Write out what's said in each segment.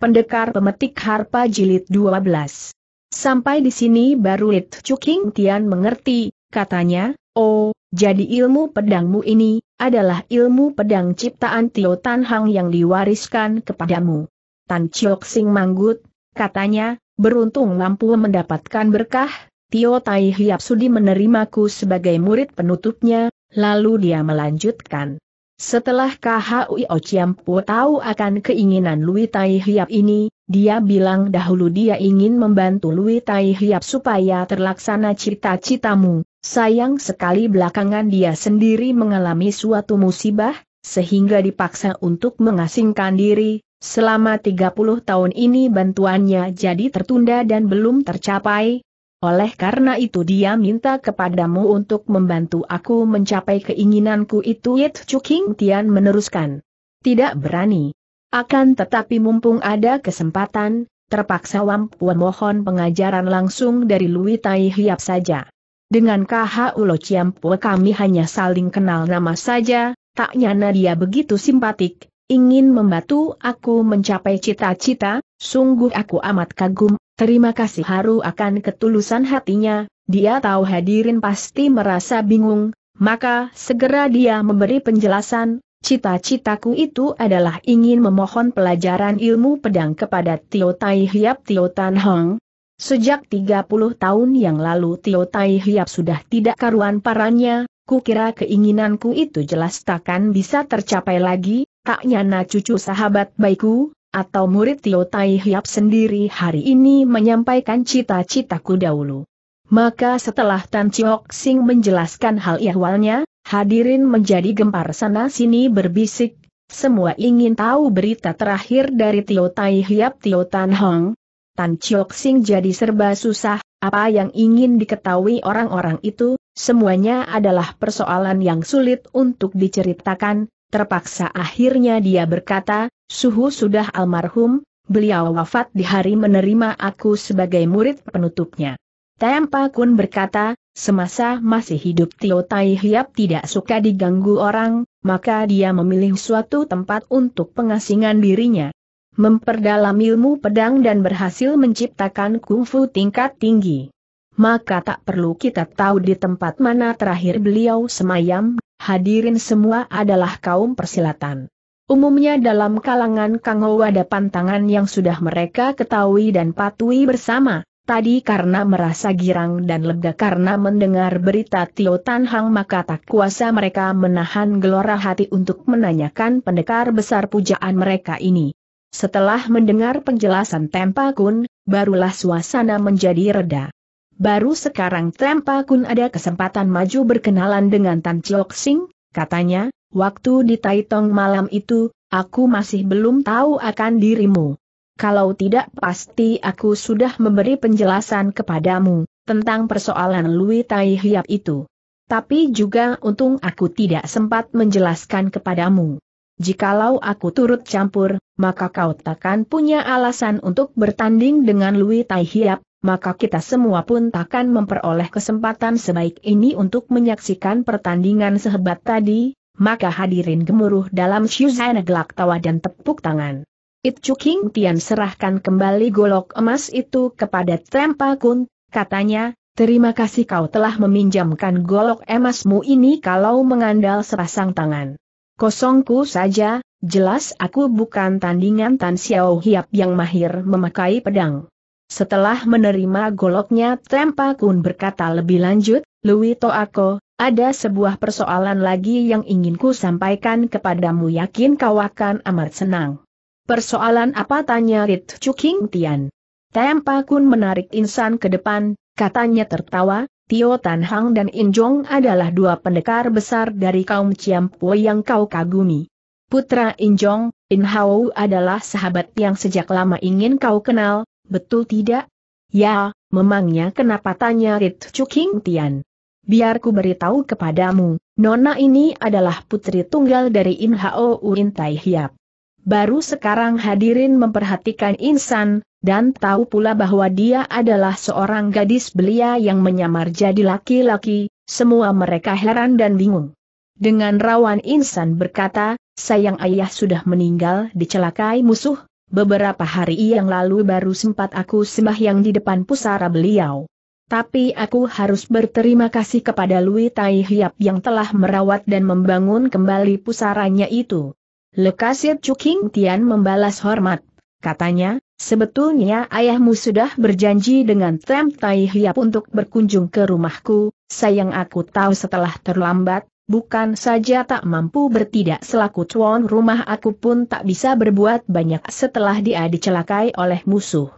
Pendekar Pemetik Harpa Jilid 12. Sampai di sini baru Lit Chuking Tian mengerti, katanya, oh, jadi ilmu pedangmu ini, adalah ilmu pedang ciptaan Tio Tan Hang yang diwariskan kepadamu. Tan Chiok Sing manggut, katanya, beruntung mampu mendapatkan berkah, Tio Tai Hiap Sudi menerimaku sebagai murid penutupnya, lalu dia melanjutkan. Setelah KHUI Ociampu tahu akan keinginan Lui Tai Hiap ini, dia bilang dahulu dia ingin membantu Lui Tai Hiap supaya terlaksana cita-citamu. Sayang sekali belakangan dia sendiri mengalami suatu musibah, sehingga dipaksa untuk mengasingkan diri. Selama 30 tahun ini bantuannya jadi tertunda dan belum tercapai, oleh karena itu dia minta kepadamu untuk membantu aku mencapai keinginanku itu Yit Chuking Tian meneruskan. Tidak berani. Akan tetapi mumpung ada kesempatan, terpaksa Wampu mohon pengajaran langsung dari Lui Tai Hiap saja. Dengan KH Ulo Ciampu kami hanya saling kenal nama saja, tak nyana dia begitu simpatik, ingin membantu aku mencapai cita-cita, sungguh aku amat kagum, Terima kasih Haru akan ketulusan hatinya, dia tahu hadirin pasti merasa bingung, maka segera dia memberi penjelasan, cita-citaku itu adalah ingin memohon pelajaran ilmu pedang kepada Tio Tai Hiap Tio Tan Hong. Sejak 30 tahun yang lalu Tio Tai Hiap sudah tidak karuan paranya, kukira keinginanku itu jelas takkan bisa tercapai lagi, tak nyana cucu sahabat baikku, atau murid Tio Tai Hiap sendiri hari ini menyampaikan cita-citaku dahulu. Maka setelah Tan Chiok Sing menjelaskan hal ihwalnya, hadirin menjadi gempar sana-sini berbisik, semua ingin tahu berita terakhir dari Tio Tai Hiap Tio Tan Hong. Tan Chiok Sing jadi serba susah, apa yang ingin diketahui orang-orang itu, semuanya adalah persoalan yang sulit untuk diceritakan, Terpaksa akhirnya dia berkata, Suhu sudah almarhum, beliau wafat di hari menerima aku sebagai murid penutupnya. Tempa Kun berkata, semasa masih hidup Tio Tai Hiap tidak suka diganggu orang, maka dia memilih suatu tempat untuk pengasingan dirinya. Memperdalam ilmu pedang dan berhasil menciptakan kungfu tingkat tinggi. Maka tak perlu kita tahu di tempat mana terakhir beliau semayam, hadirin semua adalah kaum persilatan. Umumnya dalam kalangan Kangou ada pantangan yang sudah mereka ketahui dan patuhi bersama. Tadi karena merasa girang dan lega karena mendengar berita Tio Tan Hang maka tak kuasa mereka menahan gelora hati untuk menanyakan pendekar besar pujaan mereka ini. Setelah mendengar penjelasan Tempa Kun, barulah suasana menjadi reda. Baru sekarang Tempa Kun ada kesempatan maju berkenalan dengan Tan Chiok Sing, katanya, waktu di Taitong malam itu, aku masih belum tahu akan dirimu. Kalau tidak pasti aku sudah memberi penjelasan kepadamu, tentang persoalan Lui Tai Hiap itu. Tapi juga untung aku tidak sempat menjelaskan kepadamu. Jikalau aku turut campur, maka kau takkan punya alasan untuk bertanding dengan Lui Tai Hiap, maka kita semua pun takkan memperoleh kesempatan sebaik ini untuk menyaksikan pertandingan sehebat tadi, maka hadirin gemuruh dalam syuzana gelak tawa dan tepuk tangan. It Chuking Tian serahkan kembali golok emas itu kepada Tempa Kun, katanya, terima kasih kau telah meminjamkan golok emasmu ini kalau mengandal sepasang tangan. Kosongku saja, jelas aku bukan tandingan Tan Xiao Hiap yang mahir memakai pedang. Setelah menerima goloknya Tempa Kun berkata lebih lanjut, Lui Toako, ada sebuah persoalan lagi yang ingin ku sampaikan kepadamu yakin kau akan amat senang. Persoalan apa tanya Rit Chuking Tian. Tempa Kun menarik insan ke depan, katanya tertawa, Tio Tan Hang dan In Jong adalah dua pendekar besar dari kaum Ciampu yang kau kagumi. Putra In Jong, In Hao adalah sahabat yang sejak lama ingin kau kenal, betul tidak? Ya, memangnya kenapa tanya Rit Chuking Tian? Biar ku beritahu kepadamu, Nona ini adalah putri tunggal dari In Hao Uin Tai Hiap. Baru sekarang hadirin memperhatikan Insan, dan tahu pula bahwa dia adalah seorang gadis belia yang menyamar jadi laki-laki, semua mereka heran dan bingung. Dengan rawan Insan berkata, sayang ayah sudah meninggal dicelakai musuh, beberapa hari yang lalu baru sempat aku sembahyang di depan pusara beliau. Tapi aku harus berterima kasih kepada Lui Tai Hiap yang telah merawat dan membangun kembali pusaranya itu. Lekasir Cuking Tian membalas hormat. Katanya, sebetulnya ayahmu sudah berjanji dengan Tem Tai Hiap untuk berkunjung ke rumahku, sayang aku tahu setelah terlambat, Bukan saja tak mampu bertindak selaku tuan rumah aku pun tak bisa berbuat banyak setelah dia dicelakai oleh musuh.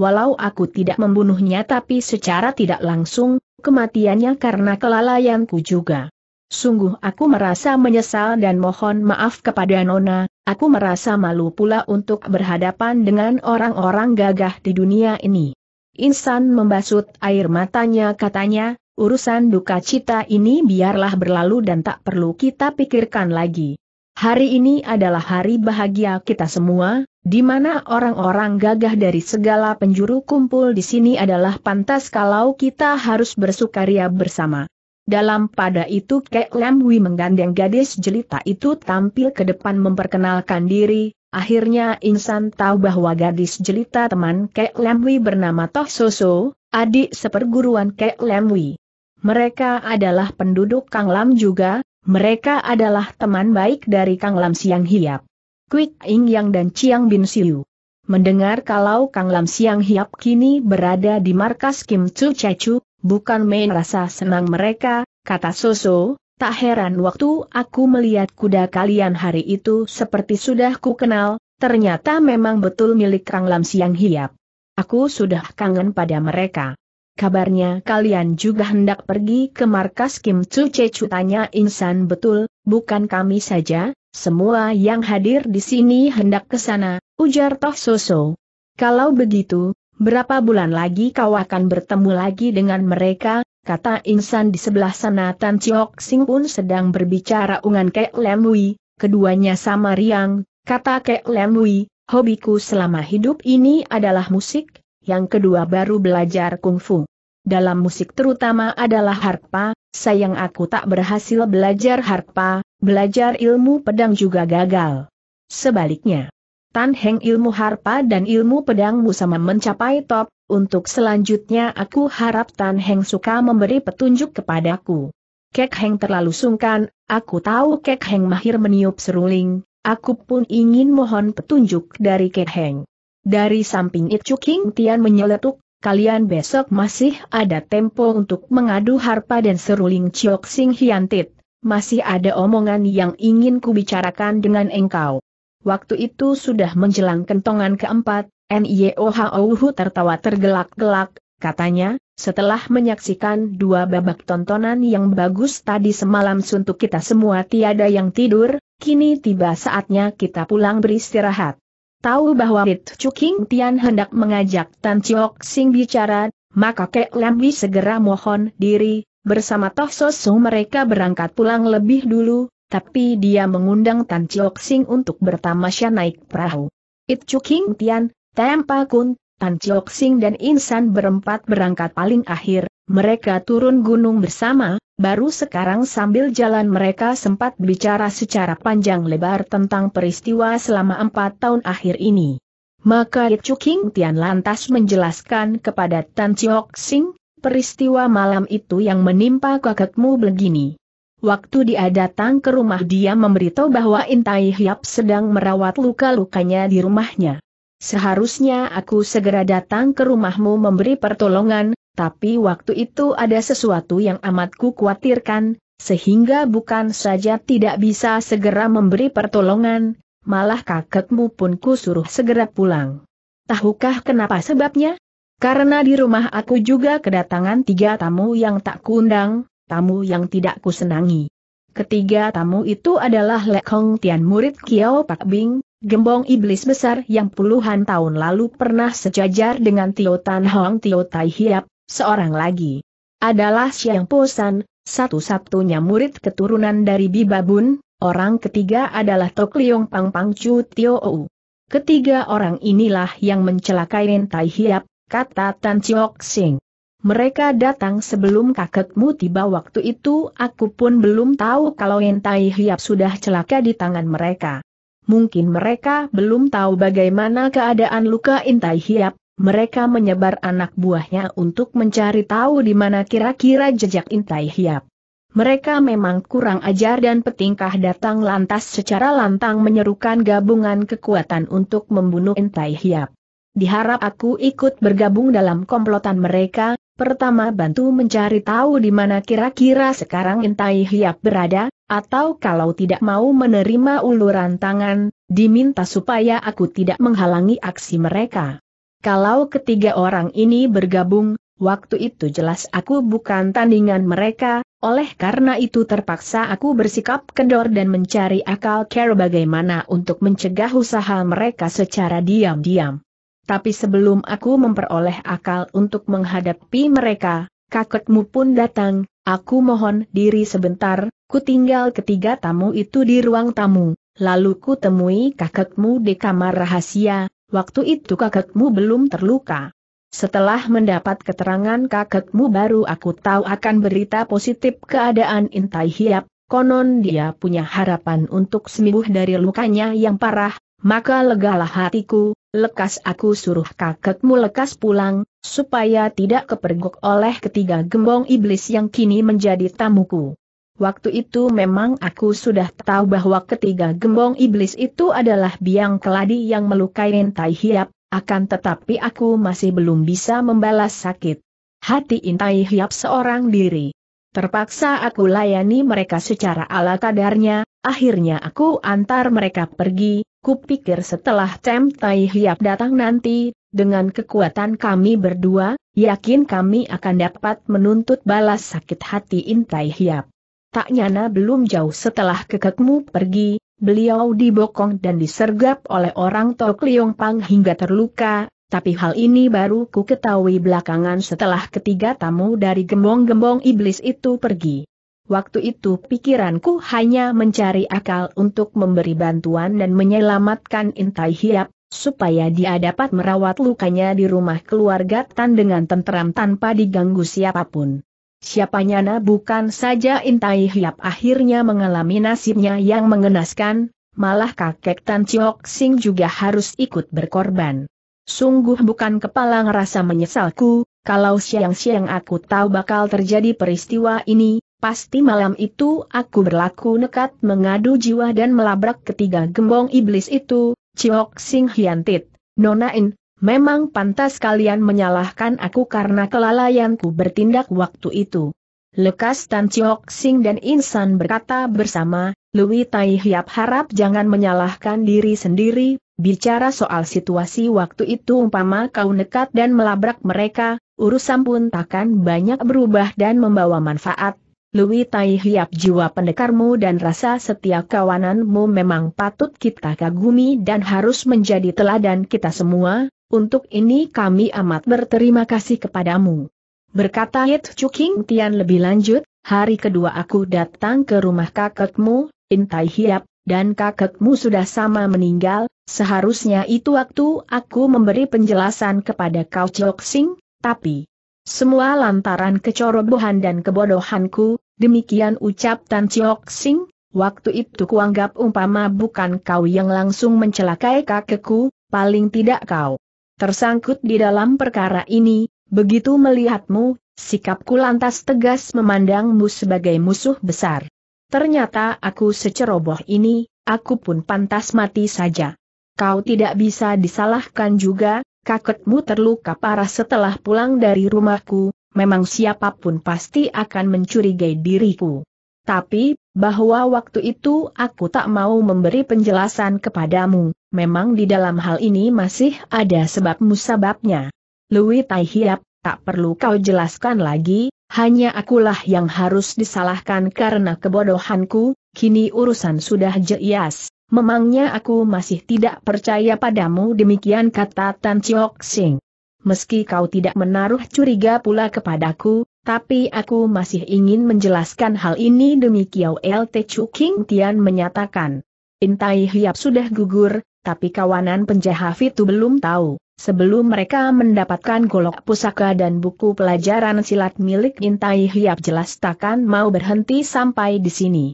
Walau aku tidak membunuhnya tapi secara tidak langsung, kematiannya karena kelalaianku juga. Sungguh aku merasa menyesal dan mohon maaf kepada Nona, aku merasa malu pula untuk berhadapan dengan orang-orang gagah di dunia ini. Insan membasut air matanya katanya, urusan duka cita ini biarlah berlalu dan tak perlu kita pikirkan lagi. Hari ini adalah hari bahagia kita semua, di mana orang-orang gagah dari segala penjuru kumpul di sini adalah pantas kalau kita harus bersukaria bersama. Dalam pada itu Kek Lam Wei menggandeng gadis jelita itu tampil ke depan memperkenalkan diri, akhirnya Insan tahu bahwa gadis jelita teman Kek Lam Wei bernama Toh Soso, adik seperguruan Kek Lam Wei. Mereka adalah penduduk Kang Lam juga, mereka adalah teman baik dari Kang Lam Siang Hiap. Kwik Ing Yang dan Chiang Bin Siu. Mendengar kalau Kang Lam Siang Hiap kini berada di markas Kim Chu Chechu, bukan main rasa senang mereka, kata Soso, tak heran waktu aku melihat kuda kalian hari itu seperti sudah ku kenal, ternyata memang betul milik Kang Lam Siang Hiap. Aku sudah kangen pada mereka. Kabarnya kalian juga hendak pergi ke markas Kim Chu Chechu tanya Insan betul, bukan kami saja, semua yang hadir di sini hendak ke sana, ujar Toh Soso. Kalau begitu, berapa bulan lagi kau akan bertemu lagi dengan mereka, kata Insan di sebelah sana. Tan Chiok Sing pun sedang berbicara dengan Kek Lem Wei, keduanya sama riang, kata Kek Lem Wei, hobiku selama hidup ini adalah musik, yang kedua baru belajar kungfu dalam musik terutama adalah harpa, sayang aku tak berhasil belajar harpa, belajar ilmu pedang juga gagal. Sebaliknya, Tan Heng ilmu harpa dan ilmu pedangmu sama mencapai top, untuk selanjutnya aku harap Tan Heng suka memberi petunjuk kepadaku. Kek Heng terlalu sungkan, aku tahu Kek Heng mahir meniup seruling, aku pun ingin mohon petunjuk dari Kek Heng. Dari samping It King Tian menyeletuk, kalian besok masih ada tempo untuk mengadu harpa dan seruling Ciok Sing Hiantit, masih ada omongan yang ingin kubicarakan dengan engkau. Waktu itu sudah menjelang kentongan keempat, NIOHOHU tertawa tergelak-gelak, katanya, setelah menyaksikan dua babak tontonan yang bagus tadi semalam suntuk kita semua tiada yang tidur, kini tiba saatnya kita pulang beristirahat. Tahu bahwa Rit Chuking Tian hendak mengajak Tan Chiok Sing bicara, maka Kek Lambi segera mohon diri, bersama Toh Sosu mereka berangkat pulang lebih dulu, tapi dia mengundang Tan Chiok Sing untuk bertamasya naik perahu. It Chuking Tian, Tempa Kun, Tan Chiok Sing dan Insan berempat berangkat paling akhir, mereka turun gunung bersama, baru sekarang sambil jalan mereka sempat bicara secara panjang lebar tentang peristiwa selama empat tahun akhir ini. Maka Chu King Tian lantas menjelaskan kepada Tan Chiok Sing, peristiwa malam itu yang menimpa kakekmu begini. Waktu dia datang ke rumah dia memberitahu bahwa Intai Hiap sedang merawat luka-lukanya di rumahnya. Seharusnya aku segera datang ke rumahmu memberi pertolongan, tapi waktu itu ada sesuatu yang amat ku khawatirkan, sehingga bukan saja tidak bisa segera memberi pertolongan, malah kakekmu pun ku suruh segera pulang. Tahukah kenapa sebabnya? Karena di rumah aku juga kedatangan tiga tamu yang tak kuundang, tamu yang tidak kusenangi. Ketiga tamu itu adalah Lek Hong Tian murid Kiao Pak Bing, gembong iblis besar yang puluhan tahun lalu pernah sejajar dengan Tio Tan Hong Tio Tai Hiap, seorang lagi adalah Siang Posan, satu-satunya murid keturunan dari Bibabun, orang ketiga adalah Tok Liong Pang Pang Chu Tio Ou. Ketiga orang inilah yang mencelakai Tai Hiap, kata Tan Chiok Sing. Mereka datang sebelum kakekmu tiba waktu itu aku pun belum tahu kalau Tai Hiap sudah celaka di tangan mereka. Mungkin mereka belum tahu bagaimana keadaan luka Intai Hiap, mereka menyebar anak buahnya untuk mencari tahu di mana kira-kira jejak Intai Hiap. Mereka memang kurang ajar dan petingkah datang lantas secara lantang menyerukan gabungan kekuatan untuk membunuh Intai Hiap. Diharap aku ikut bergabung dalam komplotan mereka, pertama bantu mencari tahu di mana kira-kira sekarang Intai Hiap berada, atau kalau tidak mau menerima uluran tangan, diminta supaya aku tidak menghalangi aksi mereka. Kalau ketiga orang ini bergabung, waktu itu jelas aku bukan tandingan mereka, oleh karena itu terpaksa aku bersikap kendor dan mencari akal care bagaimana untuk mencegah usaha mereka secara diam-diam. Tapi sebelum aku memperoleh akal untuk menghadapi mereka, kakekmu pun datang, aku mohon diri sebentar, ku tinggal ketiga tamu itu di ruang tamu, lalu ku temui kakekmu di kamar rahasia, waktu itu kakekmu belum terluka. Setelah mendapat keterangan kakekmu baru aku tahu akan berita positif keadaan Intai Hiap, konon dia punya harapan untuk sembuh dari lukanya yang parah, maka legalah hatiku, lekas aku suruh kakekmu lekas pulang, supaya tidak kepergok oleh ketiga gembong iblis yang kini menjadi tamuku. Waktu itu memang aku sudah tahu bahwa ketiga gembong iblis itu adalah biang keladi yang melukai Intai Hiap, akan tetapi aku masih belum bisa membalas sakit. Hati Intai Hiap seorang diri. Terpaksa aku layani mereka secara ala kadarnya, akhirnya aku antar mereka pergi, Kupikir setelah Tem Tai Hiap datang nanti, dengan kekuatan kami berdua, yakin kami akan dapat menuntut balas sakit hati Intai Hiap. Tak nyana belum jauh setelah kekekmu pergi, beliau dibokong dan disergap oleh orang Tok Liong Pang hingga terluka, tapi hal ini baru ku ketahui belakangan setelah ketiga tamu dari gembong-gembong iblis itu pergi. Waktu itu pikiranku hanya mencari akal untuk memberi bantuan dan menyelamatkan Intai Hiap, supaya dia dapat merawat lukanya di rumah keluarga Tan dengan tenteram tanpa diganggu siapa pun. Siapanya bukan saja Intai Hiap akhirnya mengalami nasibnya yang mengenaskan, malah kakek Tan Chiok Sing juga harus ikut berkorban. Sungguh bukan kepala ngerasa menyesalku, kalau siang-siang aku tahu bakal terjadi peristiwa ini, Pasti malam itu aku berlaku nekat mengadu jiwa dan melabrak ketiga gembong iblis itu, Ciok Sing Hiantit, Nonain, memang pantas kalian menyalahkan aku karena kelalaianku bertindak waktu itu. Lekas Tan Ciok Sing dan Insan berkata bersama, Lui Tai Hiap harap jangan menyalahkan diri sendiri, bicara soal situasi waktu itu umpama kau nekat dan melabrak mereka, urusan pun takkan banyak berubah dan membawa manfaat, Lui Tai Hiap jiwa pendekarmu dan rasa setia kawananmu memang patut kita kagumi dan harus menjadi teladan kita semua, untuk ini kami amat berterima kasih kepadamu. Berkata Hit Chuking Tian lebih lanjut, hari kedua aku datang ke rumah kakekmu, Intai Hiap, dan kakekmu sudah sama meninggal, seharusnya itu waktu aku memberi penjelasan kepada kau Chok Sing, tapi semua lantaran kecerobohan dan kebodohanku, demikian ucap Tan Chiok Sing, waktu itu kuanggap umpama bukan kau yang langsung mencelakai kakekku, paling tidak kau tersangkut di dalam perkara ini, begitu melihatmu, sikapku lantas tegas memandangmu sebagai musuh besar. Ternyata aku seceroboh ini, aku pun pantas mati saja. Kau tidak bisa disalahkan juga, kakekmu terluka parah setelah pulang dari rumahku, memang siapa pun pasti akan mencurigai diriku. Tapi, bahwa waktu itu aku tak mau memberi penjelasan kepadamu, memang di dalam hal ini masih ada sebab musababnya. Lui Tai Hiap, tak perlu kau jelaskan lagi, hanya akulah yang harus disalahkan karena kebodohanku, kini urusan sudah jelas. Memangnya aku masih tidak percaya padamu demikian kata Tan Chiok Sing. Meski kau tidak menaruh curiga pula kepadaku, tapi aku masih ingin menjelaskan hal ini demi Kiao LT Chu King Tian menyatakan. Intai Hiap sudah gugur, tapi kawanan penjahat itu belum tahu. Sebelum mereka mendapatkan golok pusaka dan buku pelajaran silat milik Intai Hiap jelas takkan mau berhenti sampai di sini.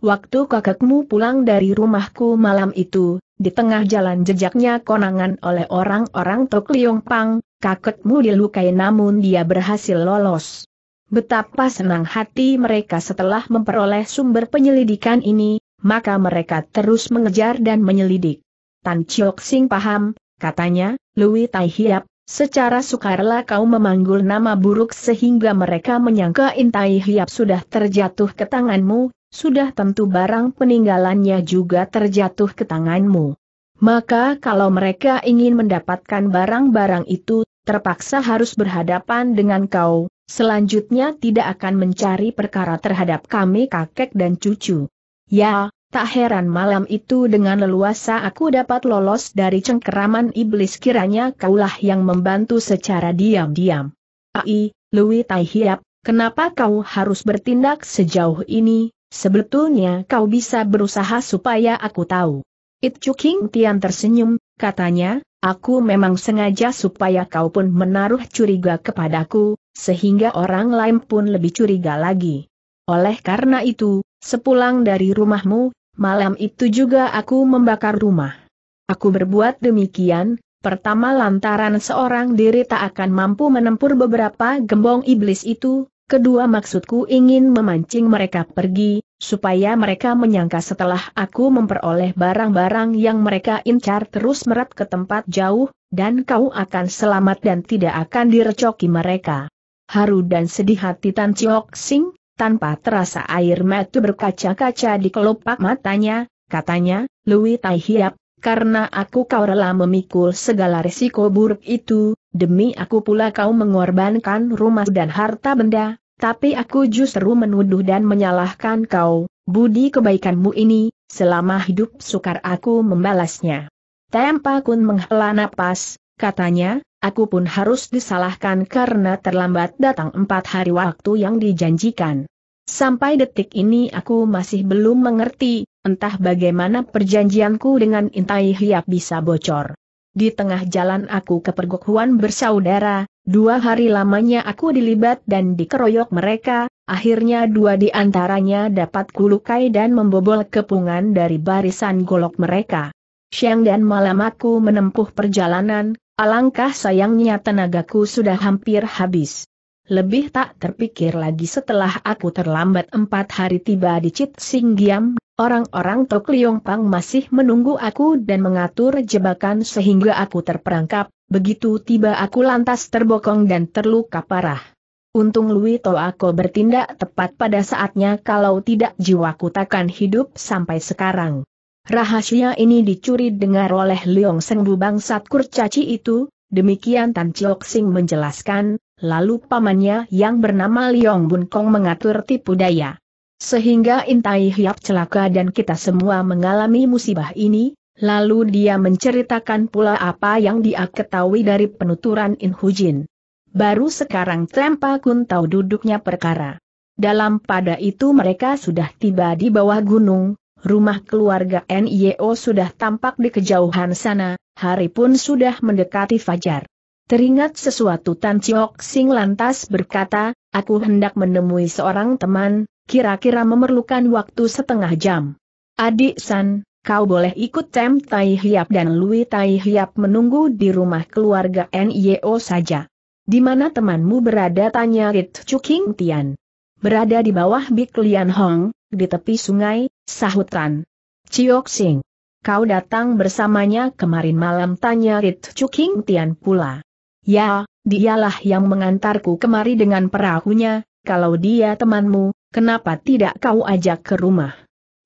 Waktu kakekmu pulang dari rumahku malam itu, di tengah jalan jejaknya konangan oleh orang-orang Tok Liong Pang, kakekmu dilukai namun dia berhasil lolos. Betapa senang hati mereka setelah memperoleh sumber penyelidikan ini, maka mereka terus mengejar dan menyelidik. Tan Chiok Sing paham, katanya, Lui Tai Hiap, secara sukarela kau memanggul nama buruk sehingga mereka menyangka Intai Hiap sudah terjatuh ke tanganmu, sudah tentu barang peninggalannya juga terjatuh ke tanganmu. Maka kalau mereka ingin mendapatkan barang-barang itu, terpaksa harus berhadapan dengan kau, selanjutnya tidak akan mencari perkara terhadap kami kakek dan cucu. Ya, tak heran malam itu dengan leluasa aku dapat lolos dari cengkeraman iblis kiranya kaulah yang membantu secara diam-diam. Ai, Lui Tai Hiap, kenapa kau harus bertindak sejauh ini, Sebetulnya kau bisa berusaha supaya aku tahu. It Chuking Tian tersenyum, katanya, aku memang sengaja supaya kau pun menaruh curiga kepadaku, sehingga orang lain pun lebih curiga lagi. Oleh karena itu, sepulang dari rumahmu, malam itu juga aku membakar rumah. Aku berbuat demikian, pertama lantaran seorang diri tak akan mampu menempur beberapa gembong iblis itu, Kedua maksudku ingin memancing mereka pergi, supaya mereka menyangka setelah aku memperoleh barang-barang yang mereka incar terus merat ke tempat jauh, dan kau akan selamat dan tidak akan direcoki mereka. Haru dan sedih hati Tan Chiok Sing, tanpa terasa air mata berkaca-kaca di kelopak matanya, katanya, Lui Tai Hiap, karena aku kau rela memikul segala risiko buruk itu, demi aku pula kau mengorbankan rumah dan harta benda, tapi aku justru menuduh dan menyalahkan kau, budi kebaikanmu ini, selama hidup sukar aku membalasnya. Tempa Kun menghela napas, katanya, aku pun harus disalahkan karena terlambat datang empat hari waktu yang dijanjikan. Sampai detik ini aku masih belum mengerti, entah bagaimana perjanjianku dengan Intai Hiap bisa bocor. Di tengah jalan aku ke pergokuan bersaudara, dua hari lamanya aku dilibat dan dikeroyok mereka, akhirnya dua di antaranya dapat kulukai dan membobol kepungan dari barisan golok mereka. Siang dan malam aku menempuh perjalanan, alangkah sayangnya tenagaku sudah hampir habis. Lebih tak terpikir lagi setelah aku terlambat empat hari tiba di Cit Singgiam, orang-orang Tok Liong Pang masih menunggu aku dan mengatur jebakan sehingga aku terperangkap, begitu tiba aku lantas terbokong dan terluka parah. Untung Lui To aku bertindak tepat pada saatnya kalau tidak jiwaku takkan hidup sampai sekarang. Rahasia ini dicuri dengar oleh Leong Seng bangsat kurcaci itu, demikian Tan Chiok Sing menjelaskan, lalu pamannya yang bernama Liong Bun Kong mengatur tipu daya. Sehingga Intai Hiap celaka dan kita semua mengalami musibah ini, lalu dia menceritakan pula apa yang dia ketahui dari penuturan In Hujin. Baru sekarang Trempa Kun tahu duduknya perkara. Dalam pada itu mereka sudah tiba di bawah gunung, rumah keluarga NIO sudah tampak di kejauhan sana, hari pun sudah mendekati fajar. Teringat sesuatu Tan Chiok Sing lantas berkata, aku hendak menemui seorang teman, kira-kira memerlukan waktu setengah jam. Adik San, kau boleh ikut Tem Tai Hiap dan Lui Tai Hiap menunggu di rumah keluarga NIO saja. Di mana temanmu berada tanya Rit Chuking Tian. Berada di bawah Bik Lian Hong, di tepi sungai, sahutan. Chiok Sing. Kau datang bersamanya kemarin malam tanya Rit Chuking Tian pula. Ya, dialah yang mengantarku kemari dengan perahunya, kalau dia temanmu, kenapa tidak kau ajak ke rumah?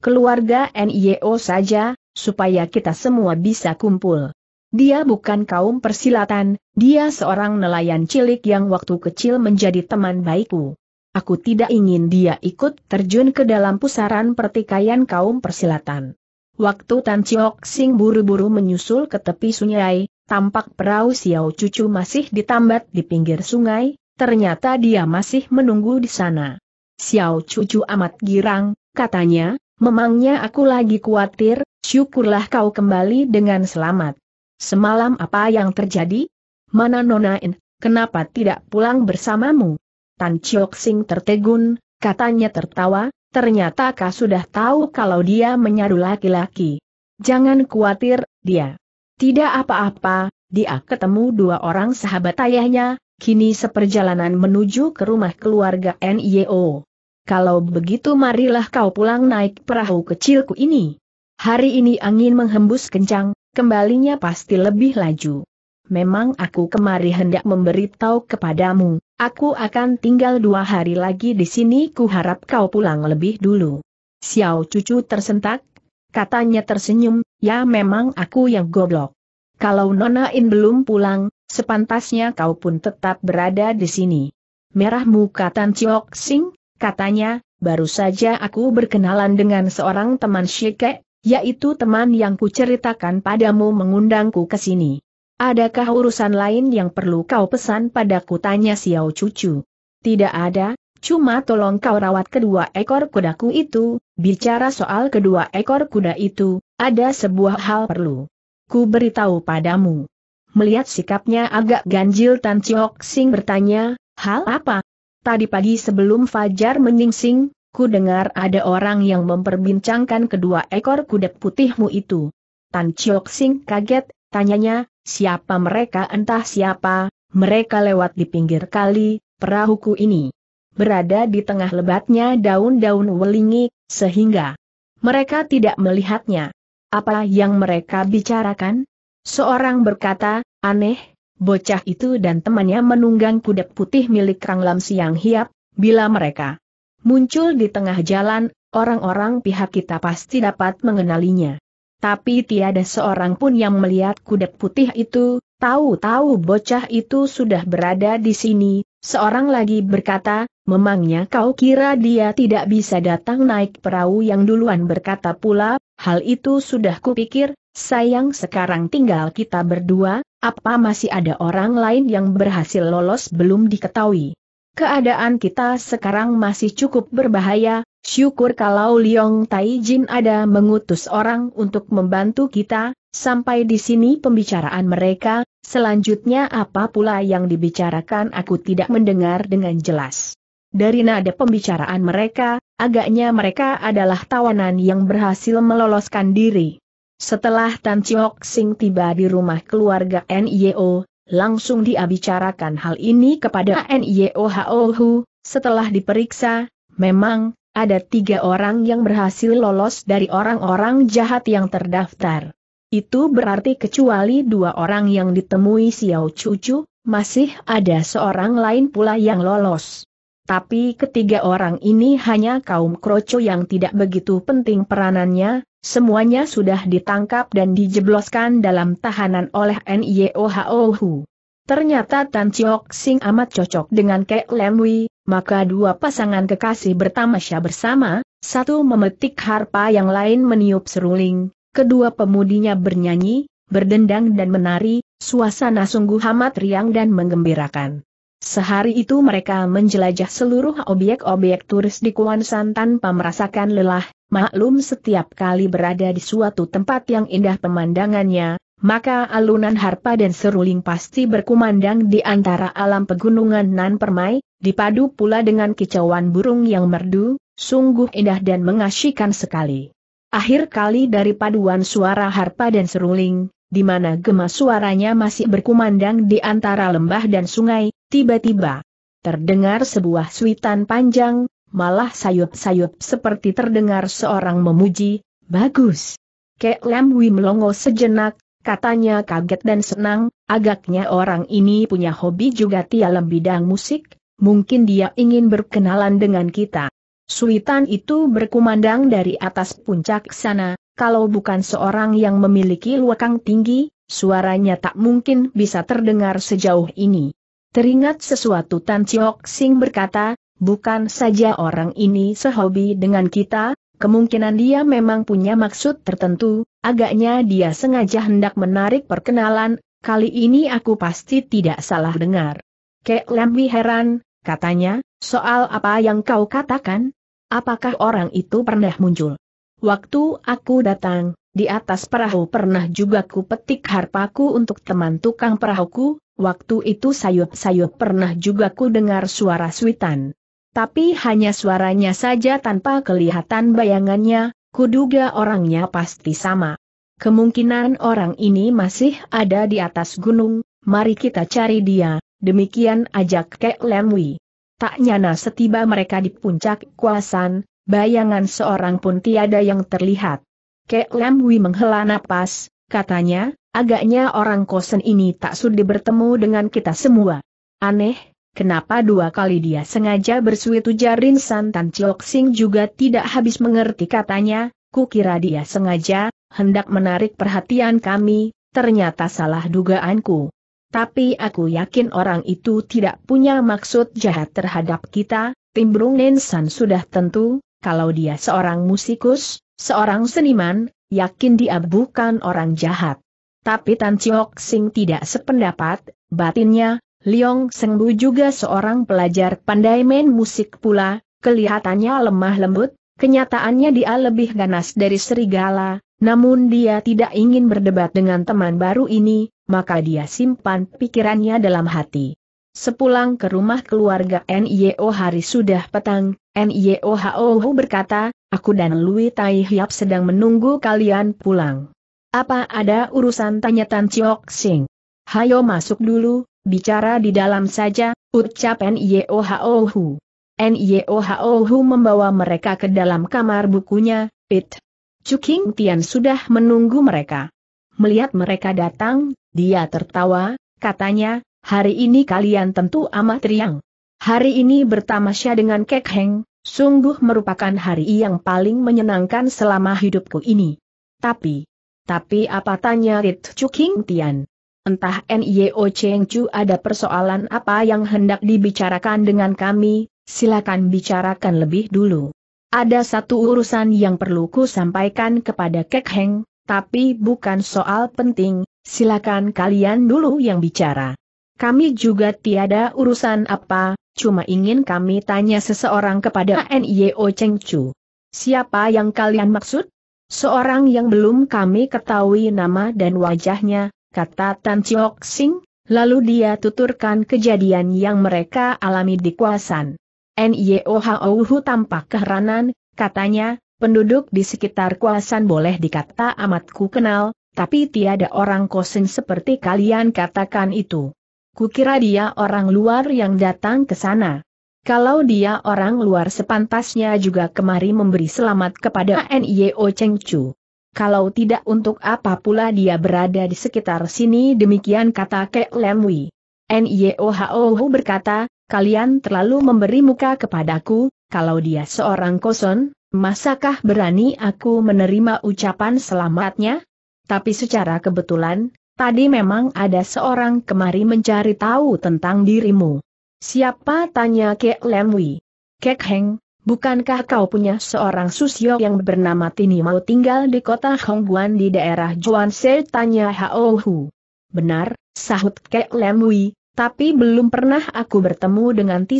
Keluarga NIO saja, supaya kita semua bisa kumpul. Dia bukan kaum persilatan, dia seorang nelayan cilik yang waktu kecil menjadi teman baikku. Aku tidak ingin dia ikut terjun ke dalam pusaran pertikaian kaum persilatan. Waktu Tan Chiok Sing buru-buru menyusul ke tepi sungai, tampak perahu Xiao Cucu masih ditambat di pinggir sungai, ternyata dia masih menunggu di sana. Xiao Cucu amat girang, katanya, memangnya aku lagi khawatir, syukurlah kau kembali dengan selamat. Semalam apa yang terjadi? Mana Nonain, kenapa tidak pulang bersamamu? Tan Chiok Sing tertegun, katanya tertawa, Ternyata kau sudah tahu kalau dia menyaru laki-laki. Jangan khawatir, dia. Tidak apa-apa, dia ketemu dua orang sahabat ayahnya, kini seperjalanan menuju ke rumah keluarga NIO. Kalau begitu marilah kau pulang naik perahu kecilku ini. Hari ini angin menghembus kencang, kembalinya pasti lebih laju. Memang aku kemari hendak memberitahu kepadamu, aku akan tinggal dua hari lagi di sini ku harap kau pulang lebih dulu. Xiao cucu tersentak, katanya tersenyum, ya memang aku yang goblok. Kalau Nona In belum pulang, sepantasnya kau pun tetap berada di sini. Merah muka Tan Chiok Sing, katanya, baru saja aku berkenalan dengan seorang teman Syekek, yaitu teman yang kuceritakan padamu mengundangku ke sini. Adakah urusan lain yang perlu kau pesan padaku tanya Xiao Cucu? Tidak ada, cuma tolong kau rawat kedua ekor kudaku itu, bicara soal kedua ekor kuda itu, ada sebuah hal perlu ku beritahu padamu. Melihat sikapnya agak ganjil Tan Chiok Sing bertanya, hal apa? Tadi pagi sebelum Fajar menyingsing, ku dengar ada orang yang memperbincangkan kedua ekor kuda putihmu itu. Tan Chiok Sing kaget, tanyanya, siapa mereka entah siapa, mereka lewat di pinggir kali, perahuku ini. Berada di tengah lebatnya daun-daun welingi, sehingga mereka tidak melihatnya. Apa yang mereka bicarakan? Seorang berkata, aneh, bocah itu dan temannya menunggang kuda putih milik Kang Lam Siang Hiap, bila mereka muncul di tengah jalan, orang-orang pihak kita pasti dapat mengenalinya. Tapi tiada seorang pun yang melihat kuda putih itu, tahu-tahu bocah itu sudah berada di sini, seorang lagi berkata, Memangnya kau kira dia tidak bisa datang naik perahu yang duluan? Berkata pula, hal itu sudah kupikir, sayang sekarang tinggal kita berdua, apa masih ada orang lain yang berhasil lolos belum diketahui. Keadaan kita sekarang masih cukup berbahaya, syukur kalau Liong Tai Jin ada mengutus orang untuk membantu kita, sampai di sini pembicaraan mereka, selanjutnya apa pula yang dibicarakan aku tidak mendengar dengan jelas. Dari nada pembicaraan mereka, agaknya mereka adalah tawanan yang berhasil meloloskan diri. Setelah Tan Chiok Sing tiba di rumah keluarga NIO, langsung dia bicarakan hal ini kepada NIO Hu. Setelah diperiksa, memang, ada tiga orang yang berhasil lolos dari orang-orang jahat yang terdaftar. Itu berarti kecuali dua orang yang ditemui Xiao Cucu, masih ada seorang lain pula yang lolos. Tapi ketiga orang ini hanya kaum kroco yang tidak begitu penting peranannya, semuanya sudah ditangkap dan dijebloskan dalam tahanan oleh NIOHOHU. Ternyata Tan Chiok Sing amat cocok dengan Kek Lem Wei, maka dua pasangan kekasih bertamasya bersama, satu memetik harpa yang lain meniup seruling, kedua pemudinya bernyanyi, berdendang dan menari, suasana sungguh amat riang dan menggembirakan. Sehari itu mereka menjelajah seluruh objek-objek turis di Kuansan tanpa merasakan lelah, maklum setiap kali berada di suatu tempat yang indah pemandangannya, maka alunan harpa dan seruling pasti berkumandang di antara alam pegunungan nan permai, dipadu pula dengan kicauan burung yang merdu, sungguh indah dan mengasyikan sekali. Akhir kali dari paduan suara harpa dan seruling, di mana gema suaranya masih berkumandang di antara lembah dan sungai, tiba-tiba terdengar sebuah suitan panjang, malah sayup-sayup seperti terdengar seorang memuji, bagus. Kek Lam Hui melongo sejenak, katanya kaget dan senang, agaknya orang ini punya hobi juga dalam bidang musik, mungkin dia ingin berkenalan dengan kita. Suitan itu berkumandang dari atas puncak sana, kalau bukan seorang yang memiliki luakang tinggi, suaranya tak mungkin bisa terdengar sejauh ini. Teringat sesuatu Tan Chiok Sing berkata, bukan saja orang ini sehobi dengan kita, kemungkinan dia memang punya maksud tertentu, agaknya dia sengaja hendak menarik perkenalan, kali ini aku pasti tidak salah dengar. Kek Lambi heran, katanya, soal apa yang kau katakan? Apakah orang itu pernah muncul? Waktu aku datang, di atas perahu pernah juga ku petik harpaku untuk teman tukang perahuku, waktu itu sayup-sayup pernah juga ku dengar suara suitan. Tapi hanya suaranya saja tanpa kelihatan bayangannya, kuduga orangnya pasti sama. Kemungkinan orang ini masih ada di atas gunung, mari kita cari dia, demikian ajak Kek Lemwi. Tak nyana setiba mereka di puncak kuasan, bayangan seorang pun tiada yang terlihat. Kek Lemwi menghela napas, katanya, agaknya orang kosen ini tak sudi bertemu dengan kita semua. Aneh, kenapa dua kali dia sengaja bersuit ujarin Santan Ciok Sing juga tidak habis mengerti katanya, kukira dia sengaja, hendak menarik perhatian kami, ternyata salah dugaanku. Tapi aku yakin orang itu tidak punya maksud jahat terhadap kita, Timbrung Nensan sudah tentu, kalau dia seorang musikus, seorang seniman, yakin dia bukan orang jahat. Tapi Tan Chiok Sing tidak sependapat, batinnya, Liong Sengbu juga seorang pelajar pandai main musik pula, kelihatannya lemah lembut, kenyataannya dia lebih ganas dari serigala, namun dia tidak ingin berdebat dengan teman baru ini, maka dia simpan pikirannya dalam hati. Sepulang ke rumah keluarga NIO hari sudah petang, NIO HOHO berkata, aku dan Lui Tai Hiap sedang menunggu kalian pulang. Apa ada urusan tanya Tan Chiok Sing? Hayo masuk dulu, bicara di dalam saja, ucap NIO HOHO. NIO HOHO membawa mereka ke dalam kamar bukunya, Pit. Cuking Tian sudah menunggu mereka. Melihat mereka datang, dia tertawa, katanya, hari ini kalian tentu amat riang. Hari ini bertamasya dengan Kek Heng, sungguh merupakan hari yang paling menyenangkan selama hidupku ini. Tapi, tapi apa tanya Rit Chuking Tian? Entah N.I.O. Cheng Chu ada persoalan apa yang hendak dibicarakan dengan kami, silakan bicarakan lebih dulu. Ada satu urusan yang perlu ku sampaikan kepada Kek Heng, tapi bukan soal penting, silakan kalian dulu yang bicara. Kami juga tiada urusan apa, cuma ingin kami tanya seseorang kepada NIO Cheng Chu. Siapa yang kalian maksud? Seorang yang belum kami ketahui nama dan wajahnya, kata Tan Chiok Sing, lalu dia tuturkan kejadian yang mereka alami di kuasan. NIO Hau tampak keheranan, katanya, Penduduk di sekitar kuasan boleh dikata amat ku kenal, tapi tiada orang kosen seperti kalian katakan itu. Kukira dia orang luar yang datang ke sana. Kalau dia orang luar sepantasnya juga kemari memberi selamat kepada NIO Cheng Chu. Kalau tidak untuk apa pula dia berada di sekitar sini demikian kata Kek Lemwi. NIO Hao berkata, kalian terlalu memberi muka kepadaku, kalau dia seorang koson, Masakah berani aku menerima ucapan selamatnya? Tapi secara kebetulan, tadi memang ada seorang kemari mencari tahu tentang dirimu. Siapa tanya Kek Lemwi? Kek Heng, bukankah kau punya seorang susio yang bernama Tini mau tinggal di kota Hongguan di daerah Se? tanya Hao Hu. Benar, sahut Kek Lemwi, tapi belum pernah aku bertemu dengan Ti.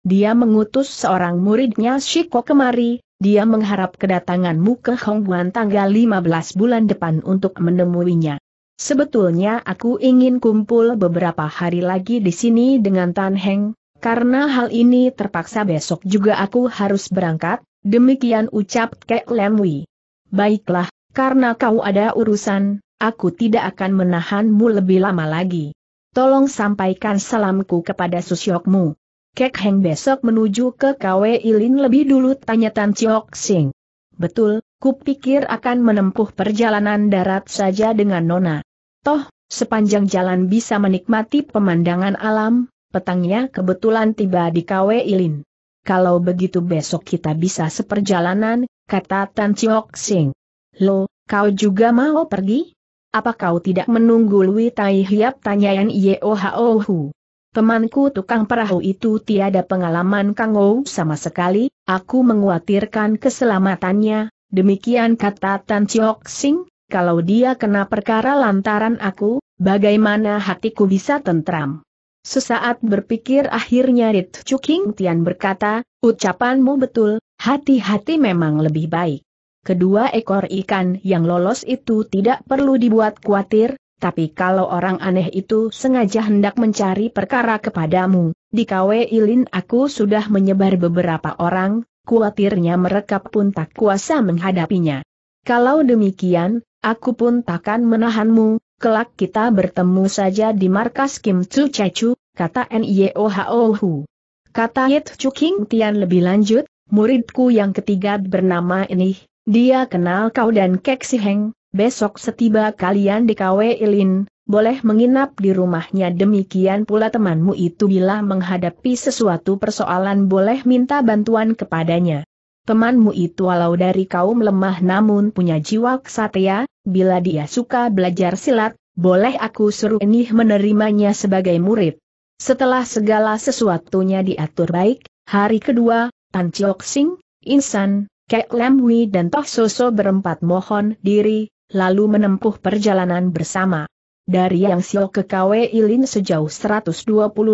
Dia mengutus seorang muridnya Shiko kemari, dia mengharap kedatanganmu ke Hongguan tanggal 15 bulan depan untuk menemuinya. Sebetulnya aku ingin kumpul beberapa hari lagi di sini dengan Tan Heng, karena hal ini terpaksa besok juga aku harus berangkat, demikian ucap Kek Lemwi. Baiklah, karena kau ada urusan, aku tidak akan menahanmu lebih lama lagi. Tolong sampaikan salamku kepada susyokmu. Kek Heng besok menuju ke KW Ilin lebih dulu tanya Tan Chiok Sing. Betul, kupikir akan menempuh perjalanan darat saja dengan Nona. Toh, sepanjang jalan bisa menikmati pemandangan alam, petangnya kebetulan tiba di KW Ilin. Kalau begitu besok kita bisa seperjalanan, kata Tan Chiok Sing. Lo, kau juga mau pergi? Apa kau tidak menunggu Lui Tai Hiap Hao Hu? Temanku tukang perahu itu tiada pengalaman kangou sama sekali, aku menguatirkan keselamatannya, demikian kata Tan Chiok Sing, kalau dia kena perkara lantaran aku, bagaimana hatiku bisa tentram. Sesaat berpikir akhirnya Rit Chuking Tian berkata, ucapanmu betul, hati-hati memang lebih baik. Kedua ekor ikan yang lolos itu tidak perlu dibuat khawatir, tapi kalau orang aneh itu sengaja hendak mencari perkara kepadamu, di Kwe Ilin aku sudah menyebar beberapa orang, kuatirnya mereka pun tak kuasa menghadapinya. Kalau demikian, aku pun takkan menahanmu, kelak kita bertemu saja di markas Kim Chu Chechu, kata Nyohohu. Kata Yit Chu King Tian lebih lanjut, muridku yang ketiga bernama ini, dia kenal kau dan Kek Si Heng, besok setiba kalian di Kwe Ilin, boleh menginap di rumahnya demikian pula temanmu itu bila menghadapi sesuatu persoalan boleh minta bantuan kepadanya. Temanmu itu walau dari kaum lemah namun punya jiwa kesatria, bila dia suka belajar silat, boleh aku suruh ini menerimanya sebagai murid. Setelah segala sesuatunya diatur baik, hari kedua, Tan Chiok Sing, Insan, Kek Lam dan Toh Soso berempat mohon diri, lalu menempuh perjalanan bersama dari Yang Sio ke Kwe Ilin sejauh 120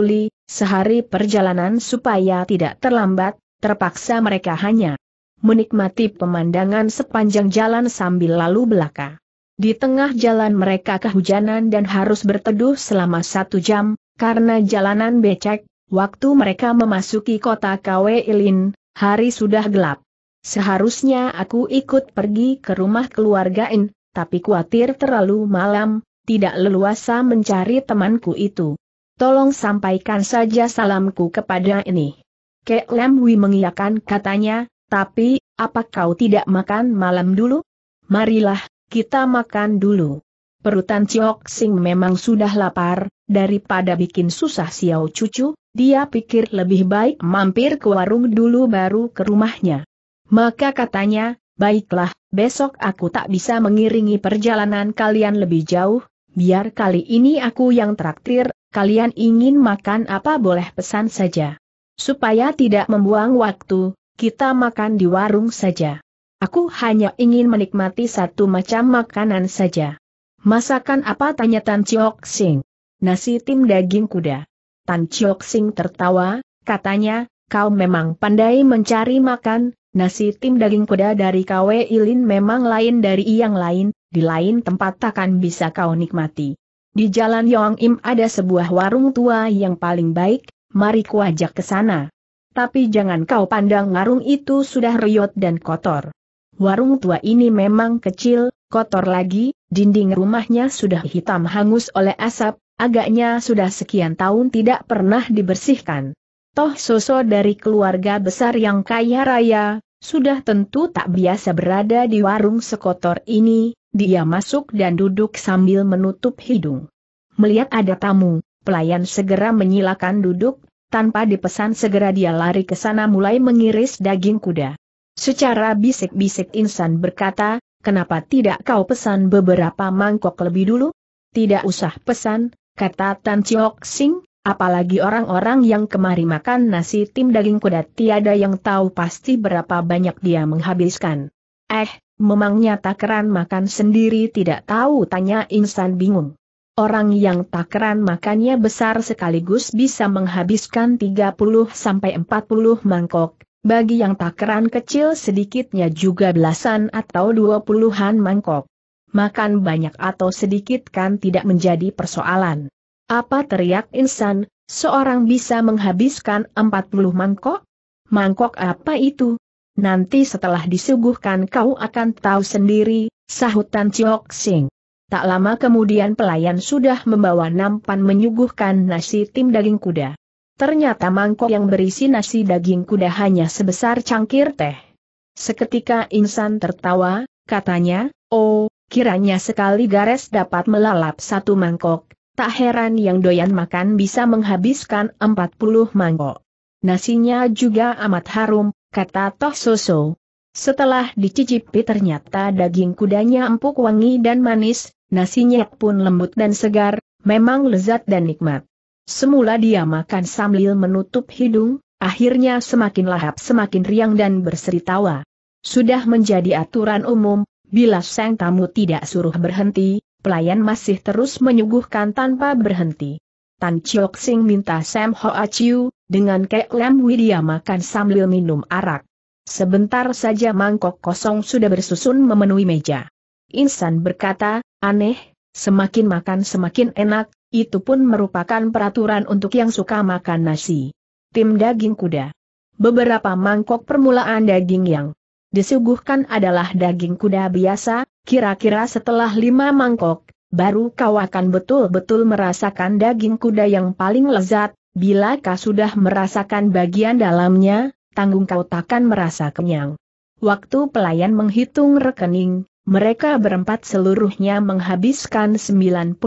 li, sehari perjalanan supaya tidak terlambat, terpaksa mereka hanya menikmati pemandangan sepanjang jalan sambil lalu belaka. Di tengah jalan mereka kehujanan dan harus berteduh selama satu jam, karena jalanan becek, waktu mereka memasuki kota Kwe Ilin, hari sudah gelap. Seharusnya aku ikut pergi ke rumah keluarga In, tapi khawatir terlalu malam, tidak leluasa mencari temanku itu. Tolong sampaikan saja salamku kepada ini. Kek Lam Wi mengiyakan katanya, tapi, apa kau tidak makan malam dulu? Marilah, kita makan dulu. Perutan Ciok Sing memang sudah lapar, daripada bikin susah Xiao Cucu, dia pikir lebih baik mampir ke warung dulu baru ke rumahnya. Maka katanya, baiklah, besok aku tak bisa mengiringi perjalanan kalian lebih jauh, biar kali ini aku yang traktir, kalian ingin makan apa boleh pesan saja. Supaya tidak membuang waktu, kita makan di warung saja. Aku hanya ingin menikmati satu macam makanan saja. Masakan apa tanya Tan Chiok Sing? Nasi tim daging kuda. Tan Chiok Sing tertawa, katanya, kau memang pandai mencari makan, nasi tim daging kuda dari KW Ilin memang lain dari yang lain, di lain tempat takkan bisa kau nikmati. Di Jalan Yong Im ada sebuah warung tua yang paling baik, mari ku ajak ke sana. Tapi jangan kau pandang warung itu sudah riot dan kotor. Warung tua ini memang kecil, kotor lagi, dinding rumahnya sudah hitam hangus oleh asap, agaknya sudah sekian tahun tidak pernah dibersihkan. Toh sosok dari keluarga besar yang kaya raya, sudah tentu tak biasa berada di warung sekotor ini, dia masuk dan duduk sambil menutup hidung. Melihat ada tamu, pelayan segera menyilakan duduk, tanpa dipesan segera dia lari ke sana mulai mengiris daging kuda. Secara bisik-bisik insan berkata, kenapa tidak kau pesan beberapa mangkok lebih dulu? Tidak usah pesan, kata Tan Chiok Sing, apalagi orang-orang yang kemari makan nasi tim daging kuda tiada yang tahu pasti berapa banyak dia menghabiskan. Eh, memangnya takeran makan sendiri tidak tahu tanya Insan bingung. Orang yang takeran makannya besar sekaligus bisa menghabiskan 30-40 mangkok, bagi yang takeran kecil sedikitnya juga belasan atau dua puluhan mangkok. Makan banyak atau sedikit kan tidak menjadi persoalan. Apa teriak Insan, seorang bisa menghabiskan 40 mangkok? Mangkok apa itu? nanti setelah disuguhkan kau akan tahu sendiri, sahutan Ciok Sing. Tak lama kemudian pelayan sudah membawa nampan menyuguhkan nasi tim daging kuda. Ternyata mangkok yang berisi nasi daging kuda hanya sebesar cangkir teh. Seketika insan tertawa, katanya, oh, kiranya sekali gares dapat melalap satu mangkok, tak heran yang doyan makan bisa menghabiskan 40 mangkok. Nasinya juga amat harum, kata Toh Soso. Setelah dicicipi ternyata daging kudanya empuk wangi dan manis, nasinya pun lembut dan segar, memang lezat dan nikmat. Semula dia makan sambil menutup hidung, akhirnya semakin lahap semakin riang dan berseri tawa. Sudah menjadi aturan umum, bila sang tamu tidak suruh berhenti, pelayan masih terus menyuguhkan tanpa berhenti. Tan Chiok Sing minta Sam Hoa Chiu, dengan Kek Lam Widya makan sambil minum arak. Sebentar saja mangkok kosong sudah bersusun memenuhi meja. Insan berkata, aneh, semakin makan semakin enak, itu pun merupakan peraturan untuk yang suka makan nasi. Tim daging kuda. Beberapa mangkok permulaan daging yang disuguhkan adalah daging kuda biasa, kira-kira setelah lima mangkok, baru kau akan betul-betul merasakan daging kuda yang paling lezat, bila kau sudah merasakan bagian dalamnya, tanggung kau takkan merasa kenyang. Waktu pelayan menghitung rekening, mereka berempat seluruhnya menghabiskan 98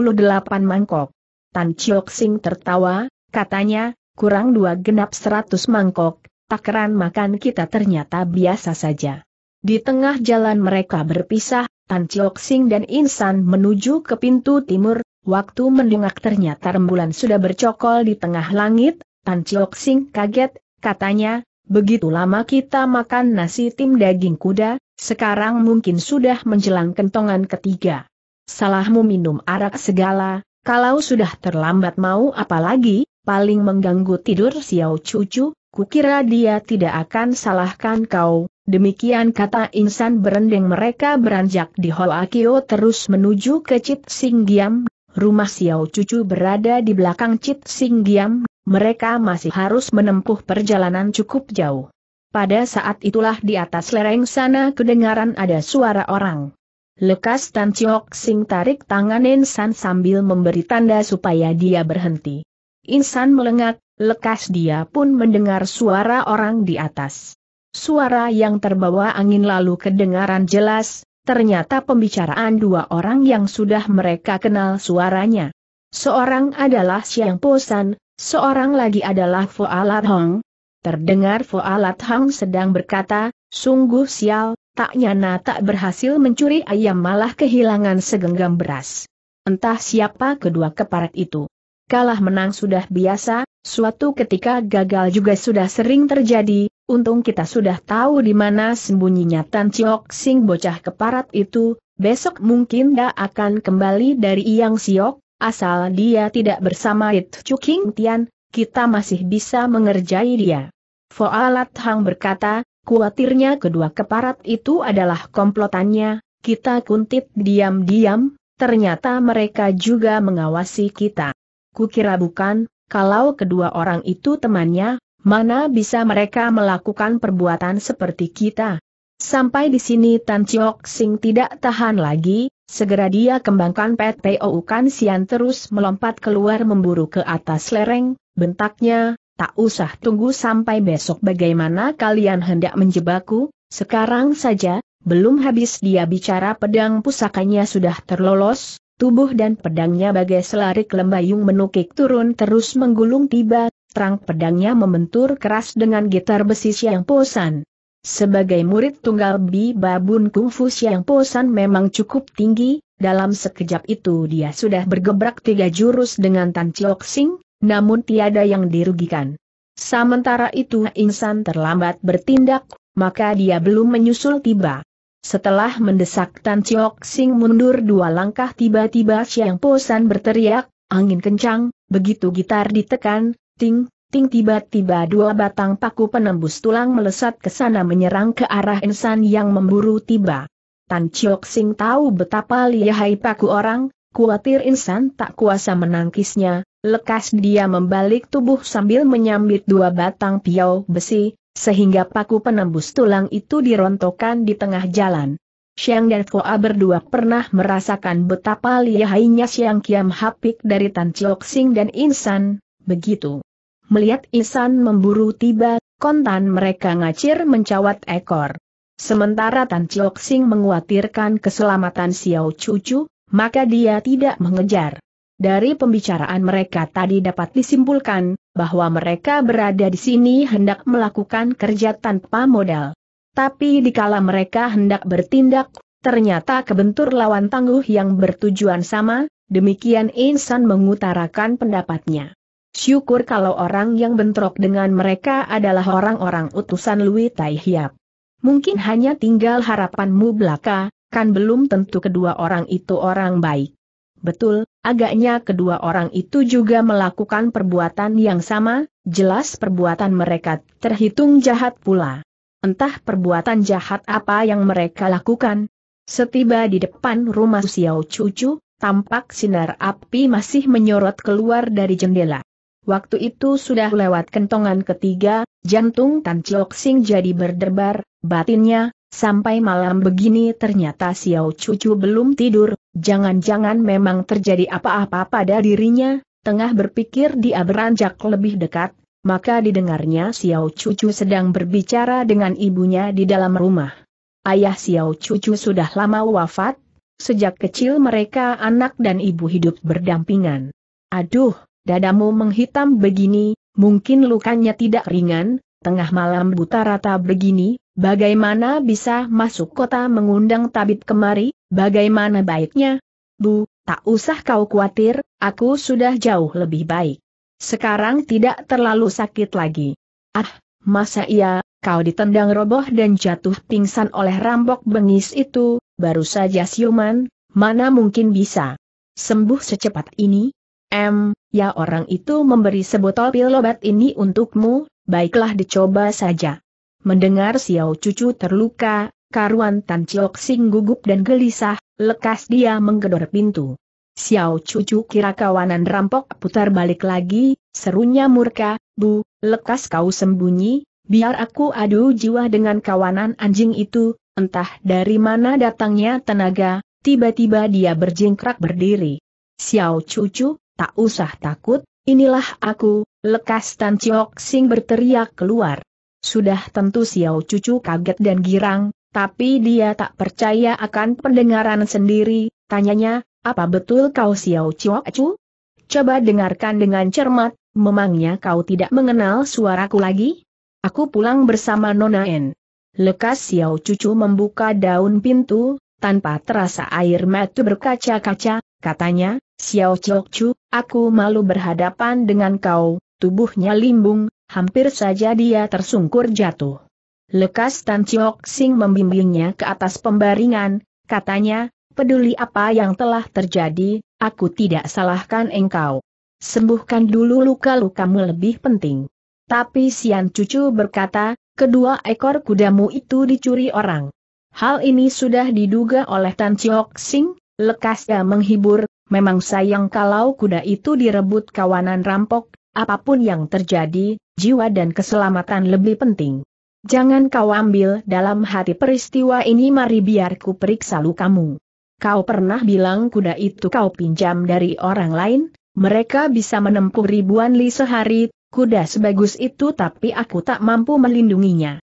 mangkok. Tan Chiok Sing tertawa, katanya, kurang dua genap seratus mangkok, takaran makan kita ternyata biasa saja. Di tengah jalan mereka berpisah, Tan Chiok Sing dan Insan menuju ke pintu timur, waktu mendengar ternyata rembulan sudah bercokol di tengah langit, Tan Chiok Sing kaget, katanya, begitu lama kita makan nasi tim daging kuda, sekarang mungkin sudah menjelang kentongan ketiga. Salahmu minum arak segala, kalau sudah terlambat mau apa lagi, paling mengganggu tidur Xiao Cucu, Kukira dia tidak akan salahkan kau, demikian kata insan berendeng mereka beranjak di Hoakio terus menuju ke Cit Singgiam, rumah Xiao Cucu berada di belakang Cit Singgiam, mereka masih harus menempuh perjalanan cukup jauh. Pada saat itulah di atas lereng sana kedengaran ada suara orang. Lekas Tan Ciok Sing tarik tangan Insan sambil memberi tanda supaya dia berhenti. Insan melengak, lekas dia pun mendengar suara orang di atas. Suara yang terbawa angin lalu kedengaran jelas, ternyata pembicaraan dua orang yang sudah mereka kenal suaranya. Seorang adalah Siang Posan, seorang lagi adalah Foalat Hong. Terdengar Foalat Hong sedang berkata, sungguh sial, tak nyana tak berhasil mencuri ayam malah kehilangan segenggam beras. Entah siapa kedua keparat itu. Kalah menang sudah biasa, suatu ketika gagal juga sudah sering terjadi, untung kita sudah tahu di mana sembunyinya Tan Ciok Sing bocah keparat itu, besok mungkin dia akan kembali dari Iyang Siok, asal dia tidak bersama It Chuking Tian, kita masih bisa mengerjai dia. Foalat Hang berkata, kuatirnya kedua keparat itu adalah komplotannya, kita kuntit diam-diam, ternyata mereka juga mengawasi kita. Kukira bukan, kalau kedua orang itu temannya, mana bisa mereka melakukan perbuatan seperti kita. Sampai di sini Tan Chiok Sing tidak tahan lagi, segera dia kembangkan Pet Po Kan Sian terus melompat keluar memburu ke atas lereng, bentaknya, tak usah tunggu sampai besok bagaimana kalian hendak menjebakku, sekarang saja, belum habis dia bicara pedang pusakanya sudah terlolos, tubuh dan pedangnya bagai selarik lembayung menukik turun terus menggulung tiba, terang pedangnya membentur keras dengan gitar besi Siang Posan. Sebagai murid tunggal Bi Babun Kungfu Siang Posan memang cukup tinggi, dalam sekejap itu dia sudah bergebrak tiga jurus dengan Tan Chiok Sing, namun tiada yang dirugikan. Sementara itu Insan terlambat bertindak, maka dia belum menyusul tiba. Setelah mendesak Tan Chiok Sing mundur dua langkah tiba-tiba Siang Posan berteriak, angin kencang, begitu gitar ditekan, ting, ting tiba-tiba dua batang paku penembus tulang melesat ke sana menyerang ke arah insan yang memburu tiba. Tan Chiok Sing tahu betapa lihai paku orang, kuatir insan tak kuasa menangkisnya, lekas dia membalik tubuh sambil menyambit dua batang piau besi, sehingga paku penembus tulang itu dirontokkan di tengah jalan. Xiang dan Foa berdua pernah merasakan betapa lihainya Xiang Kiam Hapik dari Tan Chiok Sing dan Insan, begitu. Melihat Insan memburu tiba, kontan mereka ngacir mencawat ekor. Sementara Tan Chiok Sing menguatirkan keselamatan Xiao Cucu, maka dia tidak mengejar. Dari pembicaraan mereka tadi dapat disimpulkan, bahwa mereka berada di sini hendak melakukan kerja tanpa modal. Tapi dikala mereka hendak bertindak, ternyata kebentur lawan tangguh yang bertujuan sama, demikian Insan mengutarakan pendapatnya. Syukur kalau orang yang bentrok dengan mereka adalah orang-orang utusan Lui Tai Hiap. Mungkin hanya tinggal harapanmu belaka, kan belum tentu kedua orang itu orang baik. Betul, agaknya kedua orang itu juga melakukan perbuatan yang sama, jelas perbuatan mereka terhitung jahat pula. Entah perbuatan jahat apa yang mereka lakukan. Setiba di depan rumah Xiao Cucu, tampak sinar api masih menyorot keluar dari jendela. Waktu itu sudah lewat kentongan ketiga, jantung Tan Chiok Sing jadi berdebar, batinnya, sampai malam begini ternyata Xiao Cucu belum tidur, jangan-jangan memang terjadi apa-apa pada dirinya, tengah berpikir dia beranjak lebih dekat, maka didengarnya Xiao Cucu sedang berbicara dengan ibunya di dalam rumah. Ayah Xiao Cucu sudah lama wafat, sejak kecil mereka anak dan ibu hidup berdampingan. Aduh, dadamu menghitam begini, mungkin lukanya tidak ringan, tengah malam buta rata begini, bagaimana bisa masuk kota mengundang tabib kemari, bagaimana baiknya? Bu, tak usah kau khawatir, aku sudah jauh lebih baik. Sekarang tidak terlalu sakit lagi. Ah, masa iya, kau ditendang roboh dan jatuh pingsan oleh rampok bengis itu, baru saja siuman, mana mungkin bisa sembuh secepat ini? Em, ya orang itu memberi sebotol pil obat ini untukmu, baiklah dicoba saja. Mendengar Xiao Cucu terluka, Karuan Tan Chiok Sing gugup dan gelisah, lekas dia menggedor pintu. Xiao Cucu kira kawanan rampok putar balik lagi, serunya murka, Bu, lekas kau sembunyi, biar aku adu jiwa dengan kawanan anjing itu, entah dari mana datangnya tenaga, tiba-tiba dia berjingkrak berdiri. Xiao Cucu, tak usah takut, inilah aku, lekas Tan Chiok Sing berteriak keluar. Sudah tentu Xiao Cucu kaget dan girang, tapi dia tak percaya akan pendengaran sendiri, tanyanya, apa betul kau Xiao Chiok Chu? Coba dengarkan dengan cermat, memangnya kau tidak mengenal suaraku lagi? Aku pulang bersama Nona En. Lekas Xiao Cucu membuka daun pintu, tanpa terasa air mata berkaca-kaca, katanya, Xiao Chu, aku malu berhadapan dengan kau, tubuhnya limbung, hampir saja dia tersungkur jatuh. Lekas Tan Chiok Sing membimbingnya ke atas pembaringan, katanya, peduli apa yang telah terjadi, aku tidak salahkan engkau. Sembuhkan dulu luka-lukamu lebih penting. Tapi Sian Cucu berkata, kedua ekor kudamu itu dicuri orang. Hal ini sudah diduga oleh Tan Chiok Sing, lekas dia menghibur, memang sayang kalau kuda itu direbut kawanan rampok, apa pun yang terjadi, jiwa dan keselamatan lebih penting. Jangan kau ambil dalam hati peristiwa ini mari biar ku periksa lukamu. Kau pernah bilang kuda itu kau pinjam dari orang lain, mereka bisa menempuh ribuan li sehari, kuda sebagus itu tapi aku tak mampu melindunginya.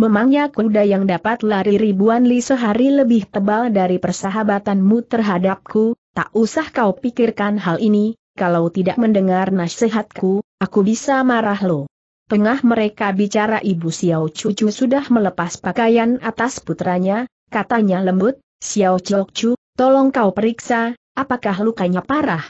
Memangnya kuda yang dapat lari ribuan li sehari lebih tebal dari persahabatanmu terhadapku, tak usah kau pikirkan hal ini, kalau tidak mendengar nasihatku, aku bisa marah lo. Tengah mereka bicara Ibu Xiao Cucu sudah melepas pakaian atas putranya, katanya lembut, Xiao Chu, Tolong kau periksa, apakah lukanya parah?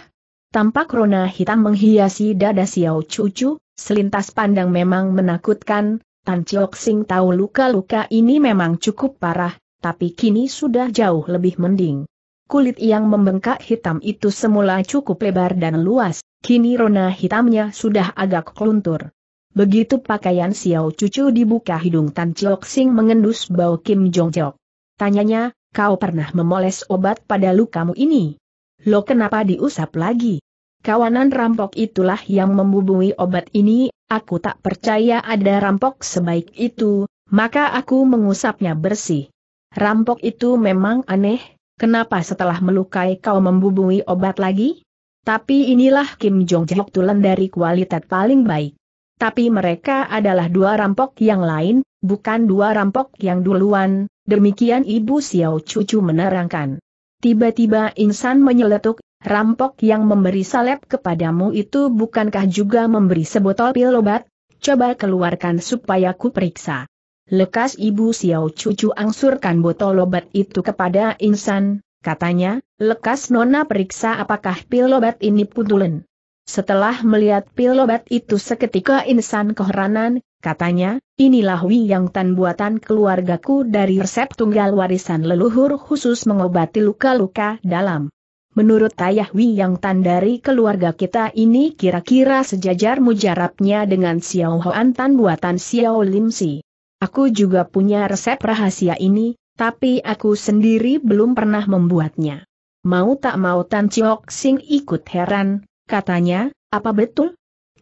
Tampak rona hitam menghiasi dada Xiao Cucu, selintas pandang memang menakutkan, Tan Chiok Sing tahu luka-luka ini memang cukup parah, tapi kini sudah jauh lebih mending. Kulit yang membengkak hitam itu semula cukup lebar dan luas, kini rona hitamnya sudah agak keluntur. Begitu pakaian Xiao Cucu dibuka hidung Tan Chiok Sing mengendus bau Kim Jong Jok. Tanyanya, kau pernah memoles obat pada lukamu ini? Lo kenapa diusap lagi? Kawanan rampok itulah yang membubui obat ini, aku tak percaya ada rampok sebaik itu, maka aku mengusapnya bersih. Rampok itu memang aneh, kenapa setelah melukai kau membubui obat lagi? Tapi inilah Kim Jong Jok tulen dari kualitas paling baik. Tapi mereka adalah dua rampok yang lain, bukan dua rampok yang duluan, demikian Ibu Xiao Cucu menerangkan. Tiba-tiba insan menyeletuk, rampok yang memberi salep kepadamu itu bukankah juga memberi sebotol pil obat? Coba keluarkan supaya ku periksa. Lekas Ibu Xiao Cucu angsurkan botol obat itu kepada insan, katanya, lekas nona periksa apakah pil obat ini putulen. Setelah melihat pil obat itu seketika insan keheranan, katanya, inilah Wi yang tan buatan keluargaku dari resep tunggal warisan leluhur khusus mengobati luka-luka dalam. Menurut ayah Wi yang tan dari keluarga kita ini kira-kira sejajar mujarabnya dengan Xiao Hoan tan buatan Xiao Lim Si. Aku juga punya resep rahasia ini, tapi aku sendiri belum pernah membuatnya. mau tak mau Tan Chiok Sing ikut heran, katanya, apa betul?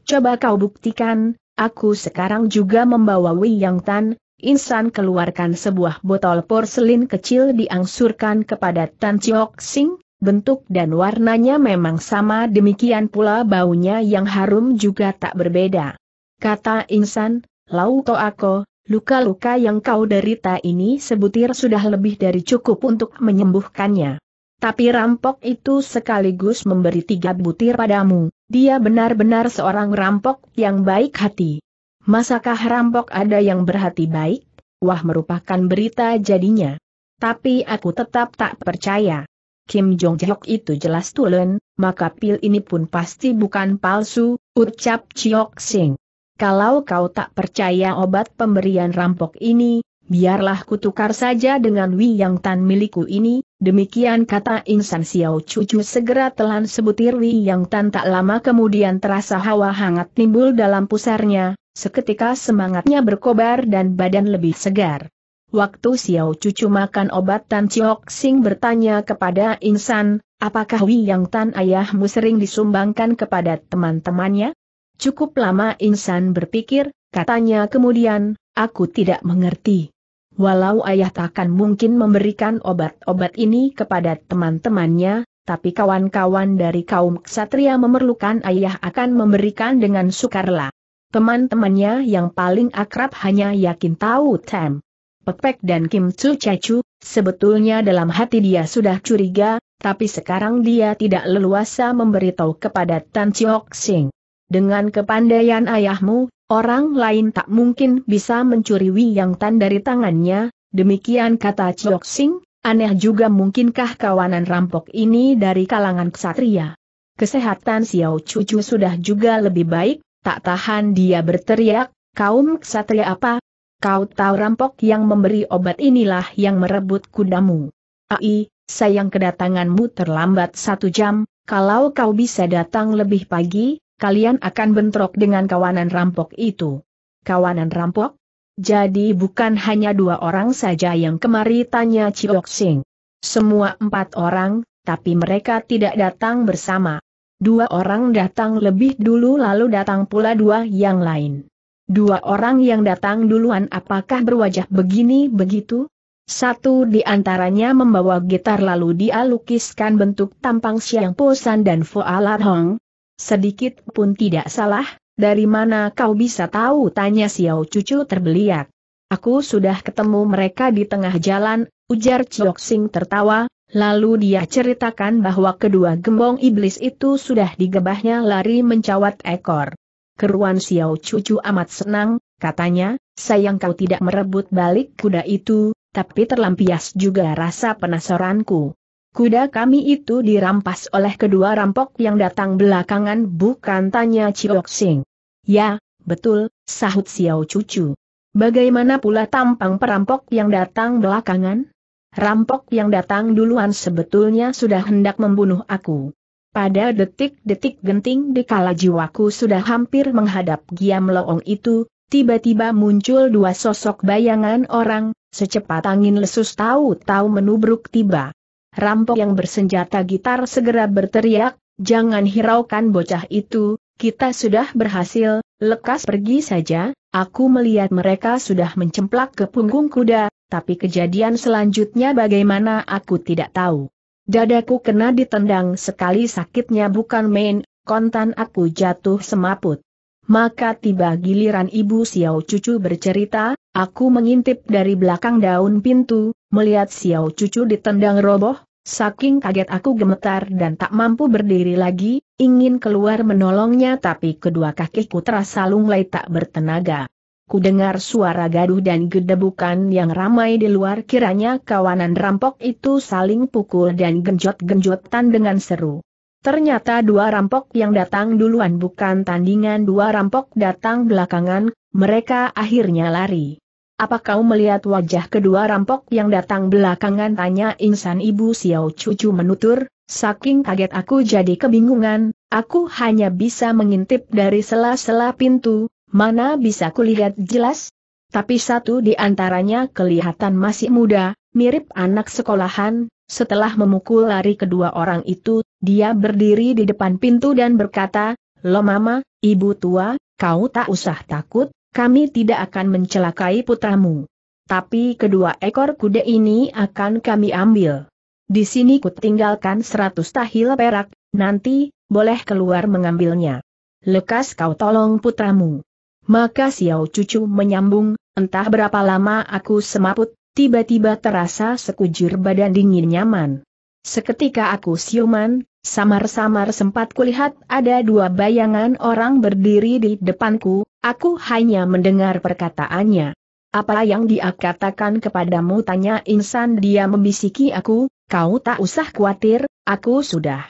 Coba kau buktikan, aku sekarang juga membawa Wei Yang Tan, Insan keluarkan sebuah botol porselin kecil diangsurkan kepada Tan Chiok Sing, bentuk dan warnanya memang sama demikian pula baunya yang harum juga tak berbeda. Kata Insan, Lau To Ako, luka-luka yang kau derita ini sebutir sudah lebih dari cukup untuk menyembuhkannya. Tapi rampok itu sekaligus memberi tiga butir padamu, dia benar-benar seorang rampok yang baik hati. Masakah rampok ada yang berhati baik? Wah merupakan berita jadinya. Tapi aku tetap tak percaya. Kim Jong Jok itu jelas tulen, maka pil ini pun pasti bukan palsu, ucap Chiok Sing. Kalau kau tak percaya obat pemberian rampok ini, biarlah kutukar saja dengan Wi Yang Tan milikku ini, demikian kata Insan Xiao Cucu segera telan sebutir Wi Yang Tan tak lama kemudian terasa hawa hangat timbul dalam pusarnya, seketika semangatnya berkobar dan badan lebih segar. Waktu Xiao Cucu makan obat Tan Ciok Sing bertanya kepada Insan, apakah Wi Yang Tan ayahmu sering disumbangkan kepada teman-temannya? Cukup lama Insan berpikir, katanya kemudian, aku tidak mengerti. Walau ayah takkan mungkin memberikan obat-obat ini kepada teman-temannya, tapi kawan-kawan dari kaum ksatria memerlukan ayah akan memberikan dengan sukarela. Teman-temannya yang paling akrab hanya yakin tahu Tam. Pepek dan Kim Chu Chechu, sebetulnya dalam hati dia sudah curiga, tapi sekarang dia tidak leluasa memberitahu kepada Tan Chiok Sing. Dengan kepandaian ayahmu, Orang lain tak mungkin bisa mencuri Wi Yang Tan dari tangannya, demikian kata Chok Sing, aneh juga mungkinkah kawanan rampok ini dari kalangan ksatria. Kesehatan Xiao Cucu sudah juga lebih baik, tak tahan dia berteriak, kaum ksatria apa? Kau tahu rampok yang memberi obat inilah yang merebut kudamu. Ai, sayang kedatanganmu terlambat satu jam, kalau kau bisa datang lebih pagi, kalian akan bentrok dengan kawanan rampok itu. Kawanan rampok? Jadi bukan hanya dua orang saja yang kemari tanya Ciok Sing. Semua empat orang, tapi mereka tidak datang bersama. Dua orang datang lebih dulu lalu datang pula dua yang lain. Dua orang yang datang duluan apakah berwajah begini begitu? Satu di antaranya membawa gitar lalu dia lukiskan bentuk tampang Siang Posan dan Foalat Hong, Sedikit pun tidak salah, dari mana kau bisa tahu? Tanya Xiao Cucu terbeliak. Aku sudah ketemu mereka di tengah jalan, ujar Chok Sing tertawa, lalu dia ceritakan bahwa kedua gembong iblis itu sudah digebahnya lari mencawat ekor. Keruan Xiao Cucu amat senang, katanya, sayang kau tidak merebut balik kuda itu, tapi terlampias juga rasa penasaranku. Kuda kami itu dirampas oleh kedua rampok yang datang belakangan bukan tanya Ciok Sing. Ya, betul, sahut Xiao Cucu. Bagaimana pula tampang perampok yang datang belakangan? Rampok yang datang duluan sebetulnya sudah hendak membunuh aku. Pada detik-detik genting di kala jiwaku sudah hampir menghadap Giam Loong itu, tiba-tiba muncul dua sosok bayangan orang, secepat angin lesus tahu-tahu menubruk tiba. Rampok yang bersenjata gitar segera berteriak, jangan hiraukan bocah itu, kita sudah berhasil, lekas pergi saja, aku melihat mereka sudah mencemplak ke punggung kuda, tapi kejadian selanjutnya bagaimana aku tidak tahu. Dadaku kena ditendang sekali sakitnya bukan main, kontan aku jatuh semaput. Maka tiba giliran ibu Xiao Cucu bercerita, aku mengintip dari belakang daun pintu, melihat Xiao Cucu ditendang roboh, Saking kaget aku gemetar dan tak mampu berdiri lagi, ingin keluar menolongnya tapi kedua kakiku terasa lunglai tak bertenaga. Ku dengar suara gaduh dan gedebukan yang ramai di luar kiranya kawanan rampok itu saling pukul dan genjot-genjotan dengan seru. Ternyata dua rampok yang datang duluan bukan tandingan dua rampok datang belakangan, mereka akhirnya lari. Apa kau melihat wajah kedua rampok yang datang belakangan tanya insan ibu Xiao Cucu menutur, saking kaget aku jadi kebingungan, aku hanya bisa mengintip dari sela-sela pintu, mana bisa kulihat jelas? Tapi satu di antaranya kelihatan masih muda, mirip anak sekolahan, setelah memukul lari kedua orang itu, dia berdiri di depan pintu dan berkata, Lo mama, ibu tua, kau tak usah takut, kami tidak akan mencelakai putramu. Tapi kedua ekor kuda ini akan kami ambil. Di sini ku tinggalkan seratus tahil perak, nanti, boleh keluar mengambilnya. Lekas kau tolong putramu. Maka Xiao Cucu menyambung, entah berapa lama aku semaput, tiba-tiba terasa sekujur badan dingin nyaman. Seketika aku siuman, samar-samar sempat kulihat ada dua bayangan orang berdiri di depanku, aku hanya mendengar perkataannya. Apa yang dia katakan kepadamu tanya insan dia membisiki aku, kau tak usah khawatir, aku sudah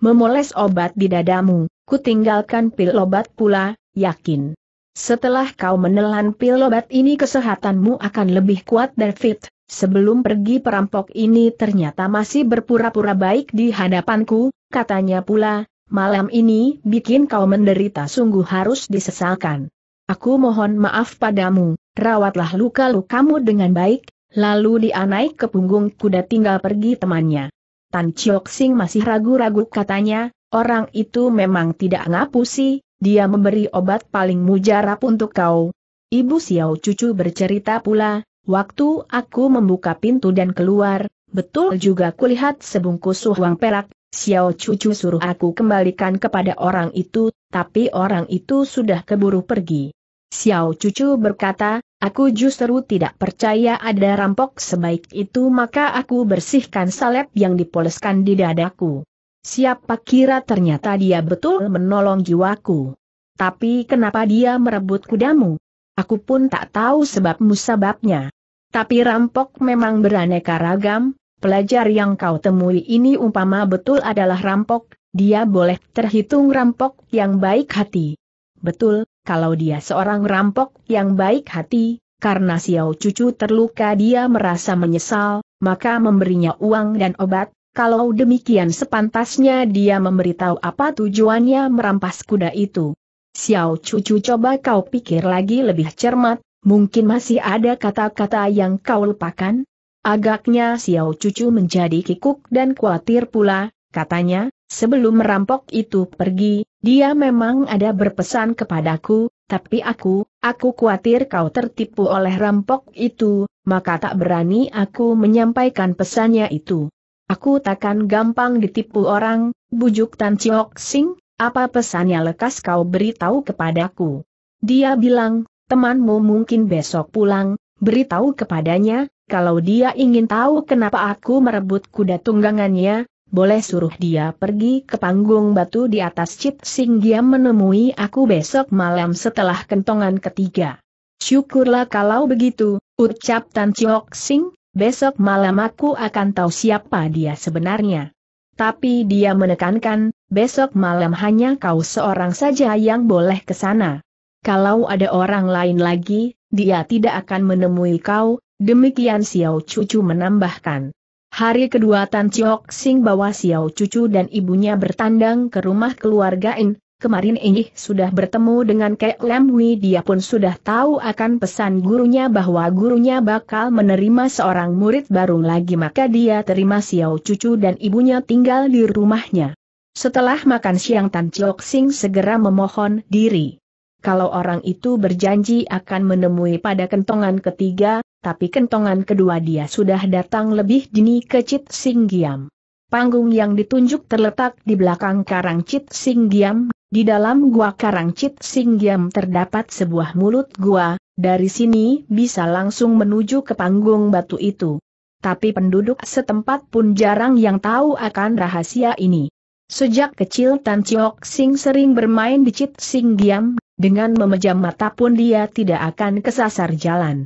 memoles obat di dadamu, ku tinggalkan pil obat pula, yakin. Setelah kau menelan pil obat ini kesehatanmu akan lebih kuat dan fit. Sebelum pergi perampok ini ternyata masih berpura-pura baik di hadapanku, katanya pula, malam ini bikin kau menderita sungguh harus disesalkan. Aku mohon maaf padamu, rawatlah luka-lukamu dengan baik, lalu dia naik ke punggung kuda tinggal pergi temannya. Tan Chiok Sing masih ragu-ragu katanya, orang itu memang tidak ngapusi, dia memberi obat paling mujarab untuk kau. Ibu Xiao Cucu bercerita pula, waktu aku membuka pintu dan keluar, betul juga kulihat sebungkus uang perak, Xiao Cucu suruh aku kembalikan kepada orang itu, tapi orang itu sudah keburu pergi. Xiao Cucu berkata, aku justru tidak percaya ada rampok sebaik itu maka aku bersihkan salep yang dipoleskan di dadaku. Siapa kira ternyata dia betul menolong jiwaku. Tapi kenapa dia merebut kudamu? Aku pun tak tahu sebab musababnya. Tapi rampok memang beraneka ragam, pelajar yang kau temui ini umpama betul adalah rampok, dia boleh terhitung rampok yang baik hati. Betul, kalau dia seorang rampok yang baik hati, karena Xiao Cucu terluka dia merasa menyesal, maka memberinya uang dan obat, kalau demikian sepantasnya dia memberitahu apa tujuannya merampas kuda itu. Xiao Cucu coba kau pikir lagi lebih cermat, mungkin masih ada kata-kata yang kau lupakan? Agaknya Xiao Cucu menjadi kikuk dan khawatir pula, katanya, sebelum merampok itu pergi, dia memang ada berpesan kepadaku, tapi aku, aku khawatir kau tertipu oleh rampok itu, maka tak berani aku menyampaikan pesannya itu. Aku takkan gampang ditipu orang, bujuk Tan Chiok Sing, apa pesannya lekas kau beritahu kepadaku. Dia bilang, temanmu mungkin besok pulang, beritahu kepadanya, kalau dia ingin tahu kenapa aku merebut kuda tunggangannya, boleh suruh dia pergi ke panggung batu di atas Cit Sing Giam menemui aku besok malam setelah kentongan ketiga. Syukurlah kalau begitu, ucap Tan Chiok Sing, besok malam aku akan tahu siapa dia sebenarnya. Tapi dia menekankan, besok malam hanya kau seorang saja yang boleh ke sana. Kalau ada orang lain lagi, dia tidak akan menemui kau, demikian Xiao Cucu menambahkan. Hari kedua Tan Chiok Sing bawa Xiao Cucu dan ibunya bertandang ke rumah keluarga In, Kemarin ini sudah bertemu dengan Kek Lam Hui dia pun sudah tahu akan pesan gurunya bahwa gurunya bakal menerima seorang murid baru lagi maka dia terima Xiao Cucu dan ibunya tinggal di rumahnya. Setelah makan siang Tan Chok Sing segera memohon diri. Kalau orang itu berjanji akan menemui pada kentongan ketiga, tapi kentongan kedua dia sudah datang lebih dini ke Cit Sing Giam. Panggung yang ditunjuk terletak di belakang Karang Cit Sing Giam, di dalam gua Karang Cit Singgiam terdapat sebuah mulut gua, dari sini bisa langsung menuju ke panggung batu itu. Tapi penduduk setempat pun jarang yang tahu akan rahasia ini. Sejak kecil Tan Chiok Sing sering bermain di Cit Singgiam, dengan memejam mata pun dia tidak akan kesasar jalan.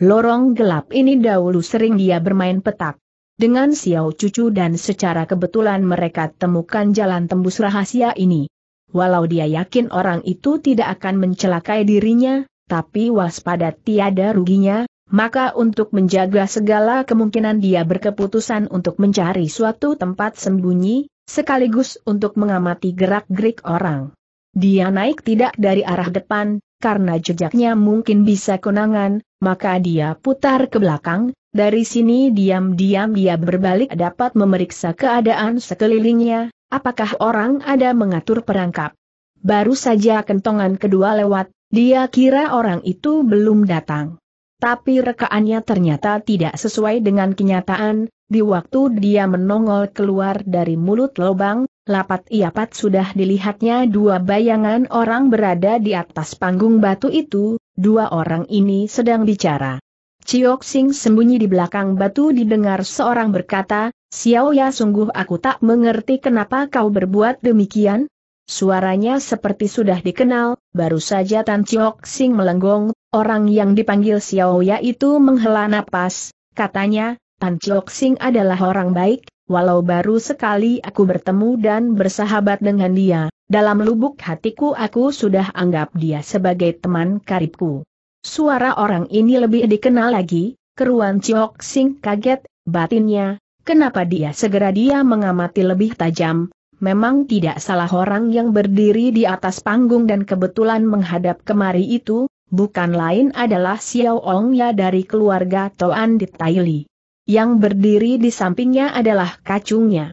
Lorong gelap ini dahulu sering dia bermain petak. Dengan Xiao Cucu dan secara kebetulan mereka temukan jalan tembus rahasia ini. Walau dia yakin orang itu tidak akan mencelakai dirinya, tapi waspada tiada ruginya, maka untuk menjaga segala kemungkinan dia berkeputusan untuk mencari suatu tempat sembunyi, sekaligus untuk mengamati gerak-gerik orang. Dia naik tidak dari arah depan, karena jejaknya mungkin bisa konangan, maka dia putar ke belakang, Dari sini diam-diam dia berbalik dapat memeriksa keadaan sekelilingnya, apakah orang ada mengatur perangkap. Baru saja kentongan kedua lewat, dia kira orang itu belum datang. Tapi rekaannya ternyata tidak sesuai dengan kenyataan, di waktu dia menongol keluar dari mulut lubang, lapat iapat sudah dilihatnya dua bayangan orang berada di atas panggung batu itu, dua orang ini sedang bicara. Ciok Sing sembunyi di belakang batu didengar seorang berkata, Xiao Ya sungguh aku tak mengerti kenapa kau berbuat demikian. Suaranya seperti sudah dikenal, baru saja Tan Ciok Sing melenggong, orang yang dipanggil Xiao Ya itu menghela napas, katanya, Tan Ciok Sing adalah orang baik, walau baru sekali aku bertemu dan bersahabat dengan dia, dalam lubuk hatiku aku sudah anggap dia sebagai teman karibku. Suara orang ini lebih dikenal lagi, keruan Ciok Sing kaget, batinnya, kenapa dia segera dia mengamati lebih tajam, memang tidak salah orang yang berdiri di atas panggung dan kebetulan menghadap kemari itu, bukan lain adalah Xiao Ong Ya dari keluarga Toan di Taili. Yang berdiri di sampingnya adalah kacungnya.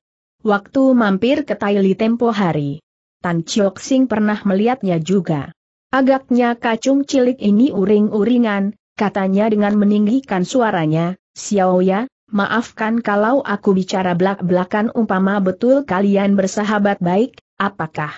Waktu mampir ke Taili tempo hari. Tan Chiok Sing pernah melihatnya juga. Agaknya kacung cilik ini uring-uringan, katanya dengan meninggikan suaranya, Xiao ya, maafkan kalau aku bicara belak-belakan umpama betul kalian bersahabat baik, apakah?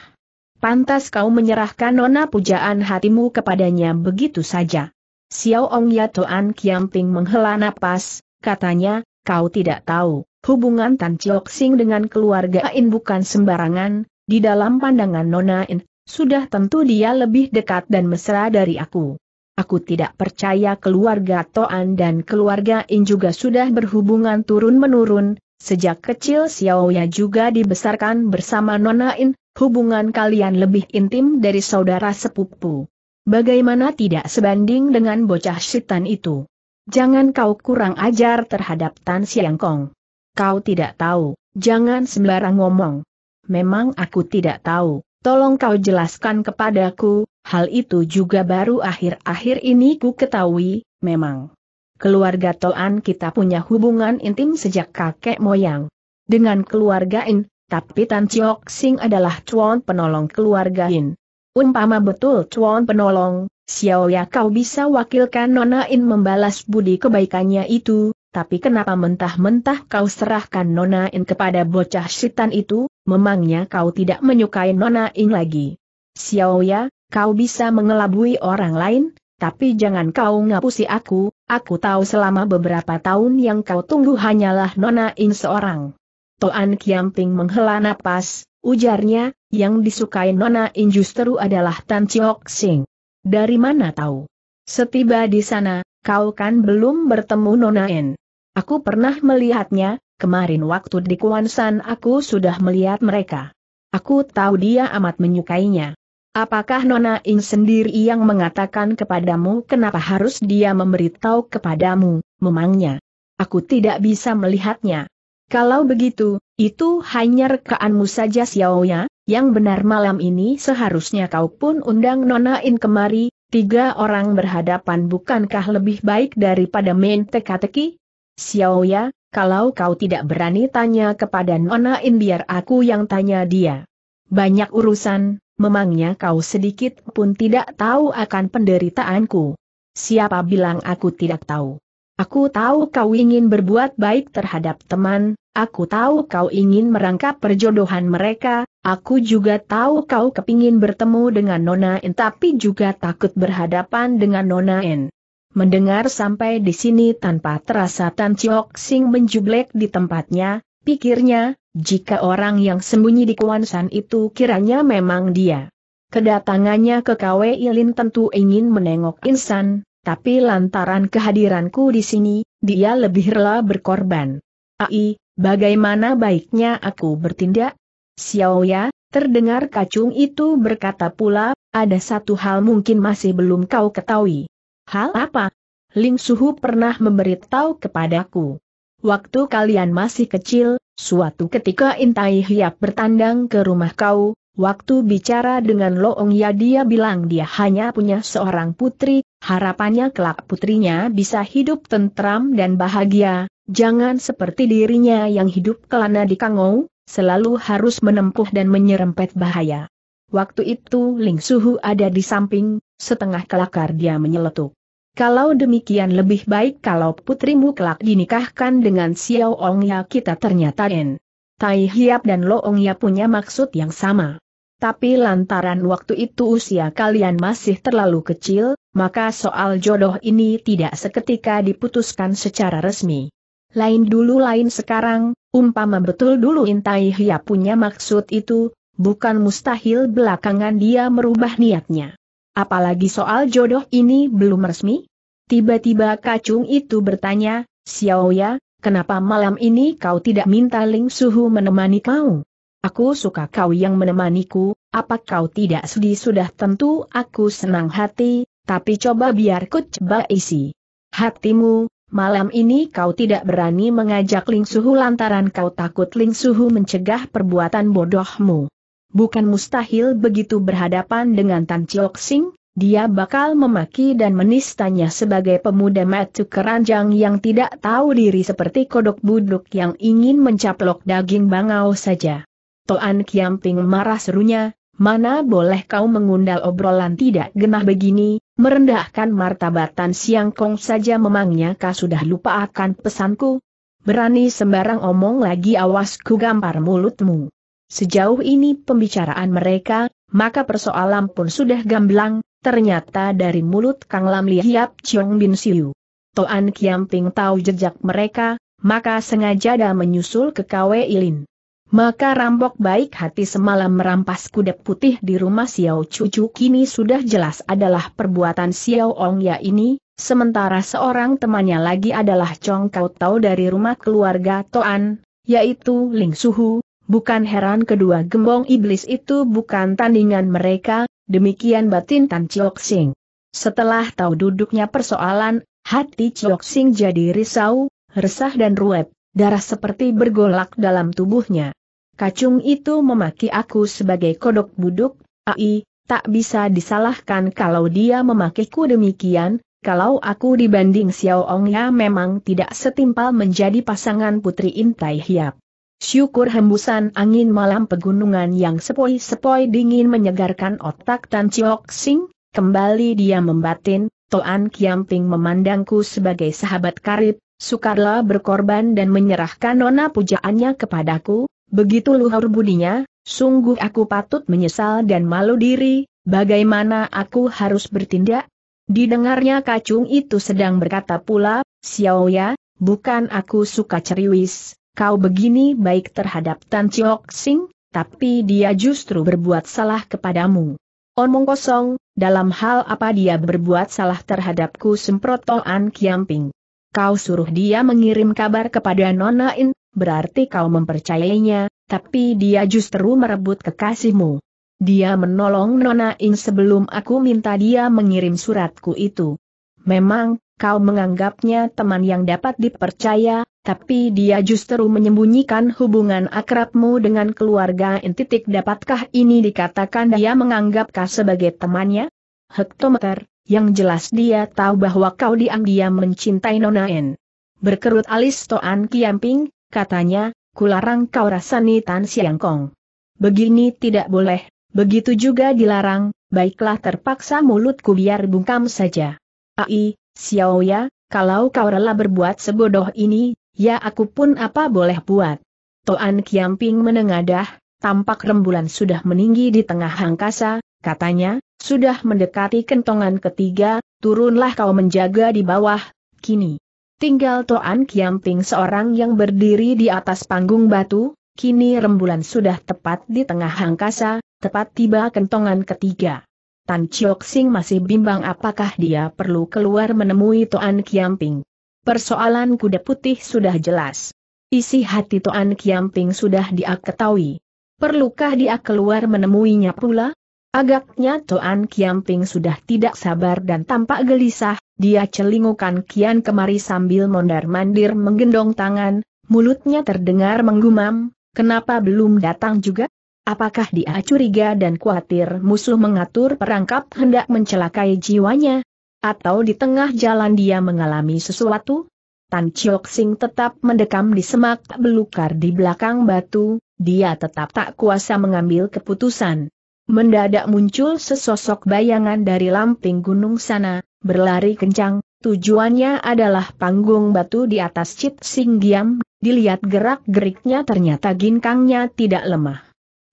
Pantas kau menyerahkan nona pujaan hatimu kepadanya begitu saja. Xiao Ong Ya Toan Kiam Ping menghela napas, katanya, kau tidak tahu, hubungan Tan Chiok Sing dengan keluarga In bukan sembarangan, di dalam pandangan Nona In, sudah tentu dia lebih dekat dan mesra dari aku. Aku tidak percaya keluarga Toan dan keluarga In juga sudah berhubungan turun-menurun, sejak kecil Xiaoya juga dibesarkan bersama Nona In, hubungan kalian lebih intim dari saudara sepupu. Bagaimana tidak sebanding dengan bocah syaitan itu? Jangan kau kurang ajar terhadap Tan Siang Kong. Kau tidak tahu, jangan sembarang ngomong. Memang aku tidak tahu, Tolong kau jelaskan kepadaku, hal itu juga baru akhir-akhir ini ku ketahui, memang. Keluarga Toan kita punya hubungan intim sejak kakek moyang. Dengan keluarga In, tapi Tan Chiok Sing adalah cuan penolong keluarga In. Umpama betul cuan penolong, Xiao ya kau bisa wakilkan Nona In membalas budi kebaikannya itu, tapi kenapa mentah-mentah kau serahkan Nona In kepada bocah sitan itu, memangnya kau tidak menyukai Nona In lagi? Xiao ya, kau bisa mengelabui orang lain, tapi jangan kau ngapusi aku, aku tahu selama beberapa tahun yang kau tunggu hanyalah Nona In seorang. Toan Kiamping menghela napas, ujarnya, yang disukai Nona In justru adalah Tan Chiok Sing. Dari mana tahu? Setiba di sana, kau kan belum bertemu Nona En. Aku pernah melihatnya, kemarin waktu di Kuansan aku sudah melihat mereka. Aku tahu dia amat menyukainya. Apakah Nona In sendiri yang mengatakan kepadamu kenapa harus dia memberitahu kepadamu, memangnya? Aku tidak bisa melihatnya. Kalau begitu, itu hanya rekaanmu saja Xiaoya, yang benar malam ini seharusnya kau pun undang Nona In kemari, Tiga orang berhadapan bukankah lebih baik daripada main teka-teki? Xiao ya, kalau kau tidak berani tanya kepada Nona In biar aku yang tanya dia. Banyak urusan, memangnya kau sedikit pun tidak tahu akan penderitaanku. Siapa bilang aku tidak tahu? Aku tahu kau ingin berbuat baik terhadap teman, aku tahu kau ingin merangkap perjodohan mereka, Aku juga tahu kau kepingin bertemu dengan Nona En tapi juga takut berhadapan dengan Nona En. Mendengar sampai di sini tanpa terasa Tan Chiok Sing menjublek di tempatnya, pikirnya, jika orang yang sembunyi di Kuansan itu kiranya memang dia. Kedatangannya ke KW Ilin tentu ingin menengok Insan, tapi lantaran kehadiranku di sini, dia lebih rela berkorban. Ai, bagaimana baiknya aku bertindak? Xiao ya, terdengar kacung itu berkata pula, ada satu hal mungkin masih belum kau ketahui. Hal apa? Ling Suhu pernah memberitahu kepadaku. Waktu kalian masih kecil, suatu ketika Intai Hiap bertandang ke rumah kau, Waktu bicara dengan Loong Ya dia bilang dia hanya punya seorang putri, harapannya kelak putrinya bisa hidup tentram dan bahagia, jangan seperti dirinya yang hidup kelana di Kangou, selalu harus menempuh dan menyerempet bahaya. Waktu itu Ling Suhu ada di samping, setengah kelakar dia menyeletuk. Kalau demikian lebih baik kalau putrimu kelak dinikahkan dengan Xiao Ong Ya kita ternyata Den. Tai Hiap dan Lo Ong Ya punya maksud yang sama. Tapi lantaran waktu itu usia kalian masih terlalu kecil, maka soal jodoh ini tidak seketika diputuskan secara resmi. Lain dulu lain sekarang, umpama betul dulu Intai Hia punya maksud itu, bukan mustahil belakangan dia merubah niatnya. Apalagi soal jodoh ini belum resmi? Tiba-tiba kacung itu bertanya, Xiao Ya, kenapa malam ini kau tidak minta Ling Suhu menemani kau? Aku suka kau yang menemaniku, apa kau tidak sedih sudah tentu aku senang hati, tapi coba biar ku coba isi. Hatimu, malam ini kau tidak berani mengajak Ling Suhu lantaran kau takut Ling Suhu mencegah perbuatan bodohmu. Bukan mustahil begitu berhadapan dengan Tan Chiok Sing, dia bakal memaki dan menistanya sebagai pemuda matu keranjang yang tidak tahu diri seperti kodok buduk yang ingin mencaplok daging bangau saja. Toan Kiamping marah serunya, mana boleh kau mengundal obrolan tidak genah begini, merendahkan martabatan siang kong saja memangnya kau sudah lupa akan pesanku? Berani sembarang omong lagi awas ku gampar mulutmu. Sejauh ini pembicaraan mereka, maka persoalan pun sudah gamblang, ternyata dari mulut Kang Lam Lihiap Chiong Bin Siu. Toan Kiamping tahu jejak mereka, maka sengaja dah menyusul ke Kwe Ilin. Maka rampok baik hati semalam merampas kuda putih di rumah Xiao Cucu kini sudah jelas adalah perbuatan Xiao Ong Ya ini, sementara seorang temannya lagi adalah Chong Kau Tau dari rumah keluarga Toan, yaitu Ling Suhu, bukan heran kedua gembong iblis itu bukan tandingan mereka, demikian batin Tan Chiok Sing. Setelah tahu duduknya persoalan, hati Chiok Sing jadi risau, resah dan ruwet, darah seperti bergolak dalam tubuhnya. Kacung itu memaki aku sebagai kodok buduk, ai, tak bisa disalahkan kalau dia memakiku demikian, kalau aku dibanding Xiao Ong ya memang tidak setimpal menjadi pasangan Putri Intai Hiap. Syukur hembusan angin malam pegunungan yang sepoi-sepoi dingin menyegarkan otak Tan Chiok Sing, kembali dia membatin, Toan Kiamping memandangku sebagai sahabat karib, sukarlah berkorban dan menyerahkan nona pujaannya kepadaku, Begitu luhur budinya, sungguh aku patut menyesal dan malu diri, bagaimana aku harus bertindak? Didengarnya kacung itu sedang berkata pula, Xiao ya, bukan aku suka ceriwis, kau begini baik terhadap Tan Chiok Sing, tapi dia justru berbuat salah kepadamu. Omong kosong, dalam hal apa dia berbuat salah terhadapku semprotoan Kiamping. Kau suruh dia mengirim kabar kepada Nona In, berarti kau mempercayainya, tapi dia justru merebut kekasihmu. Dia menolong Nona Ing sebelum aku minta dia mengirim suratku itu. Memang, kau menganggapnya teman yang dapat dipercaya, tapi dia justru menyembunyikan hubungan akrabmu dengan keluarga Titik dapatkah ini dikatakan dia menganggap kau sebagai temannya? Hektometer, yang jelas dia tahu bahwa kau diam-diam mencintai Nona N. Berkerut alis Toan Kiamping, katanya, kularang kau rasani Tan Siang Kong. Begini tidak boleh, begitu juga dilarang, baiklah terpaksa mulutku biar bungkam saja. Ai, Xiao ya, kalau kau rela berbuat sebodoh ini, ya aku pun apa boleh buat. Toan Kiamping menengadah, tampak rembulan sudah meninggi di tengah angkasa, katanya, sudah mendekati kentongan ketiga, turunlah kau menjaga di bawah, kini. Tinggal Toan Kiamping seorang yang berdiri di atas panggung batu, kini rembulan sudah tepat di tengah angkasa, tepat tiba kentongan ketiga. Tan Chiok Sing masih bimbang apakah dia perlu keluar menemui Toan Kiamping. Persoalan kuda putih sudah jelas. Isi hati Toan Kiamping sudah dia ketahui. Perlukah dia keluar menemuinya pula? Agaknya Toan Kiamping sudah tidak sabar dan tampak gelisah, dia celingukan kian kemari sambil mondar-mandir menggendong tangan, mulutnya terdengar menggumam, kenapa belum datang juga? Apakah dia curiga dan khawatir musuh mengatur perangkap hendak mencelakai jiwanya? Atau di tengah jalan dia mengalami sesuatu? Tan Chiok Sing tetap mendekam di semak belukar di belakang batu, dia tetap tak kuasa mengambil keputusan. Mendadak muncul sesosok bayangan dari lamping gunung sana, berlari kencang, tujuannya adalah panggung batu di atas Cit Sing Giam, dilihat gerak-geriknya ternyata ginkangnya tidak lemah.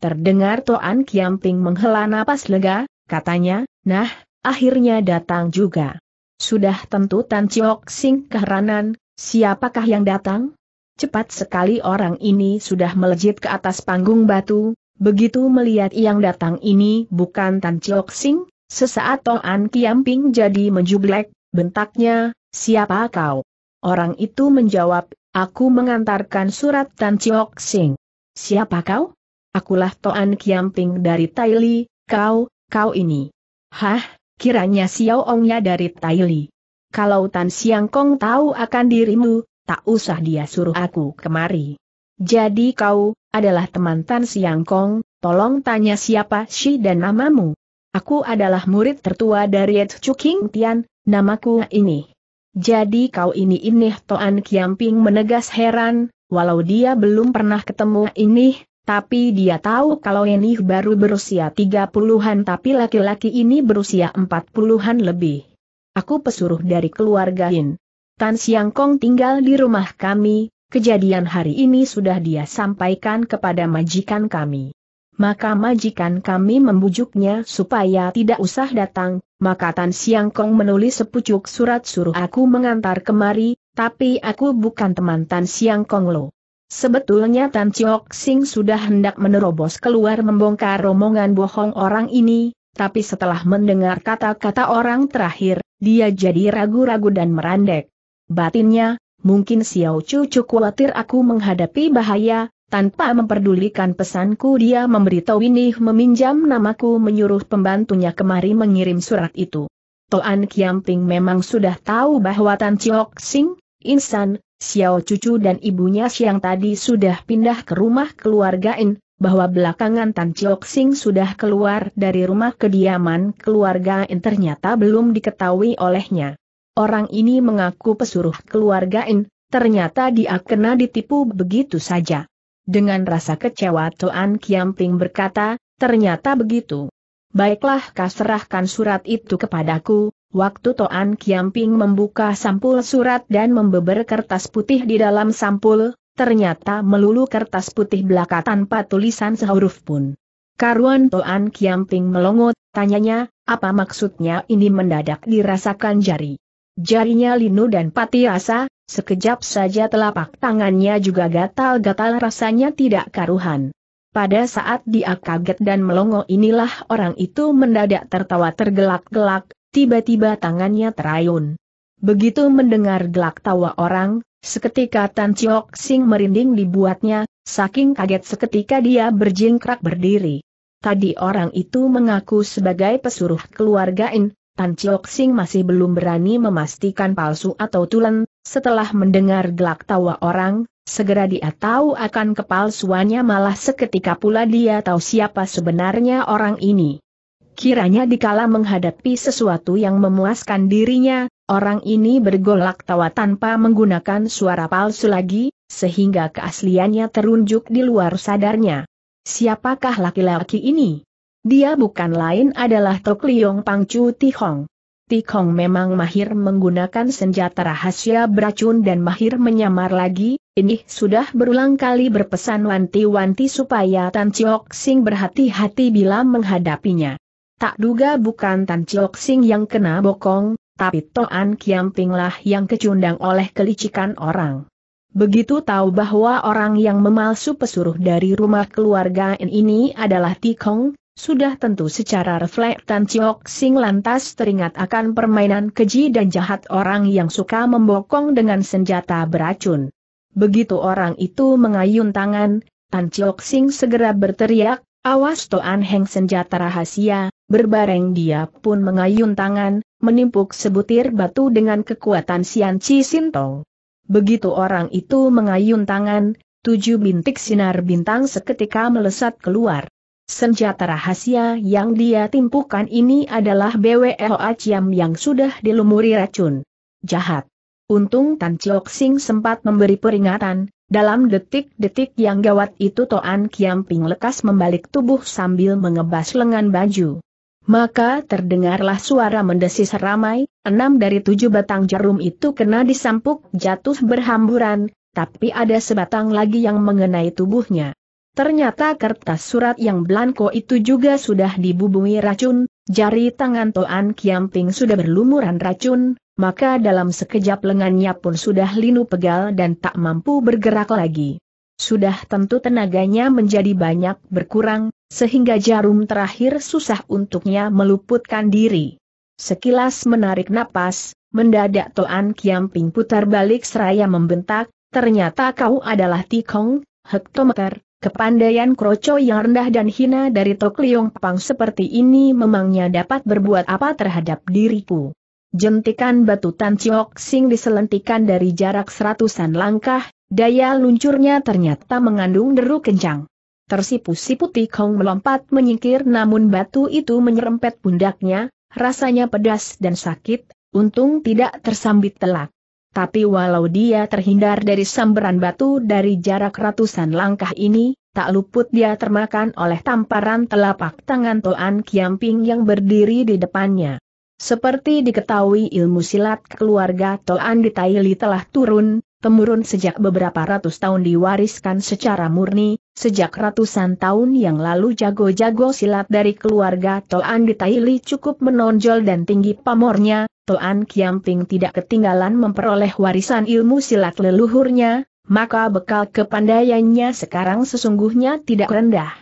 Terdengar Toan Kiamping menghela napas lega, katanya, nah, akhirnya datang juga. Sudah tentu Tan Chiok Sing keheranan, Siapakah yang datang? Cepat sekali orang ini sudah melejit ke atas panggung batu, begitu melihat yang datang ini bukan Tan Chiok Sing, sesaat Toan Kiamping jadi menjublek, bentaknya, siapa kau? Orang itu menjawab, aku mengantarkan surat Tan Chiok Sing. Siapa kau? Akulah Toan Kiamping dari Taili, kau, kau ini. Hah, kiranya Xiao Ongnya dari Taili. Kalau Tan Siang Kong tahu akan dirimu, tak usah dia suruh aku kemari. Jadi kau, adalah teman Tan Siang Kong, tolong tanya siapa si dan namamu. Aku adalah murid tertua dari Chu King Tian, namaku ini. Jadi kau ini ini Toan Kiamping menegas heran, walau dia belum pernah ketemu ini, tapi dia tahu kalau ini baru berusia tiga puluhan tapi laki-laki ini berusia empat puluhan lebih. Aku pesuruh dari keluarga Hin. Tan Siang Kong tinggal di rumah kami, kejadian hari ini sudah dia sampaikan kepada majikan kami. Maka majikan kami membujuknya supaya tidak usah datang, maka Tan Siang Kong menulis sepucuk surat suruh aku mengantar kemari, tapi aku bukan teman Tan Siang Kong lo. Sebetulnya Tan Chiok Sing sudah hendak menerobos keluar membongkar rombongan bohong orang ini, tapi setelah mendengar kata-kata orang terakhir, dia jadi ragu-ragu dan merandek. Batinnya, mungkin Xiao Cucu khawatir aku menghadapi bahaya, tanpa memperdulikan pesanku dia memberitahu ini meminjam namaku menyuruh pembantunya kemari mengirim surat itu. Toan Kiamping memang sudah tahu bahwa Tan Chiok Sing, Insan, Xiao Cucu dan ibunya siang tadi sudah pindah ke rumah keluarga In, bahwa belakangan Tan Chiok Sing sudah keluar dari rumah kediaman keluarga In ternyata belum diketahui olehnya. Orang ini mengaku pesuruh keluarga In, ternyata dia kena ditipu begitu saja. Dengan rasa kecewa Toan Kiamping berkata, ternyata begitu. Baiklah kau serahkan surat itu kepadaku, waktu Toan Kiamping membuka sampul surat dan membeber kertas putih di dalam sampul, ternyata melulu kertas putih belaka tanpa tulisan sehuruf pun. Karuan Toan Kiamping melongot, tanyanya, apa maksudnya ini mendadak dirasakan jari. Jarinya linu dan pati rasa, sekejap saja telapak tangannya juga gatal-gatal rasanya tidak karuhan. Pada saat dia kaget dan melongo inilah orang itu mendadak tertawa tergelak-gelak, tiba-tiba tangannya terayun. Begitu mendengar gelak tawa orang, Seketika Tan Chiok Sing merinding dibuatnya, saking kaget seketika dia berjingkrak berdiri. Tadi orang itu mengaku sebagai pesuruh keluarga In, Tan Chiok Sing masih belum berani memastikan palsu atau tulen, setelah mendengar gelak tawa orang, segera dia tahu akan kepalsuannya malah seketika pula dia tahu siapa sebenarnya orang ini. Kiranya dikala menghadapi sesuatu yang memuaskan dirinya, Orang ini bergolak tawa tanpa menggunakan suara palsu lagi, sehingga keasliannya terunjuk di luar sadarnya. Siapakah laki-laki ini? Dia bukan lain adalah Tok Liong Pangcu Tihong. Tihong memang mahir menggunakan senjata rahasia beracun dan mahir menyamar lagi, ini sudah berulang kali berpesan wanti-wanti supaya Tan Chiok Sing berhati-hati bila menghadapinya. Tak duga bukan Tan Chiok Sing yang kena bokong, tapi Toan Kiamping lah yang kecundang oleh kelicikan orang. Begitu tahu bahwa orang yang memalsu pesuruh dari rumah keluarga ini adalah Tikong, sudah tentu secara refleks Tan Chiok Sing lantas teringat akan permainan keji dan jahat orang yang suka membokong dengan senjata beracun. Begitu orang itu mengayun tangan, Tan Chiok Sing segera berteriak, awas Toan Heng senjata rahasia, berbareng dia pun mengayun tangan, menimpuk sebutir batu dengan kekuatan Sian Chi Sintong. Begitu orang itu mengayun tangan, tujuh bintik sinar bintang seketika melesat keluar. Senjata rahasia yang dia timpukan ini adalah BWLA Ciam yang sudah dilumuri racun. Jahat. Untung Tan Chiok Sing sempat memberi peringatan, dalam detik-detik yang gawat itu Toan Kiam Ping lekas membalik tubuh sambil mengebas lengan baju. Maka terdengarlah suara mendesis ramai, enam dari tujuh batang jarum itu kena disampuk jatuh berhamburan, tapi ada sebatang lagi yang mengenai tubuhnya. Ternyata kertas surat yang blanko itu juga sudah dibubui racun, jari tangan Toan Kiamping sudah berlumuran racun, maka dalam sekejap lengannya pun sudah linu pegal dan tak mampu bergerak lagi. Sudah tentu tenaganya menjadi banyak berkurang, sehingga jarum terakhir susah untuknya meluputkan diri. Sekilas menarik napas, mendadak Toan Kiamping putar balik seraya membentak, ternyata kau adalah Tikong, hektometer, Kepandaian kroco yang rendah dan hina dari Tok Liong Pang seperti ini memangnya dapat berbuat apa terhadap diriku. Jentikan batu Tan Chiok Sing diselentikan dari jarak seratusan langkah, daya luncurnya ternyata mengandung deru kencang. Tersipu-sipu Tikong melompat menyingkir namun batu itu menyerempet pundaknya, rasanya pedas dan sakit, untung tidak tersambit telak. Tapi walau dia terhindar dari sambaran batu dari jarak ratusan langkah ini, tak luput dia termakan oleh tamparan telapak tangan Toan Kiamping yang berdiri di depannya. Seperti diketahui ilmu silat keluarga Toan di Taili telah turun, temurun sejak beberapa ratus tahun diwariskan secara murni, sejak ratusan tahun yang lalu jago-jago silat dari keluarga Toan di Taili cukup menonjol dan tinggi pamornya, Toan Kiamping tidak ketinggalan memperoleh warisan ilmu silat leluhurnya, maka bekal kepandaiannya sekarang sesungguhnya tidak rendah.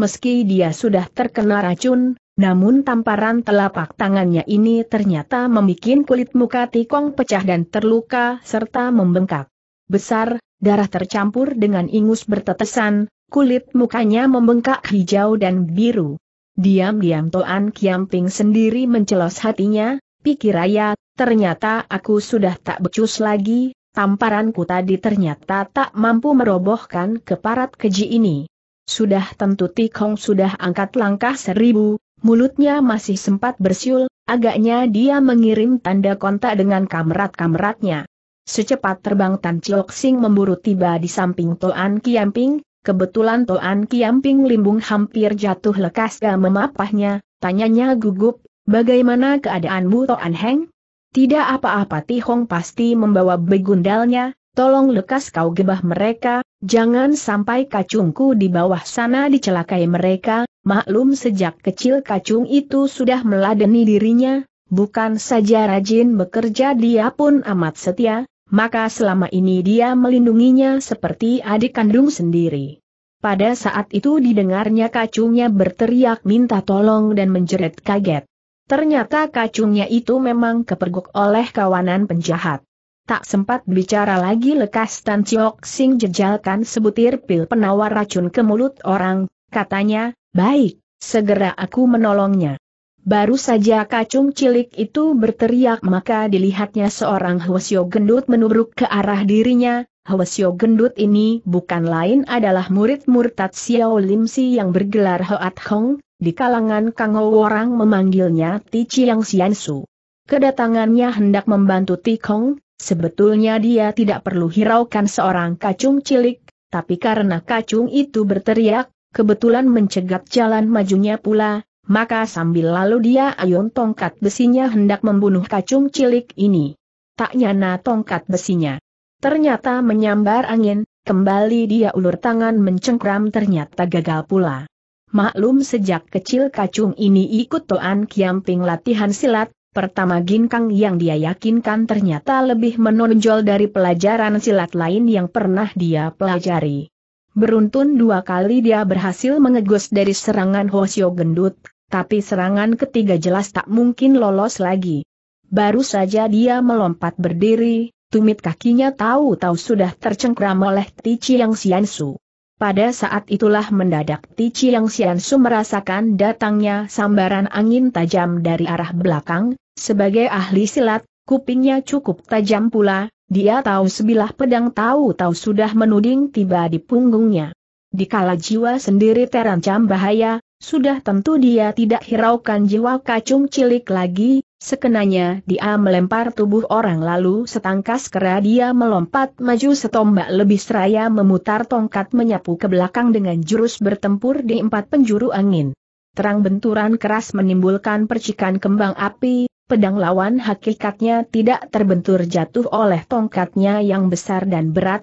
Meski dia sudah terkena racun, namun tamparan telapak tangannya ini ternyata membuat kulit muka Tikong pecah dan terluka serta membengkak. Besar, darah tercampur dengan ingus bertetesan, kulit mukanya membengkak hijau dan biru. Diam-diam Toan Kiamping sendiri mencelos hatinya, Pikir Raya, ternyata aku sudah tak becus lagi, tamparanku tadi ternyata tak mampu merobohkan keparat keji ini. Sudah tentu Tikong sudah angkat langkah seribu, mulutnya masih sempat bersiul, agaknya dia mengirim tanda kontak dengan kamerat-kameratnya. Secepat terbang Tan Chiok Sing memburu tiba di samping Toan Kiamping, kebetulan Toan Kiamping limbung hampir jatuh lekas dan memapahnya, tanyanya gugup, Bagaimana keadaanmu Toan Heng? Tidak apa-apa Ti Hong pasti membawa begundalnya, tolong lekas kau gebah mereka, jangan sampai kacungku di bawah sana dicelakai mereka, maklum sejak kecil kacung itu sudah meladeni dirinya, bukan saja rajin bekerja dia pun amat setia, maka selama ini dia melindunginya seperti adik kandung sendiri. Pada saat itu didengarnya kacungnya berteriak minta tolong dan menjerit kaget. Ternyata kacungnya itu memang kepergok oleh kawanan penjahat. Tak sempat bicara lagi lekas Tan Chiok Sing jejalkan sebutir pil penawar racun ke mulut orang, katanya, baik, segera aku menolongnya. Baru saja kacung cilik itu berteriak maka dilihatnya seorang Hwasyo gendut menubruk ke arah dirinya, Hwasyo gendut ini bukan lain adalah murid murtad Xiao Lim Si yang bergelar Hoat Hong, di kalangan Kangou orang memanggilnya Ti Chiang Su. Kedatangannya hendak membantu Ti Kong, sebetulnya dia tidak perlu hiraukan seorang kacung cilik, tapi karena kacung itu berteriak, kebetulan mencegat jalan majunya pula, maka sambil lalu dia ayun tongkat besinya hendak membunuh kacung cilik ini. Tak nyana tongkat besinya. Ternyata menyambar angin, kembali dia ulur tangan mencengkram ternyata gagal pula. Maklum sejak kecil kacung ini ikut Toan Kiamping latihan silat, pertama ginkang yang dia yakinkan ternyata lebih menonjol dari pelajaran silat lain yang pernah dia pelajari. Beruntun dua kali dia berhasil mengegus dari serangan Hosio Gendut, tapi serangan ketiga jelas tak mungkin lolos lagi. Baru saja dia melompat berdiri, tumit kakinya tahu-tahu sudah tercengkram oleh Ti Chiang Siansu. Pada saat itulah mendadak Ti Chiang Su merasakan datangnya sambaran angin tajam dari arah belakang, sebagai ahli silat, kupingnya cukup tajam pula, dia tahu sebilah pedang tahu-tahu sudah menuding tiba di punggungnya. dikala jiwa sendiri terancam bahaya, sudah tentu dia tidak hiraukan jiwa kacung cilik lagi, sekenanya dia melempar tubuh orang lalu setangkas kera dia melompat maju setombak lebih seraya memutar tongkat menyapu ke belakang dengan jurus bertempur di empat penjuru angin. Terang benturan keras menimbulkan percikan kembang api, pedang lawan hakikatnya tidak terbentur jatuh oleh tongkatnya yang besar dan berat,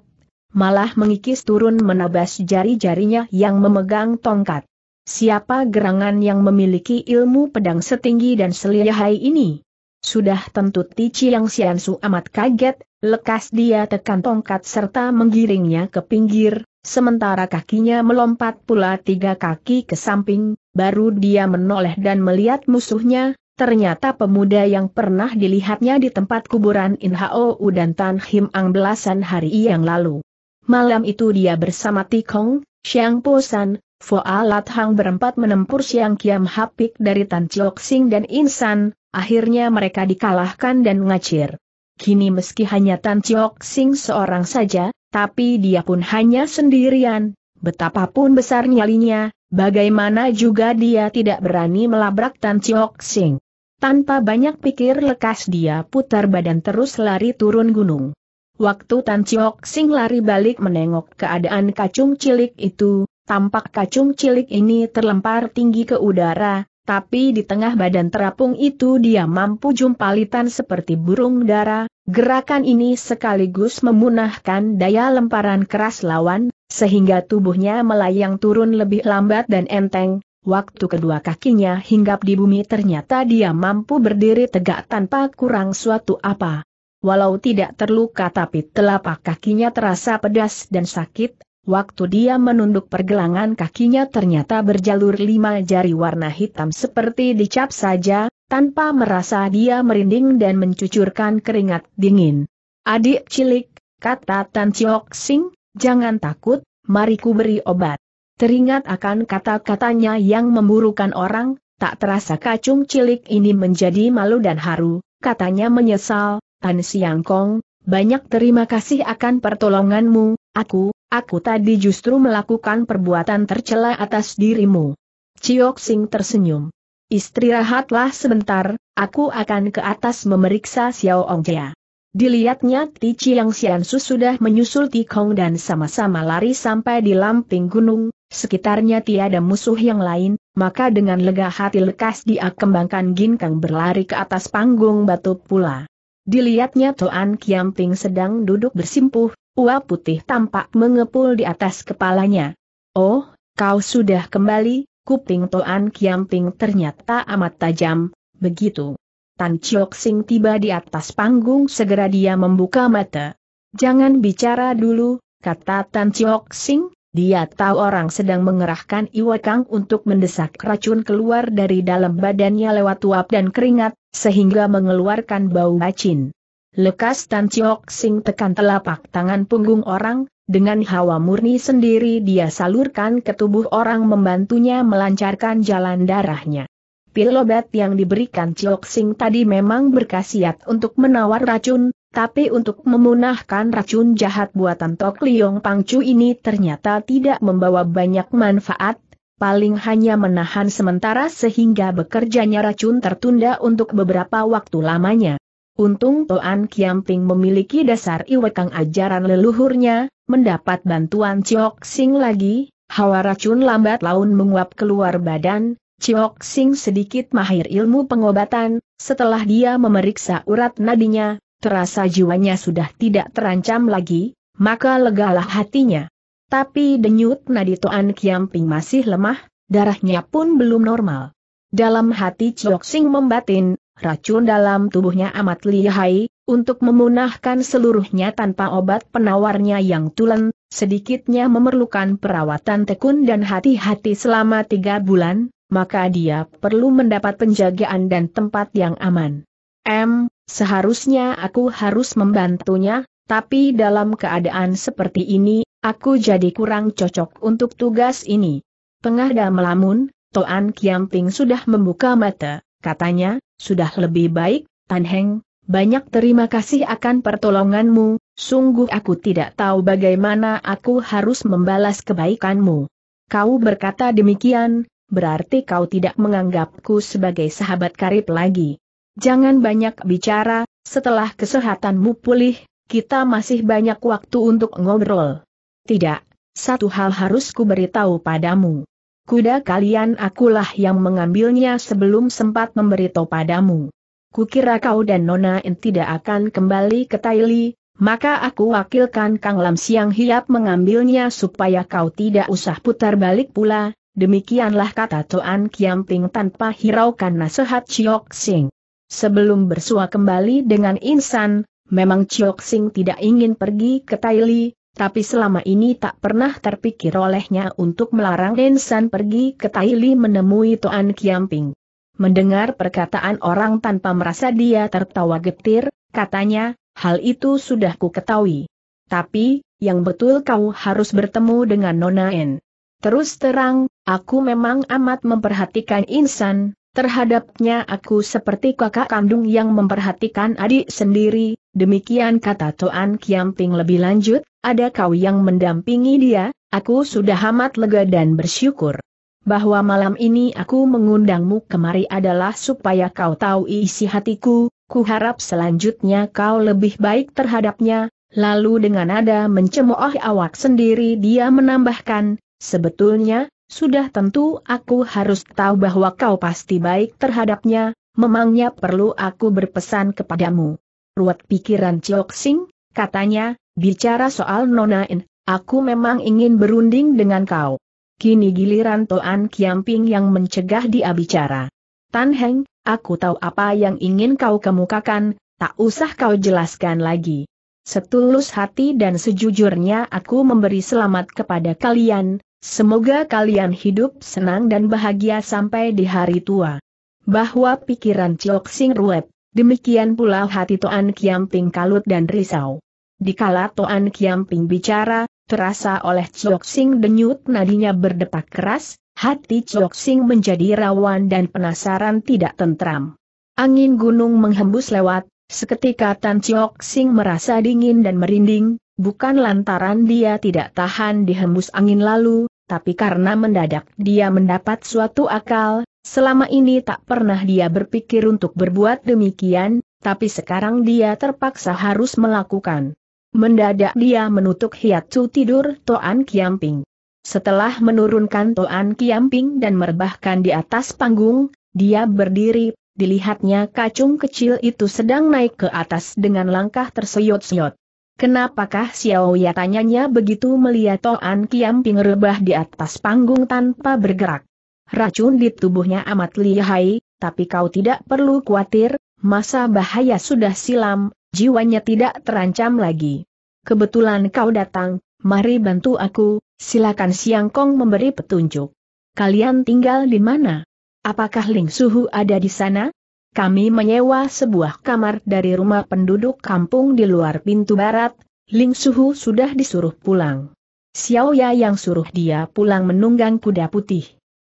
malah mengikis turun menabas jari-jarinya yang memegang tongkat. Siapa gerangan yang memiliki ilmu pedang setinggi dan selihai ini? Sudah tentu Tici yang Siansu amat kaget, lekas dia tekan tongkat serta menggiringnya ke pinggir, sementara kakinya melompat pula tiga kaki ke samping, baru dia menoleh dan melihat musuhnya, ternyata pemuda yang pernah dilihatnya di tempat kuburan In Hou dan Tan Him Ang belasan hari yang lalu. Malam itu dia bersama Tikong, Xiang Posan, Foa Lat Hang berempat menempur Siang Kiam Hapik dari Tan Chiok Sing dan Insan, akhirnya mereka dikalahkan dan ngacir. Kini meski hanya Tan Chiok Sing seorang saja, tapi dia pun hanya sendirian, betapapun besar nyalinya, bagaimana juga dia tidak berani melabrak Tan Chiok Sing. Tanpa banyak pikir lekas dia putar badan terus lari turun gunung. Waktu Tan Chiok Sing lari balik menengok keadaan kacung cilik itu, Tampak kacung cilik ini terlempar tinggi ke udara, tapi di tengah badan terapung itu dia mampu jumpalitan seperti burung dara, gerakan ini sekaligus memunahkan daya lemparan keras lawan, sehingga tubuhnya melayang turun lebih lambat dan enteng, waktu kedua kakinya hinggap di bumi ternyata dia mampu berdiri tegak tanpa kurang suatu apa. Walau tidak terluka tapi telapak kakinya terasa pedas dan sakit, Waktu dia menunduk pergelangan kakinya ternyata berjalur lima jari warna hitam seperti dicap saja, tanpa merasa dia merinding dan mencucurkan keringat dingin. Adik cilik, kata Tan Chiok Sing, jangan takut, mari ku beri obat. Teringat akan kata-katanya yang memburukan orang, tak terasa kacung cilik ini menjadi malu dan haru, katanya menyesal, Tan Siang Kong, banyak terima kasih akan pertolonganmu, aku, Aku tadi justru melakukan perbuatan tercela atas dirimu. Ciok Sing tersenyum. Istirahatlah sebentar, aku akan ke atas memeriksa Xiao Ongjia. Dilihatnya Ti Chiang Xiansu sudah menyusul Ti Kong dan sama-sama lari sampai di lamping gunung, sekitarnya tiada musuh yang lain, maka dengan lega hati lekas dia kembangkan ginkang berlari ke atas panggung batu pula. Dilihatnya Toan Kiamping sedang duduk bersimpuh, uap putih tampak mengepul di atas kepalanya. Oh, kau sudah kembali, kuping Toan Kiamping ternyata amat tajam, begitu. Tan Chiok Sing tiba di atas panggung segera dia membuka mata. Jangan bicara dulu, kata Tan Chiok Sing, dia tahu orang sedang mengerahkan Iwakang untuk mendesak racun keluar dari dalam badannya lewat uap dan keringat, sehingga mengeluarkan bau bacin. Lekas Tan Chiok Sing tekan telapak tangan punggung orang, dengan hawa murni sendiri dia salurkan ke tubuh orang membantunya melancarkan jalan darahnya. Pil obat yang diberikan Chiok Sing tadi memang berkasiat untuk menawar racun, tapi untuk memunahkan racun jahat buatan Tok Liong Pangcu ini ternyata tidak membawa banyak manfaat, paling hanya menahan sementara sehingga bekerjanya racun tertunda untuk beberapa waktu lamanya. Untung Toan Kiamping memiliki dasar iwekang ajaran leluhurnya, mendapat bantuan Ciok Sing lagi, hawa racun lambat laun menguap keluar badan, Ciok Sing sedikit mahir ilmu pengobatan, setelah dia memeriksa urat nadinya, terasa jiwanya sudah tidak terancam lagi, maka legalah hatinya. Tapi denyut nadi Toan Kiamping masih lemah, darahnya pun belum normal. Dalam hati Ciok Sing membatin, racun dalam tubuhnya amat lihai, untuk memunahkan seluruhnya tanpa obat penawarnya yang tulen, sedikitnya memerlukan perawatan tekun dan hati-hati selama tiga bulan, maka dia perlu mendapat penjagaan dan tempat yang aman. M, seharusnya aku harus membantunya, tapi dalam keadaan seperti ini, aku jadi kurang cocok untuk tugas ini. Tengah melamun, Toan Kiamping sudah membuka mata, katanya, sudah lebih baik, Tan Heng, banyak terima kasih akan pertolonganmu, sungguh aku tidak tahu bagaimana aku harus membalas kebaikanmu. Kau berkata demikian, berarti kau tidak menganggapku sebagai sahabat karib lagi. Jangan banyak bicara, setelah kesehatanmu pulih, kita masih banyak waktu untuk ngobrol. Tidak, satu hal harus ku beritahu padamu. Kuda kalian akulah yang mengambilnya sebelum sempat memberitahu padamu. Kukira kau dan Nona In tidak akan kembali ke Taili, maka aku wakilkan Kang Lam Siang Hiap mengambilnya supaya kau tidak usah putar balik pula, demikianlah kata Toan Kiamping tanpa hiraukan nasihat Chiok Sing. Sebelum bersua kembali dengan Insan, memang Chiok Sing tidak ingin pergi ke Taili, tapi selama ini tak pernah terpikir olehnya untuk melarang Insan pergi ke Taili menemui Toan Kiamping. Mendengar perkataan orang tanpa merasa dia tertawa getir, katanya, hal itu sudah ku ketahui. Tapi, yang betul kau harus bertemu dengan Nona En. Terus terang, aku memang amat memperhatikan insan, terhadapnya aku seperti kakak kandung yang memperhatikan adik sendiri, demikian kata Toan Kiamping lebih lanjut, ada kau yang mendampingi dia, aku sudah amat lega dan bersyukur bahwa malam ini aku mengundangmu kemari adalah supaya kau tahu isi hatiku, ku harap selanjutnya kau lebih baik terhadapnya, lalu dengan nada mencemooh awak sendiri dia menambahkan, sebetulnya, sudah tentu aku harus tahu bahwa kau pasti baik terhadapnya, memangnya perlu aku berpesan kepadamu. Ruat pikiran Ciok Sing, katanya, bicara soal Nonain, aku memang ingin berunding dengan kau. Kini giliran Toan Kiamping yang mencegah dia bicara. Tan Heng, aku tahu apa yang ingin kau kemukakan, tak usah kau jelaskan lagi. Setulus hati dan sejujurnya aku memberi selamat kepada kalian, semoga kalian hidup senang dan bahagia sampai di hari tua. Bahwa pikiran Ciok Sing ruwet, demikian pula hati Toan Kiamping kalut dan risau. Dikala Toan Kiamping bicara, Terasa oleh Chok Sing denyut nadinya berdetak keras, hati Chok Sing menjadi rawan dan penasaran tidak tentram. Angin gunung menghembus lewat, seketika Tan Chok Sing merasa dingin dan merinding, bukan lantaran dia tidak tahan dihembus angin lalu, tapi karena mendadak dia mendapat suatu akal, selama ini tak pernah dia berpikir untuk berbuat demikian, tapi sekarang dia terpaksa harus melakukan. Mendadak dia menutup hiatu tidur Toan Kiamping. Setelah menurunkan Toan Kiamping dan merebahkan di atas panggung, dia berdiri, dilihatnya kacung kecil itu sedang naik ke atas dengan langkah terseyot-seyot. Kenapakah Xiao Ya tanyanya begitu melihat Toan Kiamping rebah di atas panggung tanpa bergerak. Racun di tubuhnya amat lihai, tapi kau tidak perlu khawatir, masa bahaya sudah silam, jiwanya tidak terancam lagi. Kebetulan kau datang, mari bantu aku, silakan Siang Kong memberi petunjuk. Kalian tinggal di mana? Apakah Ling Suhu ada di sana? Kami menyewa sebuah kamar dari rumah penduduk kampung di luar pintu barat, Ling Suhu sudah disuruh pulang. Xiao Ya yang suruh dia pulang menunggang kuda putih.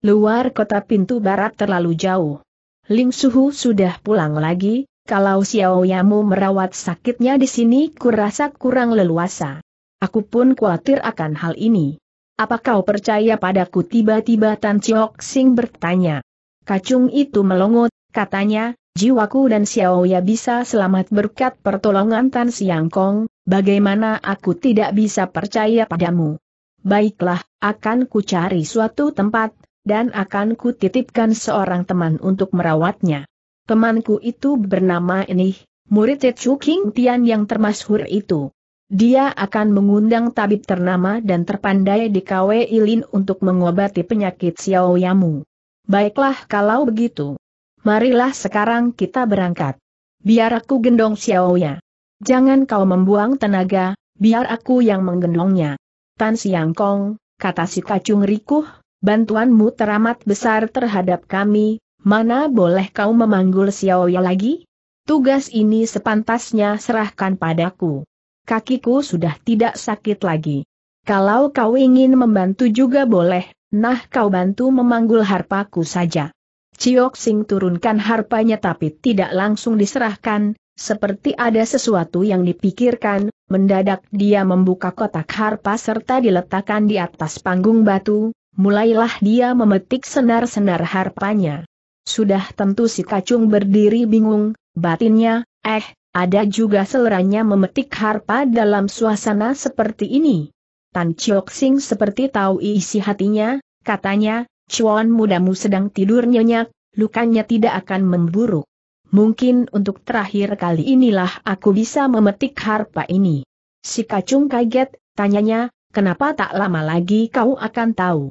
Luar kota pintu barat terlalu jauh. Ling Suhu sudah pulang lagi, kalau Xiao Yamu merawat sakitnya di sini kurasa kurang leluasa. Aku pun khawatir akan hal ini. Apa kau percaya padaku tiba-tiba Tan Chiok Sing bertanya. Kacung itu melongot, katanya, jiwaku dan Xiao Ya bisa selamat berkat pertolongan Tan Siang Kong, bagaimana aku tidak bisa percaya padamu. Baiklah, akan ku cari suatu tempat, dan akan ku titipkan seorang teman untuk merawatnya. Temanku itu bernama ini, murid Chu King Tian yang termasyhur itu. Dia akan mengundang tabib ternama dan terpandai di Kwe Ilin untuk mengobati penyakit Xiao Yamu. Baiklah kalau begitu. Marilah sekarang kita berangkat. Biar aku gendong Xiao Ya. Jangan kau membuang tenaga, biar aku yang menggendongnya. Tan Siang Kong, kata si kacung rikuh, bantuanmu teramat besar terhadap kami, Mana boleh kau memanggul Xiao Ya lagi? Tugas ini sepantasnya serahkan padaku. Kakiku sudah tidak sakit lagi. Kalau kau ingin membantu juga boleh, nah kau bantu memanggul harpaku saja. Ciok Sing turunkan harpanya tapi tidak langsung diserahkan, seperti ada sesuatu yang dipikirkan, mendadak dia membuka kotak harpa serta diletakkan di atas panggung batu, mulailah dia memetik senar-senar harpanya. Sudah tentu si kacung berdiri bingung, batinnya, eh, ada juga seleranya memetik harpa dalam suasana seperti ini. Tan Chiok Sing seperti tahu isi hatinya, katanya, Chuan mudamu sedang tidur nyenyak, lukanya tidak akan memburuk. Mungkin untuk terakhir kali inilah aku bisa memetik harpa ini. Si kacung kaget, tanyanya, kenapa tak lama lagi kau akan tahu?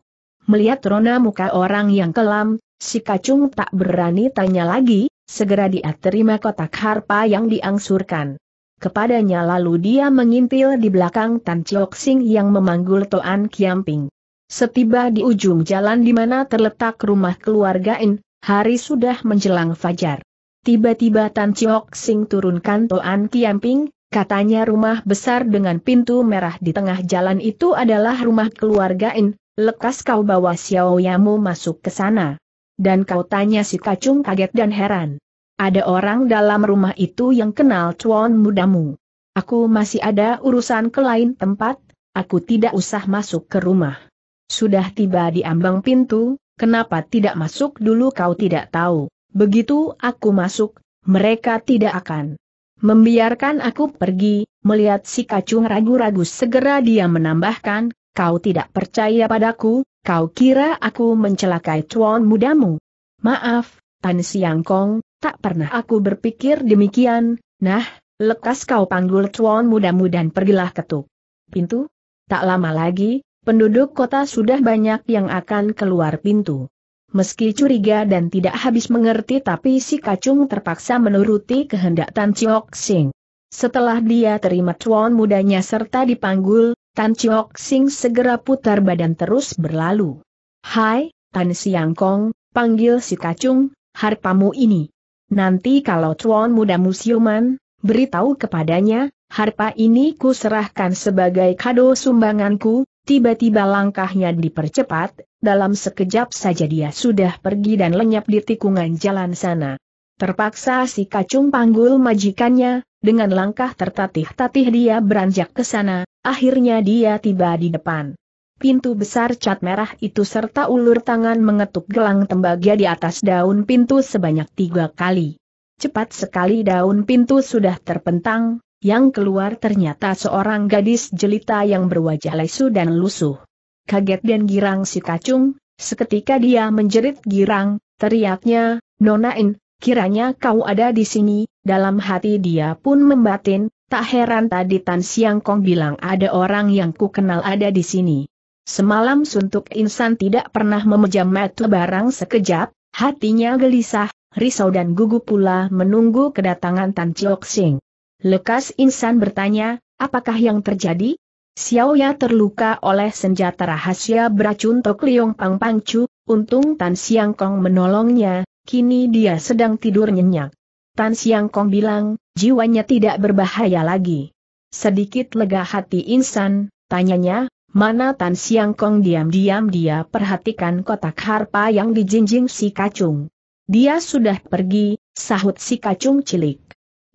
Melihat rona muka orang yang kelam, si kacung tak berani tanya lagi, segera dia terima kotak harpa yang diangsurkan. Kepadanya lalu dia mengintil di belakang Tan Chiok Sing yang memanggul Toan Kiamping. Setiba di ujung jalan di mana terletak rumah keluarga In, hari sudah menjelang fajar. Tiba-tiba Tan Chiok Sing turunkan Toan Kiamping, katanya rumah besar dengan pintu merah di tengah jalan itu adalah rumah keluarga In, lekas kau bawa Xiao Yamu masuk ke sana. Dan kau tanya si kacung kaget dan heran. Ada orang dalam rumah itu yang kenal tuan mudamu. Aku masih ada urusan ke lain tempat, aku tidak usah masuk ke rumah. Sudah tiba di ambang pintu, kenapa tidak masuk dulu kau tidak tahu. Begitu aku masuk, mereka tidak akan membiarkan aku pergi, melihat si kacung ragu-ragu segera dia menambahkan, kau tidak percaya padaku, kau kira aku mencelakai tuan mudamu. Maaf, Tan Siang Kong, tak pernah aku berpikir demikian, nah, lekas kau panggul tuan mudamu dan pergilah ketuk. Pintu? Tak lama lagi, penduduk kota sudah banyak yang akan keluar pintu. Meski curiga dan tidak habis mengerti tapi si kacung terpaksa menuruti kehendak Tan Chiok Sing. Setelah dia terima tuan mudanya serta dipanggul, Tan Chiok Sing segera putar badan terus berlalu. Hai, Tan Siang Kong, panggil si kacung, harpamu ini. Nanti kalau tuan muda musiuman, beritahu kepadanya, harpa ini ku serahkan sebagai kado sumbanganku, tiba-tiba langkahnya dipercepat, dalam sekejap saja dia sudah pergi dan lenyap di tikungan jalan sana. Terpaksa si kacung panggul majikannya, dengan langkah tertatih-tatih dia beranjak ke sana, Akhirnya dia tiba di depan. Pintu besar cat merah itu serta ulur tangan mengetuk gelang tembaga di atas daun pintu sebanyak tiga kali. Cepat sekali daun pintu sudah terpentang, yang keluar ternyata seorang gadis jelita yang berwajah lesu dan lusuh. Kaget dan girang si kacung, seketika dia menjerit girang, teriaknya, Nonain, kiranya kau ada di sini, dalam hati dia pun membatin, Tak heran tadi Tan Siang Kong bilang ada orang yang ku kenal ada di sini. Semalam suntuk insan tidak pernah memejam mata barang sekejap, hatinya gelisah, risau dan gugup pula menunggu kedatangan Tan Chiok Sing. Lekas insan bertanya, apakah yang terjadi? Xiao Ya terluka oleh senjata rahasia beracun Tok Liong Pang Pangcu, untung Tan Siang Kong menolongnya, kini dia sedang tidur nyenyak. Tan Siang Kong bilang, jiwanya tidak berbahaya lagi. Sedikit lega hati insan, tanyanya, mana Tan Siang Kong diam-diam dia perhatikan kotak harpa yang dijinjing si kacung. Dia sudah pergi, sahut si kacung cilik.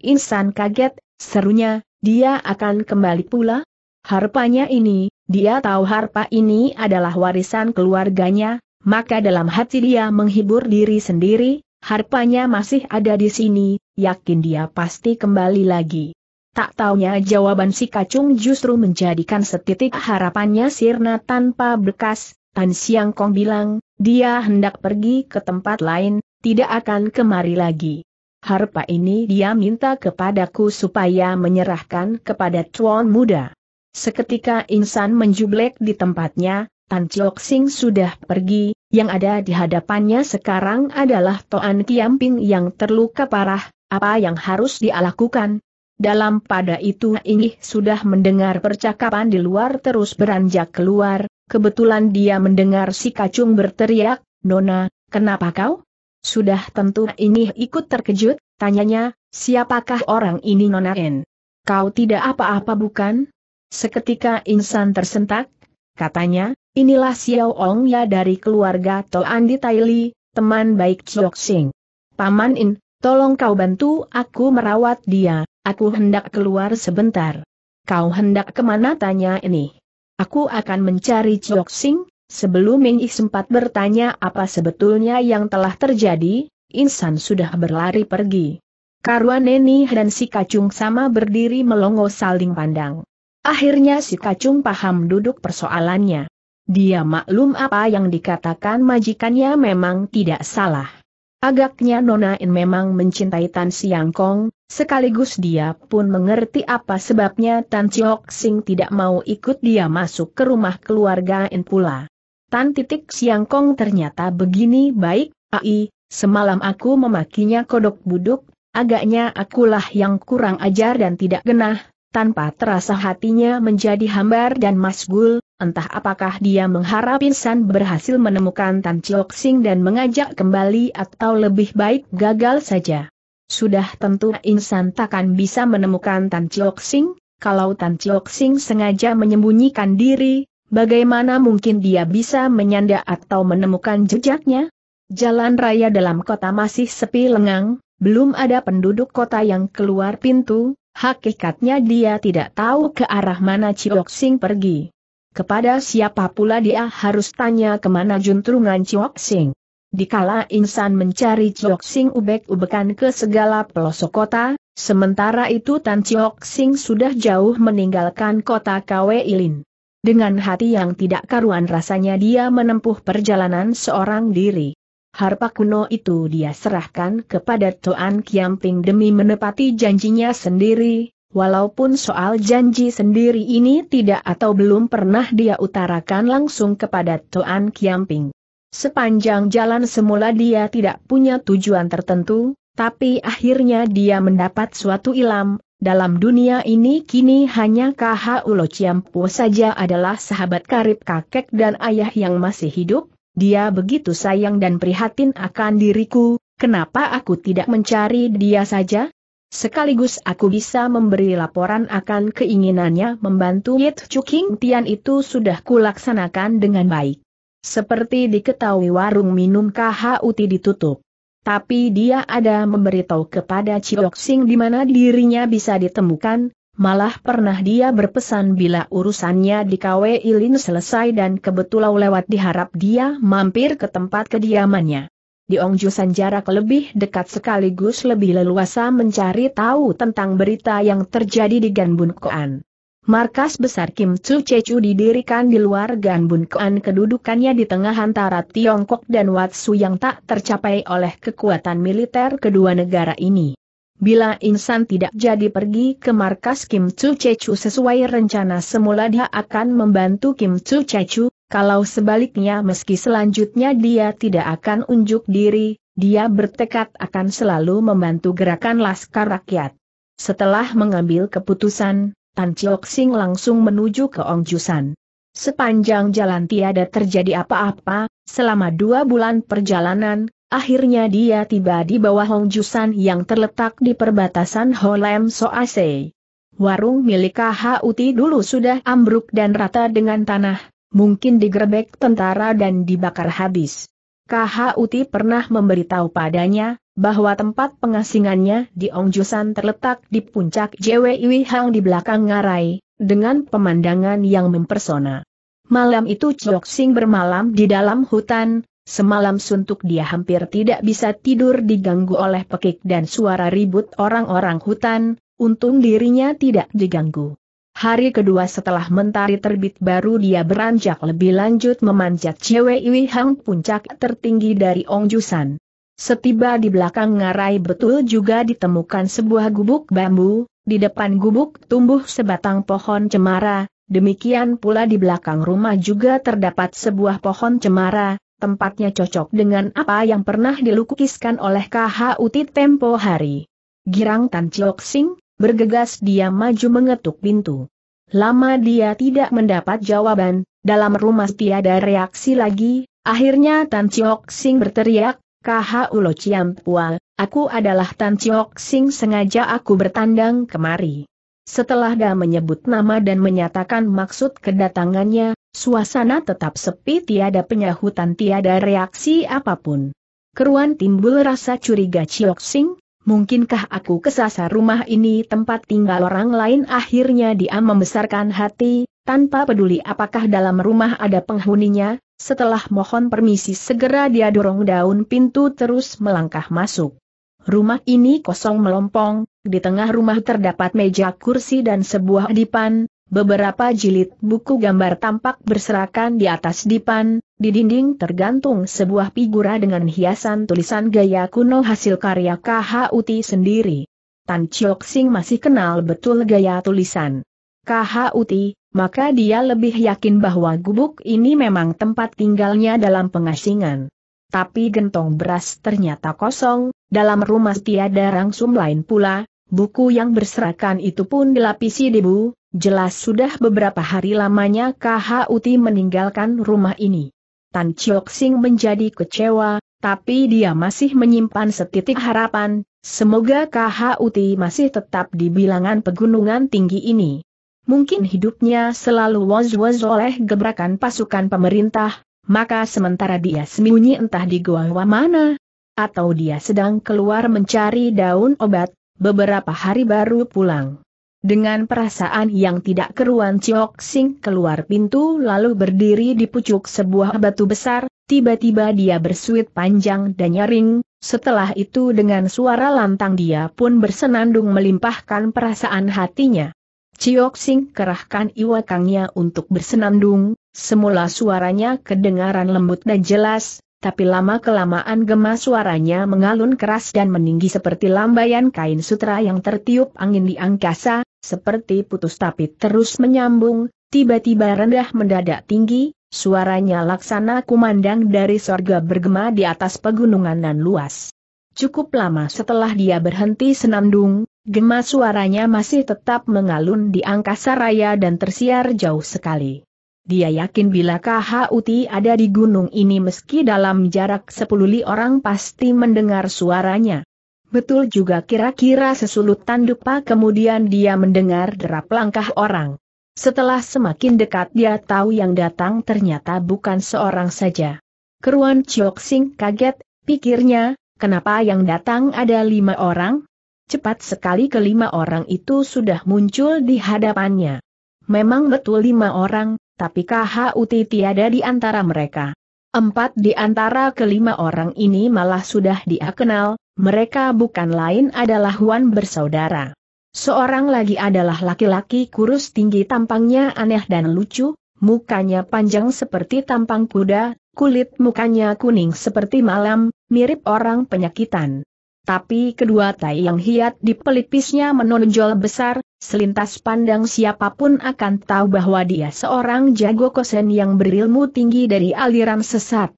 Insan kaget, serunya, dia akan kembali pula? Harpanya ini, dia tahu harpa ini adalah warisan keluarganya, maka dalam hati dia menghibur diri sendiri, harpanya masih ada di sini, yakin dia pasti kembali lagi. Tak taunya jawaban si kacung justru menjadikan setitik harapannya sirna tanpa bekas, Tan Siang Kong bilang, dia hendak pergi ke tempat lain, tidak akan kemari lagi. Harpa ini dia minta kepadaku supaya menyerahkan kepada tuan muda. Seketika insan menjublek di tempatnya, Tan Chiok Sing sudah pergi, yang ada di hadapannya sekarang adalah Toan Kiamping yang terluka parah, apa yang harus dia lakukan? Dalam pada itu Ingih sudah mendengar percakapan di luar terus beranjak keluar, kebetulan dia mendengar si kacung berteriak, Nona, kenapa kau? Sudah tentu Ingih ikut terkejut, tanyanya, siapakah orang ini Nona N? Kau tidak apa-apa bukan? Seketika insan tersentak, katanya, inilah Xiao Ong ya dari keluarga Toan di Taili, teman baik Chiok Sing. Paman In, Tolong kau bantu aku merawat dia, aku hendak keluar sebentar. Kau hendak ke mana tanya ini? Aku akan mencari Chok Sing, sebelum Ming sempat bertanya apa sebetulnya yang telah terjadi, Insan sudah berlari pergi. Karuan Neni dan si Kacung sama berdiri melongo saling pandang. Akhirnya si Kacung paham duduk persoalannya. Dia maklum apa yang dikatakan majikannya memang tidak salah. Agaknya Nona In memang mencintai Tan Siang Kong, sekaligus dia pun mengerti apa sebabnya Tan Chiok Sing tidak mau ikut dia masuk ke rumah keluarga In pula. Tan titik Siang Kong ternyata begini baik, ai, semalam aku memakinya kodok buduk, agaknya akulah yang kurang ajar dan tidak genah, tanpa terasa hatinya menjadi hambar dan masgul, entah apakah dia mengharap Insan berhasil menemukan Tan Chiok Sing dan mengajak kembali atau lebih baik gagal saja. Sudah tentu Insan takkan bisa menemukan Tan Chiok Sing, kalau Tan Chiok Sing sengaja menyembunyikan diri, bagaimana mungkin dia bisa menyanda atau menemukan jejaknya? Jalan raya dalam kota masih sepi lengang, belum ada penduduk kota yang keluar pintu, Hakikatnya dia tidak tahu ke arah mana Ciok Sing pergi. Kepada siapa pula dia harus tanya ke mana juntrungan Ciok Sing. Dikala insan mencari Ciok Sing ubek-ubekan ke segala pelosok kota, sementara itu Tan Ciok Sing sudah jauh meninggalkan kota Kwe Ilin. Dengan hati yang tidak karuan rasanya dia menempuh perjalanan seorang diri harpa kuno itu dia serahkan kepada Toan Kiamping demi menepati janjinya sendiri, walaupun soal janji sendiri ini tidak atau belum pernah dia utarakan langsung kepada Toan Kiamping. Sepanjang jalan semula dia tidak punya tujuan tertentu, tapi akhirnya dia mendapat suatu ilam, dalam dunia ini kini hanya KH Ulo Ciampu saja adalah sahabat karib kakek dan ayah yang masih hidup, dia begitu sayang dan prihatin akan diriku, kenapa aku tidak mencari dia saja? Sekaligus aku bisa memberi laporan akan keinginannya membantu Yit Chuking Tian itu sudah kulaksanakan dengan baik. Seperti diketahui warung minum KHUT ditutup. Tapi dia ada memberitahu kepada Chiok Sing di mana dirinya bisa ditemukan, Malah pernah dia berpesan bila urusannya di KW Ilin selesai dan kebetulan lewat diharap dia mampir ke tempat kediamannya. Di Ongjusan jarak lebih dekat sekaligus lebih leluasa mencari tahu tentang berita yang terjadi di Ganbun Koan. Markas besar Kim Chu Chechu didirikan di luar Ganbun Koan kedudukannya di tengah antara Tiongkok dan Watsu yang tak tercapai oleh kekuatan militer kedua negara ini. Bila Insan tidak jadi pergi ke markas Kim Chu Chechu sesuai rencana semula dia akan membantu Kim Chu Chechu, kalau sebaliknya meski selanjutnya dia tidak akan unjuk diri, dia bertekad akan selalu membantu gerakan Laskar Rakyat. Setelah mengambil keputusan, Tan Chiok Sing langsung menuju ke Ongjusan. Sepanjang jalan tiada terjadi apa-apa, selama dua bulan perjalanan, Akhirnya dia tiba di bawah Hongjusan yang terletak di perbatasan Holem Soase. Warung milik KHUT dulu sudah ambruk dan rata dengan tanah, mungkin digerebek tentara dan dibakar habis. KHUT pernah memberitahu padanya, bahwa tempat pengasingannya di Ongjusan terletak di puncak Jwi Hang di belakang ngarai, dengan pemandangan yang mempersona. Malam itu Chok Sing bermalam di dalam hutan, Semalam suntuk dia hampir tidak bisa tidur diganggu oleh pekik dan suara ribut orang-orang hutan, untung dirinya tidak diganggu. Hari kedua setelah mentari terbit baru dia beranjak lebih lanjut memanjat cewek Iwi Hang puncak tertinggi dari Ongjusan. Setiba di belakang ngarai betul juga ditemukan sebuah gubuk bambu, di depan gubuk tumbuh sebatang pohon cemara, demikian pula di belakang rumah juga terdapat sebuah pohon cemara, tempatnya cocok dengan apa yang pernah dilukiskan oleh KHUT tempo hari. Girang Tan Chiok Sing, bergegas dia maju mengetuk pintu. Lama dia tidak mendapat jawaban, dalam rumah tiada reaksi lagi, akhirnya Tan Chiok Sing berteriak, KH Ulo Ciampual, aku adalah Tan Chiok Sing sengaja aku bertandang kemari. Setelah dia menyebut nama dan menyatakan maksud kedatangannya, suasana tetap sepi tiada penyahutan tiada reaksi apa pun. Keruan timbul rasa curiga Ciok Sing, Mungkinkah aku kesasar rumah ini tempat tinggal orang lain akhirnya dia membesarkan hati, tanpa peduli apakah dalam rumah ada penghuninya, setelah mohon permisi segera dia dorong daun pintu terus melangkah masuk. Rumah ini kosong melompong, di tengah rumah terdapat meja kursi dan sebuah dipan, beberapa jilid buku gambar tampak berserakan di atas dipan, di dinding tergantung sebuah figura dengan hiasan tulisan gaya kuno hasil karya KH Uti sendiri. Tan Chiok Sing masih kenal betul gaya tulisan KH Uti, maka dia lebih yakin bahwa gubuk ini memang tempat tinggalnya dalam pengasingan. Tapi gentong beras ternyata kosong, dalam rumah tiada rangsum lain pula, buku yang berserakan itu pun dilapisi debu, jelas sudah beberapa hari lamanya KH Uti meninggalkan rumah ini. Tan Chiok Sing menjadi kecewa, tapi dia masih menyimpan setitik harapan, semoga KH Uti masih tetap di bilangan pegunungan tinggi ini. Mungkin hidupnya selalu was-was oleh gebrakan pasukan pemerintah, maka sementara dia sembunyi entah di gua mana, atau dia sedang keluar mencari daun obat, beberapa hari baru pulang. Dengan perasaan yang tidak keruan Ciok Sing keluar pintu lalu berdiri di pucuk sebuah batu besar, tiba-tiba dia bersuit panjang dan nyaring, setelah itu dengan suara lantang dia pun bersenandung melimpahkan perasaan hatinya. Ciok Sing kerahkan iwakangnya untuk bersenandung, Semula suaranya kedengaran lembut dan jelas, tapi lama-kelamaan gema suaranya mengalun keras dan meninggi seperti lambaian kain sutra yang tertiup angin di angkasa, seperti putus tapi terus menyambung, tiba-tiba rendah mendadak tinggi, suaranya laksana kumandang dari sorga bergema di atas pegunungan dan luas. Cukup lama setelah dia berhenti senandung, gema suaranya masih tetap mengalun di angkasa raya dan tersiar jauh sekali. Dia yakin bila KH Uti ada di gunung ini meski dalam jarak sepuluh li orang pasti mendengar suaranya. Betul juga kira-kira sesulut tandupa kemudian dia mendengar derap langkah orang. Setelah semakin dekat dia tahu yang datang ternyata bukan seorang saja. Keruan Chok Sing kaget, pikirnya, kenapa yang datang ada lima orang? Cepat sekali kelima orang itu sudah muncul di hadapannya. Memang betul lima orang, tapi KHUT tiada di antara mereka. Empat di antara kelima orang ini malah sudah dia kenal, mereka bukan lain adalah Huan bersaudara. Seorang lagi adalah laki-laki kurus tinggi tampangnya aneh dan lucu, mukanya panjang seperti tampang kuda, kulit mukanya kuning seperti malam, mirip orang penyakitan tapi kedua tai yang hiat di pelipisnya menonjol besar, selintas pandang siapa pun akan tahu bahwa dia seorang jago kosen yang berilmu tinggi dari aliran sesat.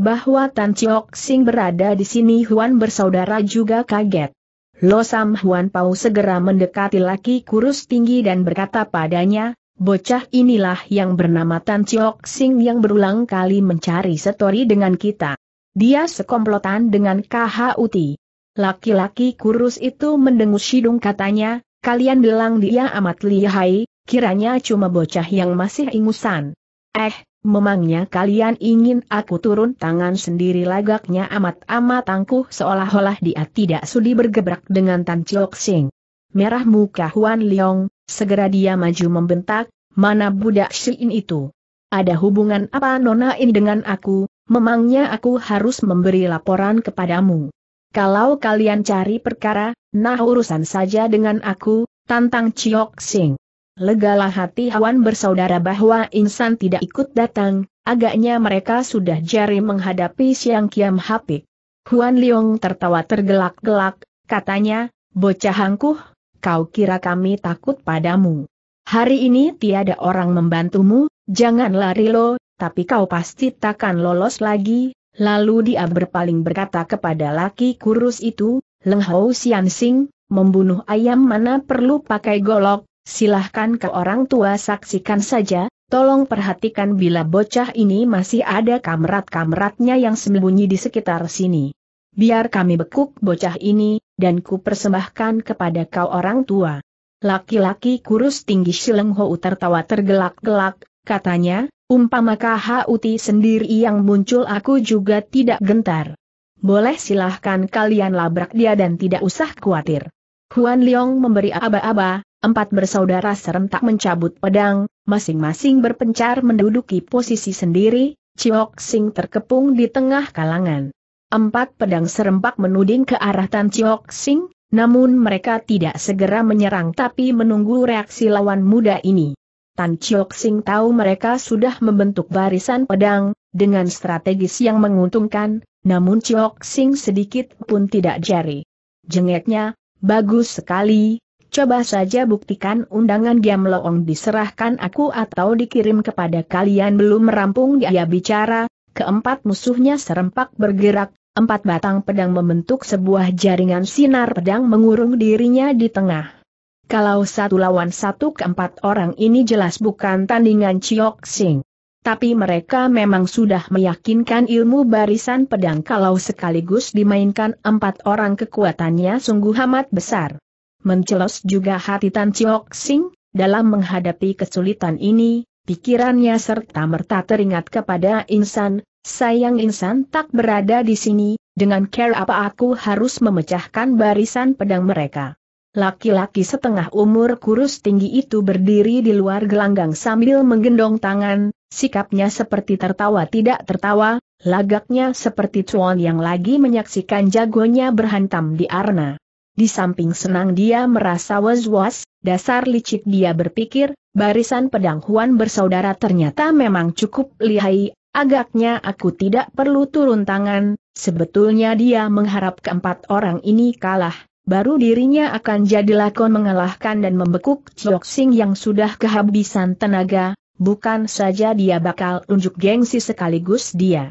Bahwa Tan Chiok Sing berada di sini Huan bersaudara juga kaget. Lo Sam Huan Pau segera mendekati laki kurus tinggi dan berkata padanya, bocah inilah yang bernama Tan Chiok Sing yang berulang kali mencari setori dengan kita. Dia sekomplotan dengan KH Uti. Laki-laki kurus itu mendengus hidung katanya, kalian bilang dia amat lihai, kiranya cuma bocah yang masih ingusan. Eh, memangnya kalian ingin aku turun tangan sendiri lagaknya amat-amat tangguh seolah-olah dia tidak sudi bergebrak dengan Tan Chiok Sing. Merah muka Huan Leong, segera dia maju membentak, mana budak Shin itu? Ada hubungan apa Nona ini dengan aku, memangnya aku harus memberi laporan kepadamu? Kalau kalian cari perkara, nah urusan saja dengan aku, tantang Ciok Sing. Legalah hati Hawan bersaudara bahwa insan tidak ikut datang, agaknya mereka sudah jari menghadapi Siang Kiam Hapik. Huan Leong tertawa tergelak-gelak, katanya, bocah hangkuh, kau kira kami takut padamu. Hari ini tiada orang membantumu, jangan lari lo, tapi kau pasti takkan lolos lagi, Lalu dia berpaling berkata kepada laki kurus itu, Leng Hou Sian Sing, membunuh ayam mana perlu pakai golok, silahkan ke orang tua saksikan saja, tolong perhatikan bila bocah ini masih ada kamerat-kameratnya yang sembunyi di sekitar sini. Biar kami bekuk bocah ini, dan ku persembahkan kepada kau orang tua. Laki-laki kurus tinggi Sileng Hou tertawa tergelak-gelak, katanya, Umpama KHUT sendiri yang muncul aku juga tidak gentar. boleh silahkan kalian labrak dia dan tidak usah khawatir. Huan Leong memberi aba-aba, empat bersaudara serentak mencabut pedang, masing-masing berpencar menduduki posisi sendiri, Ciok Sing terkepung di tengah kalangan. Empat pedang serempak menuding ke arah Tan Ciok Sing, namun mereka tidak segera menyerang tapi menunggu reaksi lawan muda ini. Tan Chiok Sing tahu mereka sudah membentuk barisan pedang, dengan strategis yang menguntungkan, namun Chiok Sing sedikit pun tidak jari. Jengeknya, bagus sekali, coba saja buktikan undangan Giam Loong diserahkan aku atau dikirim kepada kalian belum merampung dia bicara, keempat musuhnya serempak bergerak, empat batang pedang membentuk sebuah jaringan sinar pedang mengurung dirinya di tengah. Kalau satu lawan satu keempat orang ini jelas bukan tandingan Chiok Sing. Tapi mereka memang sudah meyakinkan ilmu barisan pedang kalau sekaligus dimainkan empat orang kekuatannya sungguh amat besar. Mencelos juga hati Tan Chiok Sing, dalam menghadapi kesulitan ini, pikirannya serta merta teringat kepada insan, sayang insan tak berada di sini, dengan care apa aku harus memecahkan barisan pedang mereka. Laki-laki setengah umur kurus tinggi itu berdiri di luar gelanggang sambil menggendong tangan, sikapnya seperti tertawa tidak tertawa, lagaknya seperti cuan yang lagi menyaksikan jagonya berhantam di arena. Di samping senang dia merasa was-was, dasar licik dia berpikir, barisan pedang Huan bersaudara ternyata memang cukup lihai, agaknya aku tidak perlu turun tangan, sebetulnya dia mengharap keempat orang ini kalah, baru dirinya akan jadi lakon mengalahkan dan membekuk Chok Sing yang sudah kehabisan tenaga, bukan saja dia bakal unjuk gengsi sekaligus dia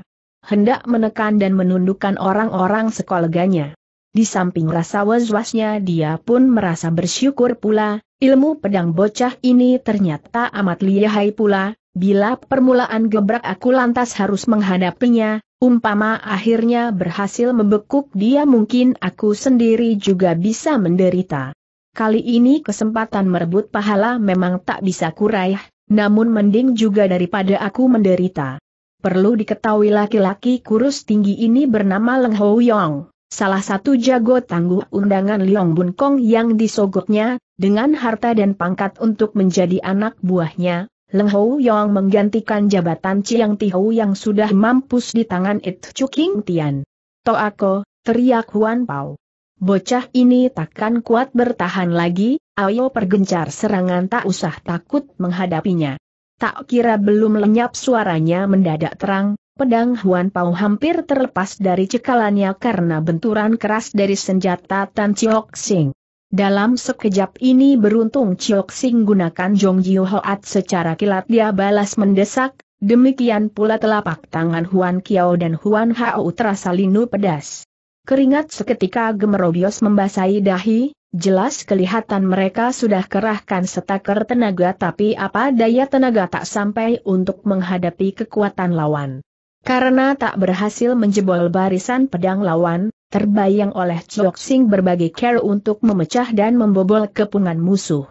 hendak menekan dan menundukkan orang-orang sekoleganya. Di samping rasa was-wasnya dia pun merasa bersyukur pula, ilmu pedang bocah ini ternyata amat lihai pula, bila permulaan gebrak aku lantas harus menghadapinya, Umpama akhirnya berhasil membekuk dia mungkin aku sendiri juga bisa menderita. Kali ini kesempatan merebut pahala memang tak bisa kuraih, namun mending juga daripada aku menderita. Perlu diketahui laki-laki kurus tinggi ini bernama Leng Ho Yong, salah satu jago tangguh undangan Liong Bun Kong yang disogoknya, dengan harta dan pangkat untuk menjadi anak buahnya, Leng Hou Yong menggantikan jabatan Chiang Tihou yang sudah mampus di tangan It Chuking Tian. Toako, teriak Huan Pao. Bocah ini takkan kuat bertahan lagi, ayo pergencar serangan tak usah takut menghadapinya. Tak kira belum lenyap suaranya mendadak terang, pedang Huan Pao hampir terlepas dari cekalannya karena benturan keras dari senjata Tan Chiok Sing. Dalam sekejap ini beruntung Chiok Sing gunakan Jong Jiu Hoat secara kilat dia balas mendesak, demikian pula telapak tangan Huan Kiao dan Huan Hao terasa linu pedas. Keringat seketika gemerobios membasahi dahi, jelas kelihatan mereka sudah kerahkan setaker tenaga tapi apa daya tenaga tak sampai untuk menghadapi kekuatan lawan. Karena tak berhasil menjebol barisan pedang lawan, terbayang oleh Chok Sing berbagai care untuk memecah dan membobol kepungan musuh.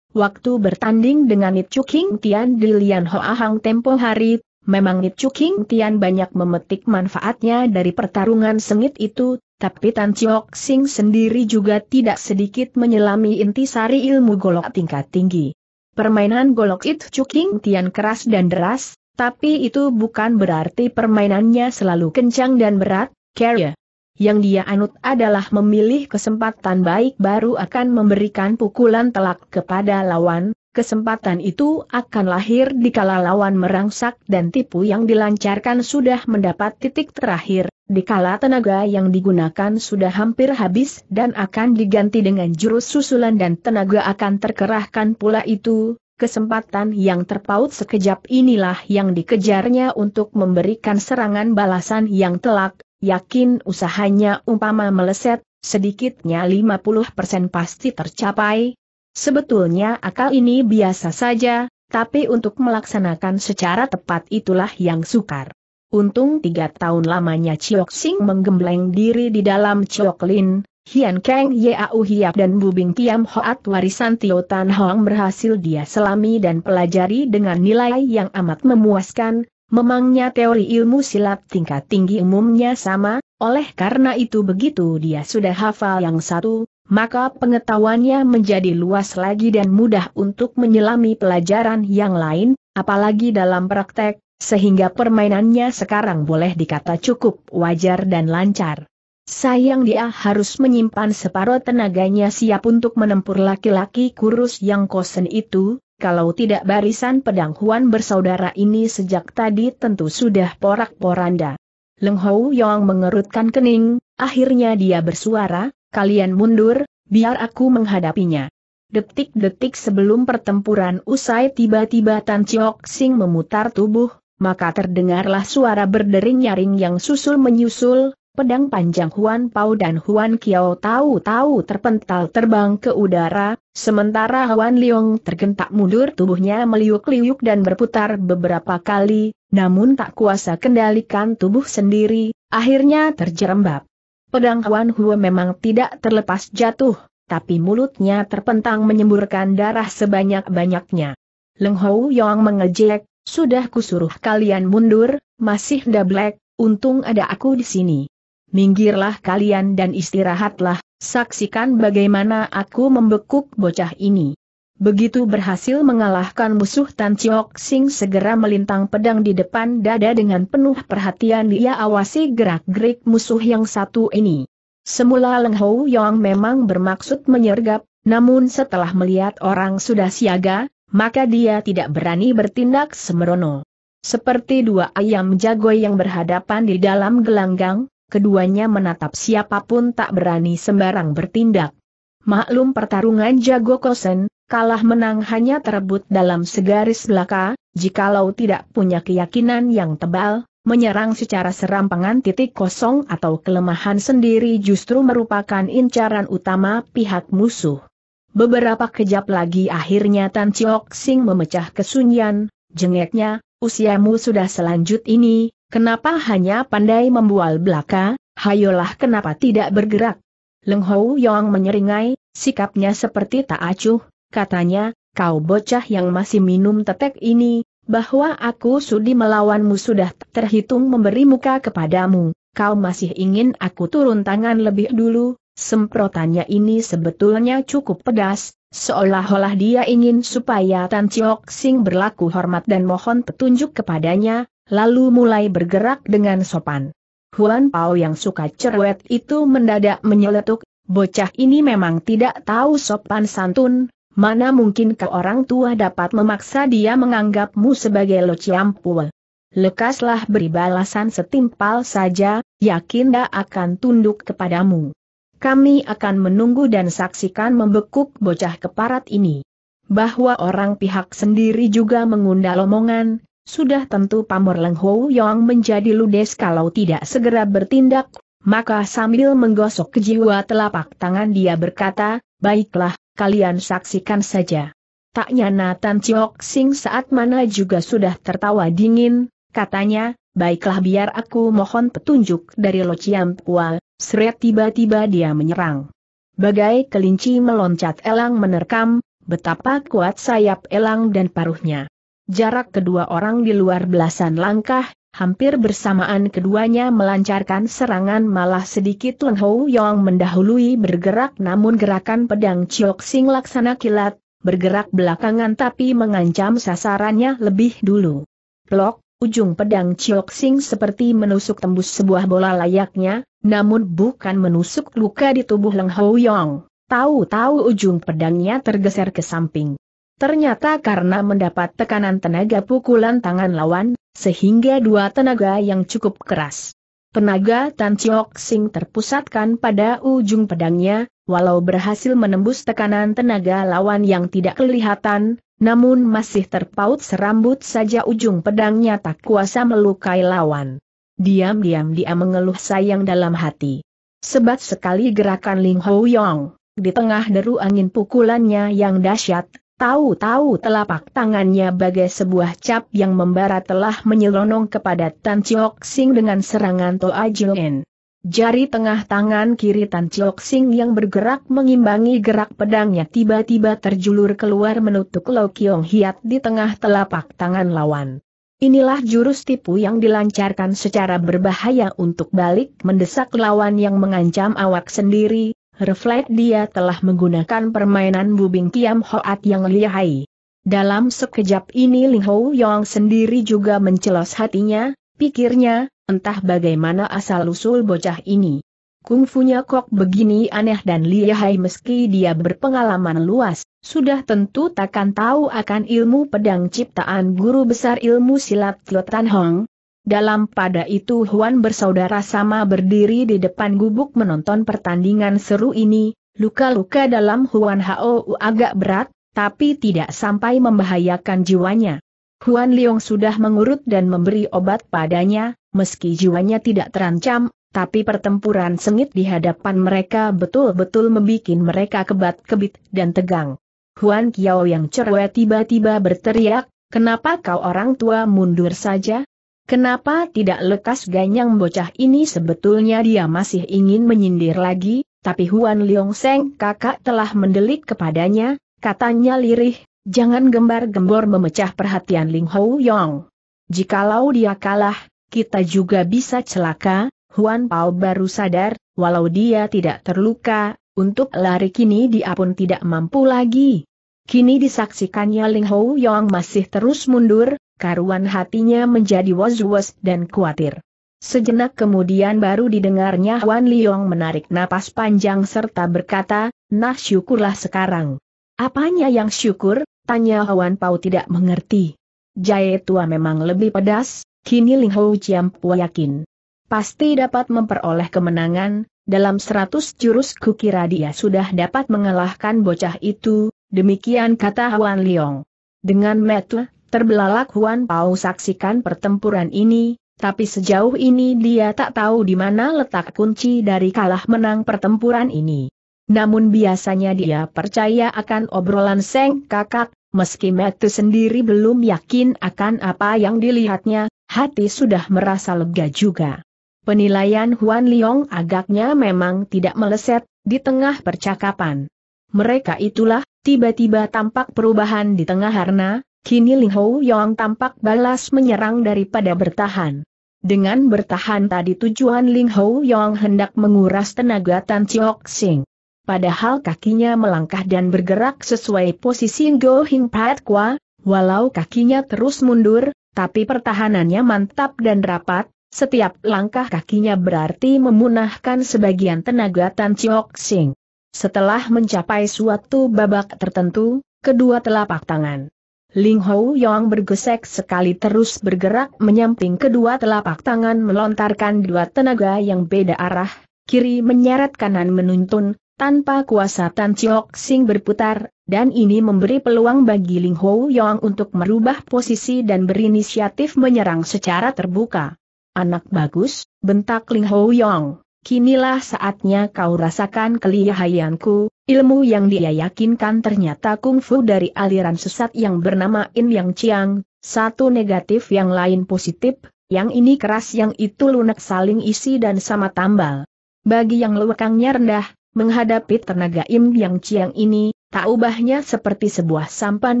Waktu bertanding dengan Nit Chuking Tian di Lian Hoa Hang tempo hari, memang Nit Chuking Tian banyak memetik manfaatnya dari pertarungan sengit itu, tapi Tan Chok Sing sendiri juga tidak sedikit menyelami intisari ilmu golok tingkat tinggi. Permainan golok itu Chuking Tian keras dan deras, tapi itu bukan berarti permainannya selalu kencang dan berat, carry yang dia anut adalah memilih kesempatan baik baru akan memberikan pukulan telak kepada lawan, kesempatan itu akan lahir dikala lawan merangsak dan tipu yang dilancarkan sudah mendapat titik terakhir, dikala tenaga yang digunakan sudah hampir habis dan akan diganti dengan jurus susulan dan tenaga akan terkerahkan pula itu, Kesempatan yang terpaut sekejap inilah yang dikejarnya untuk memberikan serangan balasan yang telak, yakin usahanya umpama meleset, sedikitnya 50% pasti tercapai. Sebetulnya akal ini biasa saja, tapi untuk melaksanakan secara tepat itulah yang sukar. Untung tiga tahun lamanya Chiok Sing menggembleng diri di dalam Chiok Lin, Hian Kang Yau Hiap dan Bubing Kiam Hoat warisan Tio Tan Hong berhasil dia selami dan pelajari dengan nilai yang amat memuaskan, memangnya teori ilmu silat tingkat tinggi umumnya sama, oleh karena itu begitu dia sudah hafal yang satu, maka pengetahuannya menjadi luas lagi dan mudah untuk menyelami pelajaran yang lain, apalagi dalam praktek, sehingga permainannya sekarang boleh dikata cukup wajar dan lancar. Sayang dia harus menyimpan separuh tenaganya siap untuk menempur laki-laki kurus yang kosen itu, kalau tidak barisan pedang Huan bersaudara ini sejak tadi tentu sudah porak-poranda. Leng Hou Yong mengerutkan kening, akhirnya dia bersuara, kalian mundur, biar aku menghadapinya. Detik-detik sebelum pertempuran usai tiba-tiba Tan Chiok Sing memutar tubuh, maka terdengarlah suara berdering nyaring yang susul menyusul, pedang panjang Huan Pao dan Huan Kiao tahu-tahu terpental terbang ke udara, sementara Huan Liong tergentak mundur tubuhnya meliuk-liuk dan berputar beberapa kali, namun tak kuasa kendalikan tubuh sendiri, akhirnya terjerembab. Pedang Huan Hua memang tidak terlepas jatuh, tapi mulutnya terpentang menyemburkan darah sebanyak-banyaknya. Leng Hou Yong mengejek, sudah kusuruh kalian mundur, masih dablek, untung ada aku di sini minggirlah kalian dan istirahatlah, saksikan bagaimana aku membekuk bocah ini. Begitu berhasil mengalahkan musuh Tan Chiok Sing segera melintang pedang di depan dada dengan penuh perhatian dia awasi gerak-gerik musuh yang satu ini. Semula Leng Hou Yong memang bermaksud menyergap, namun setelah melihat orang sudah siaga, maka dia tidak berani bertindak semerono. Seperti dua ayam jagoy yang berhadapan di dalam gelanggang, keduanya menatap siapa pun tak berani sembarang bertindak. Maklum pertarungan jago kosen, kalah menang hanya terebut dalam segaris belaka, jikalau tidak punya keyakinan yang tebal, menyerang secara serampangan titik kosong atau kelemahan sendiri justru merupakan incaran utama pihak musuh. Beberapa kejap lagi akhirnya Tan Chiok Sing memecah kesunyian, jengeknya, usiamu sudah selanjut ini, Kenapa hanya pandai membual belaka, hayolah kenapa tidak bergerak? Leng Hou Yong menyeringai, sikapnya seperti tak acuh, katanya, kau bocah yang masih minum tetek ini, bahwa aku sudi melawanmu sudah terhitung memberi muka kepadamu, kau masih ingin aku turun tangan lebih dulu, semprotannya ini sebetulnya cukup pedas, seolah-olah dia ingin supaya Tan Chiok Sing berlaku hormat dan mohon petunjuk kepadanya, lalu mulai bergerak dengan sopan. Huan Pao yang suka cerewet itu mendadak menyeletuk, bocah ini memang tidak tahu sopan santun, mana mungkin ke orang tua dapat memaksa dia menganggapmu sebagai lo ciampul. Lekaslah beri balasan setimpal saja, yakin dah akan tunduk kepadamu. Kami akan menunggu dan saksikan membekuk bocah keparat ini. Bahwa orang pihak sendiri juga mengundal omongan, sudah tentu pamor Leng Hou Yong menjadi ludes kalau tidak segera bertindak, maka sambil menggosok kejiwa telapak tangan dia berkata, baiklah, kalian saksikan saja. Tak nyana Tan Chiok Sing saat mana juga sudah tertawa dingin, katanya, baiklah biar aku mohon petunjuk dari Lo Chiam Pua, seret tiba-tiba dia menyerang. Bagai kelinci meloncat elang menerkam, betapa kuat sayap elang dan paruhnya. Jarak kedua orang di luar belasan langkah, hampir bersamaan keduanya melancarkan serangan malah sedikit Leng Hou Yong mendahului bergerak namun gerakan pedang Chiok Sing laksana kilat, bergerak belakangan tapi mengancam sasarannya lebih dulu. Plok, ujung pedang Chiok Sing seperti menusuk tembus sebuah bola layaknya, namun bukan menusuk luka di tubuh Leng Hou Yong. Tahu-tahu ujung pedangnya tergeser ke samping. Ternyata karena mendapat tekanan tenaga pukulan tangan lawan, sehingga dua tenaga yang cukup keras. Tenaga Tan Chiok Sing terpusatkan pada ujung pedangnya, walau berhasil menembus tekanan tenaga lawan yang tidak kelihatan, namun masih terpaut serambut saja ujung pedangnya tak kuasa melukai lawan. Diam-diam dia mengeluh sayang dalam hati. Sebat sekali gerakan Ling Hou Yong, di tengah deru angin pukulannya yang dahsyat, Tahu-tahu telapak tangannya bagai sebuah cap yang membara telah menyelonong kepada Tan Chiok Sing dengan serangan Toa Joen. Jari tengah tangan kiri Tan Chiok Sing yang bergerak mengimbangi gerak pedangnya tiba-tiba terjulur keluar menutup Lo Kiong Hiat di tengah telapak tangan lawan. Inilah jurus tipu yang dilancarkan secara berbahaya untuk balik mendesak lawan yang mengancam awak sendiri, refleks dia telah menggunakan permainan bubing kiam hoat yang lihai. Dalam sekejap ini Ling Hou Yong sendiri juga mencelos hatinya, pikirnya, entah bagaimana asal-usul bocah ini. Kungfunya kok begini aneh dan lihai meski dia berpengalaman luas, sudah tentu takkan tahu akan ilmu pedang ciptaan guru besar ilmu silat Tio Tan Hong. Dalam pada itu Huan bersaudara sama berdiri di depan gubuk menonton pertandingan seru ini, luka-luka dalam Huan Hao agak berat, tapi tidak sampai membahayakan jiwanya. Huan Liong sudah mengurut dan memberi obat padanya, meski jiwanya tidak terancam, tapi pertempuran sengit di hadapan mereka betul-betul membuat mereka kebat-kebit dan tegang. Huan Kiao yang cerewet tiba-tiba berteriak, kenapa kau orang tua mundur saja? Kenapa tidak lekas ganyang bocah ini sebetulnya dia masih ingin menyindir lagi, tapi Huan Liong Seng kakak telah mendelik kepadanya, katanya lirih, jangan gembar-gembor memecah perhatian Ling Hou Yong. Jikalau dia kalah, kita juga bisa celaka, Huan Pao baru sadar, walau dia tidak terluka, untuk lari kini dia pun tidak mampu lagi. Kini disaksikannya Ling Hou Yong masih terus mundur, karuan hatinya menjadi was-was dan khawatir. Sejenak kemudian baru didengarnya Huan Liong menarik napas panjang serta berkata, nah syukurlah sekarang. Apanya yang syukur? Tanya Huan Pao tidak mengerti. Jaya tua memang lebih pedas, kini Ling Hou Chiampu yakin. Pasti dapat memperoleh kemenangan, dalam seratus jurus kukira dia sudah dapat mengalahkan bocah itu, demikian kata Huan Liong. Dengan metu, terbelalak Huan Pao saksikan pertempuran ini, tapi sejauh ini dia tak tahu di mana letak kunci dari kalah menang pertempuran ini. Namun biasanya dia percaya akan obrolan Seng kakak, meski Metu sendiri belum yakin akan apa yang dilihatnya, hati sudah merasa lega juga. Penilaian Huan Liong agaknya memang tidak meleset, di tengah percakapan. Mereka itulah, tiba-tiba tampak perubahan di tengah harna, kini Ling Hou Yong tampak balas menyerang daripada bertahan. Dengan bertahan tadi tujuan Ling Hou Yong hendak menguras tenaga Tan Chiok Sing. Padahal kakinya melangkah dan bergerak sesuai posisi Go Hing Pat Kwa, walau kakinya terus mundur, tapi pertahanannya mantap dan rapat, setiap langkah kakinya berarti memunahkan sebagian tenaga Tan Chiok Sing. Setelah mencapai suatu babak tertentu, kedua telapak tangan Ling Hou Yong bergesek sekali terus bergerak menyamping kedua telapak tangan melontarkan dua tenaga yang beda arah, kiri menyeret kanan menuntun, tanpa kuasa Tan Chiok Sing berputar, dan ini memberi peluang bagi Ling Hou Yong untuk merubah posisi dan berinisiatif menyerang secara terbuka. Anak bagus, bentak Ling Hou Yong. Kinilah saatnya kau rasakan kelihayanku, ilmu yang dia yakinkan ternyata kungfu dari aliran sesat yang bernama In Yang Chiang, satu negatif yang lain positif, yang ini keras yang itu lunak saling isi dan sama tambal. Bagi yang lewekangnya rendah, menghadapi tenaga Im Yang Chiang ini, tak ubahnya seperti sebuah sampan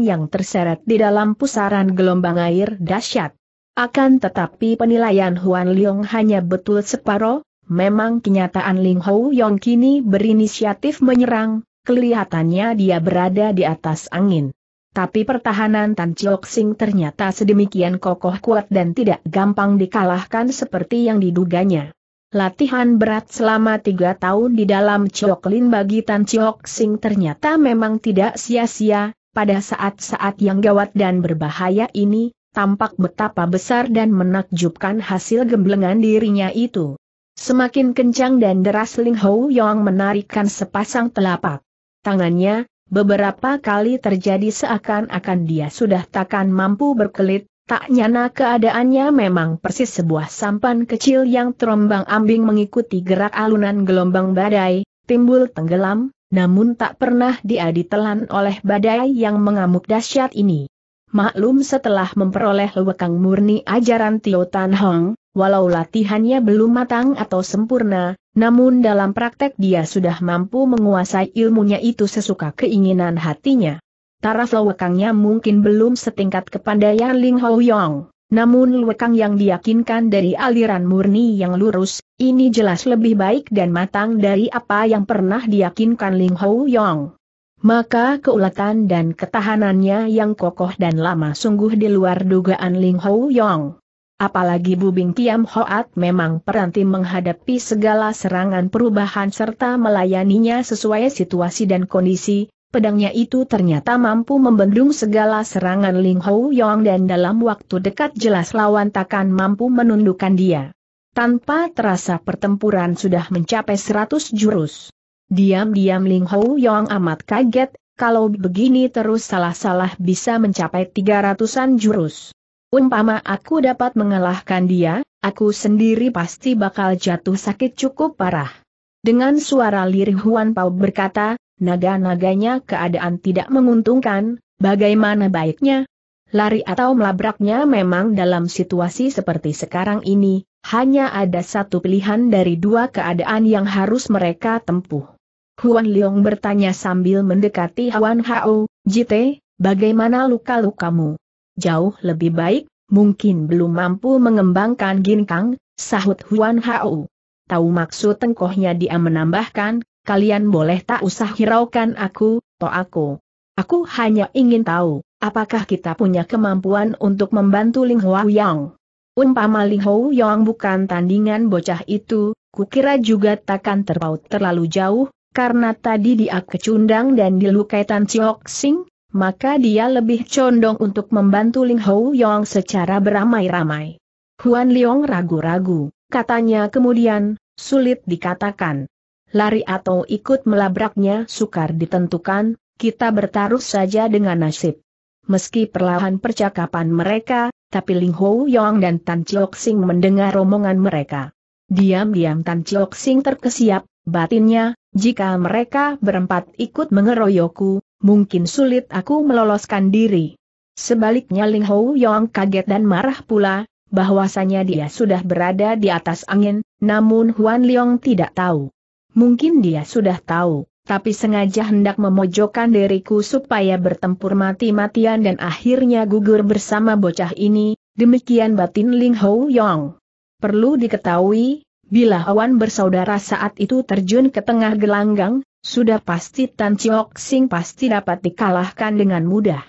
yang terseret di dalam pusaran gelombang air dahsyat. Akan tetapi penilaian Huan Liong hanya betul separoh, memang kenyataan Ling Hou Yong kini berinisiatif menyerang, kelihatannya dia berada di atas angin. Tapi pertahanan Tan Chiok Sing ternyata sedemikian kokoh kuat dan tidak gampang dikalahkan seperti yang diduganya. Latihan berat selama tiga tahun di dalam Chok Lin bagi Tan Chiok Sing ternyata memang tidak sia-sia, pada saat-saat yang gawat dan berbahaya ini, tampak betapa besar dan menakjubkan hasil gemblengan dirinya itu. Semakin kencang dan deras Ling Hou Yong menarikkan sepasang telapak tangannya, beberapa kali terjadi seakan-akan dia sudah takkan mampu berkelit, tak nyana keadaannya memang persis sebuah sampan kecil yang terombang ambing mengikuti gerak alunan gelombang badai, timbul tenggelam, namun tak pernah dia ditelan oleh badai yang mengamuk dahsyat ini. Maklum setelah memperoleh lewekang murni ajaran Tio Tan Hong, walau latihannya belum matang atau sempurna, namun dalam praktek dia sudah mampu menguasai ilmunya itu sesuka keinginan hatinya. Taraf lewekangnya mungkin belum setingkat kepandaian Ling Hou Yong, Namun Luekang yang diyakinkan dari aliran murni yang lurus, ini jelas lebih baik dan matang dari apa yang pernah diyakinkan Ling Hou Yong. Maka keulatan dan ketahanannya yang kokoh dan lama sungguh di luar dugaan Ling Hou Yong. Apalagi Bubing Kiam Hoat memang peranti menghadapi segala serangan perubahan serta melayaninya sesuai situasi dan kondisi, pedangnya itu ternyata mampu membendung segala serangan Ling Hou Yong dan dalam waktu dekat jelas lawan takkan mampu menundukkan dia. Tanpa terasa pertempuran sudah mencapai seratus jurus. Diam-diam Ling Hou Yong amat kaget, kalau begini terus salah-salah bisa mencapai tiga ratusan jurus. Umpama aku dapat mengalahkan dia, aku sendiri pasti bakal jatuh sakit cukup parah. Dengan suara lirih Huan Pao berkata, naga-naganya keadaan tidak menguntungkan, bagaimana baiknya? Lari atau melabraknya memang dalam situasi seperti sekarang ini, hanya ada satu pilihan dari dua keadaan yang harus mereka tempuh. Huan Leong bertanya sambil mendekati Huan Hao, Jite, bagaimana luka-lukamu? Jauh lebih baik, mungkin belum mampu mengembangkan ginkang, sahut Huan Hao. Tahu maksud tengkohnya dia menambahkan, kalian boleh tak usah hiraukan aku, toh aku. Aku hanya ingin tahu, apakah kita punya kemampuan untuk membantu Ling Hua Yang. Umpama Ling Hou Yang bukan tandingan bocah itu, kukira juga takkan terpaut terlalu jauh, karena tadi dia kecundang dan dilukai Tan Chiok Sing, maka dia lebih condong untuk membantu Ling Hou Yang secara beramai-ramai. Huan Liong ragu-ragu, katanya kemudian, sulit dikatakan lari atau ikut melabraknya sukar ditentukan, kita bertaruh saja dengan nasib. Meski perlahan percakapan mereka, tapi Ling Hou Yong dan Tan Chiok Sing mendengar omongan mereka. Diam-diam Tan Chiok Sing terkesiap, batinnya, jika mereka berempat ikut mengeroyokku, mungkin sulit aku meloloskan diri. Sebaliknya Ling Hou Yong kaget dan marah pula, bahwasanya dia sudah berada di atas angin, namun Huan Liong tidak tahu. Mungkin dia sudah tahu, tapi sengaja hendak memojokkan diriku supaya bertempur mati-matian dan akhirnya gugur bersama bocah ini, demikian batin Ling Hou Yong. Perlu diketahui, bila Awan bersaudara saat itu terjun ke tengah gelanggang, sudah pasti Tan Chiok Sing pasti dapat dikalahkan dengan mudah.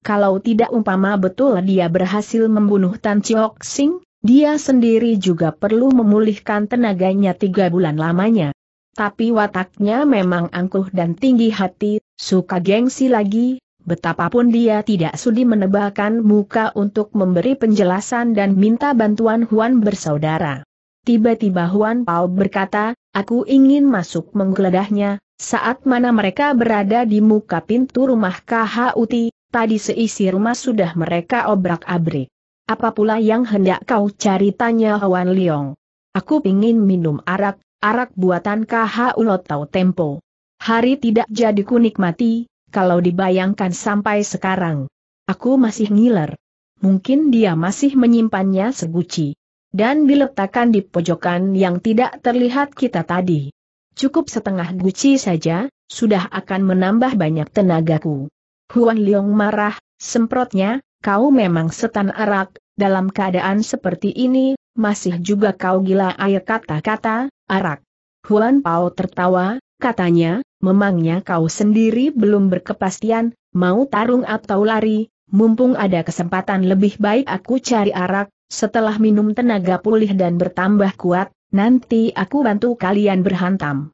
Kalau tidak umpama betul dia berhasil membunuh Tan Chiok Sing, dia sendiri juga perlu memulihkan tenaganya tiga bulan lamanya. Tapi wataknya memang angkuh dan tinggi hati, suka gengsi lagi, betapapun dia tidak sudi menebalkan muka untuk memberi penjelasan dan minta bantuan Huan bersaudara. Tiba-tiba Huan Pao berkata, aku ingin masuk menggeledahnya, saat mana mereka berada di muka pintu rumah KHUT, tadi seisi rumah sudah mereka obrak-abrik. Apa pula yang hendak kau cari tanya Huan Liong? Aku ingin minum arak, arak buatan KH Ulot Tau Tempo. Hari tidak jadi kunikmati, kalau dibayangkan sampai sekarang. Aku masih ngiler. Mungkin dia masih menyimpannya seguci. Dan diletakkan di pojokan yang tidak terlihat kita tadi. Cukup setengah guci saja, sudah akan menambah banyak tenagaku. Huan Liong marah, semprotnya, kau memang setan arak, dalam keadaan seperti ini, masih juga kau gila air kata-kata, arak. Huan Pao tertawa, katanya, memangnya kau sendiri belum berkepastian, mau tarung atau lari, mumpung ada kesempatan lebih baik aku cari arak, setelah minum tenaga pulih dan bertambah kuat, nanti aku bantu kalian berhantam.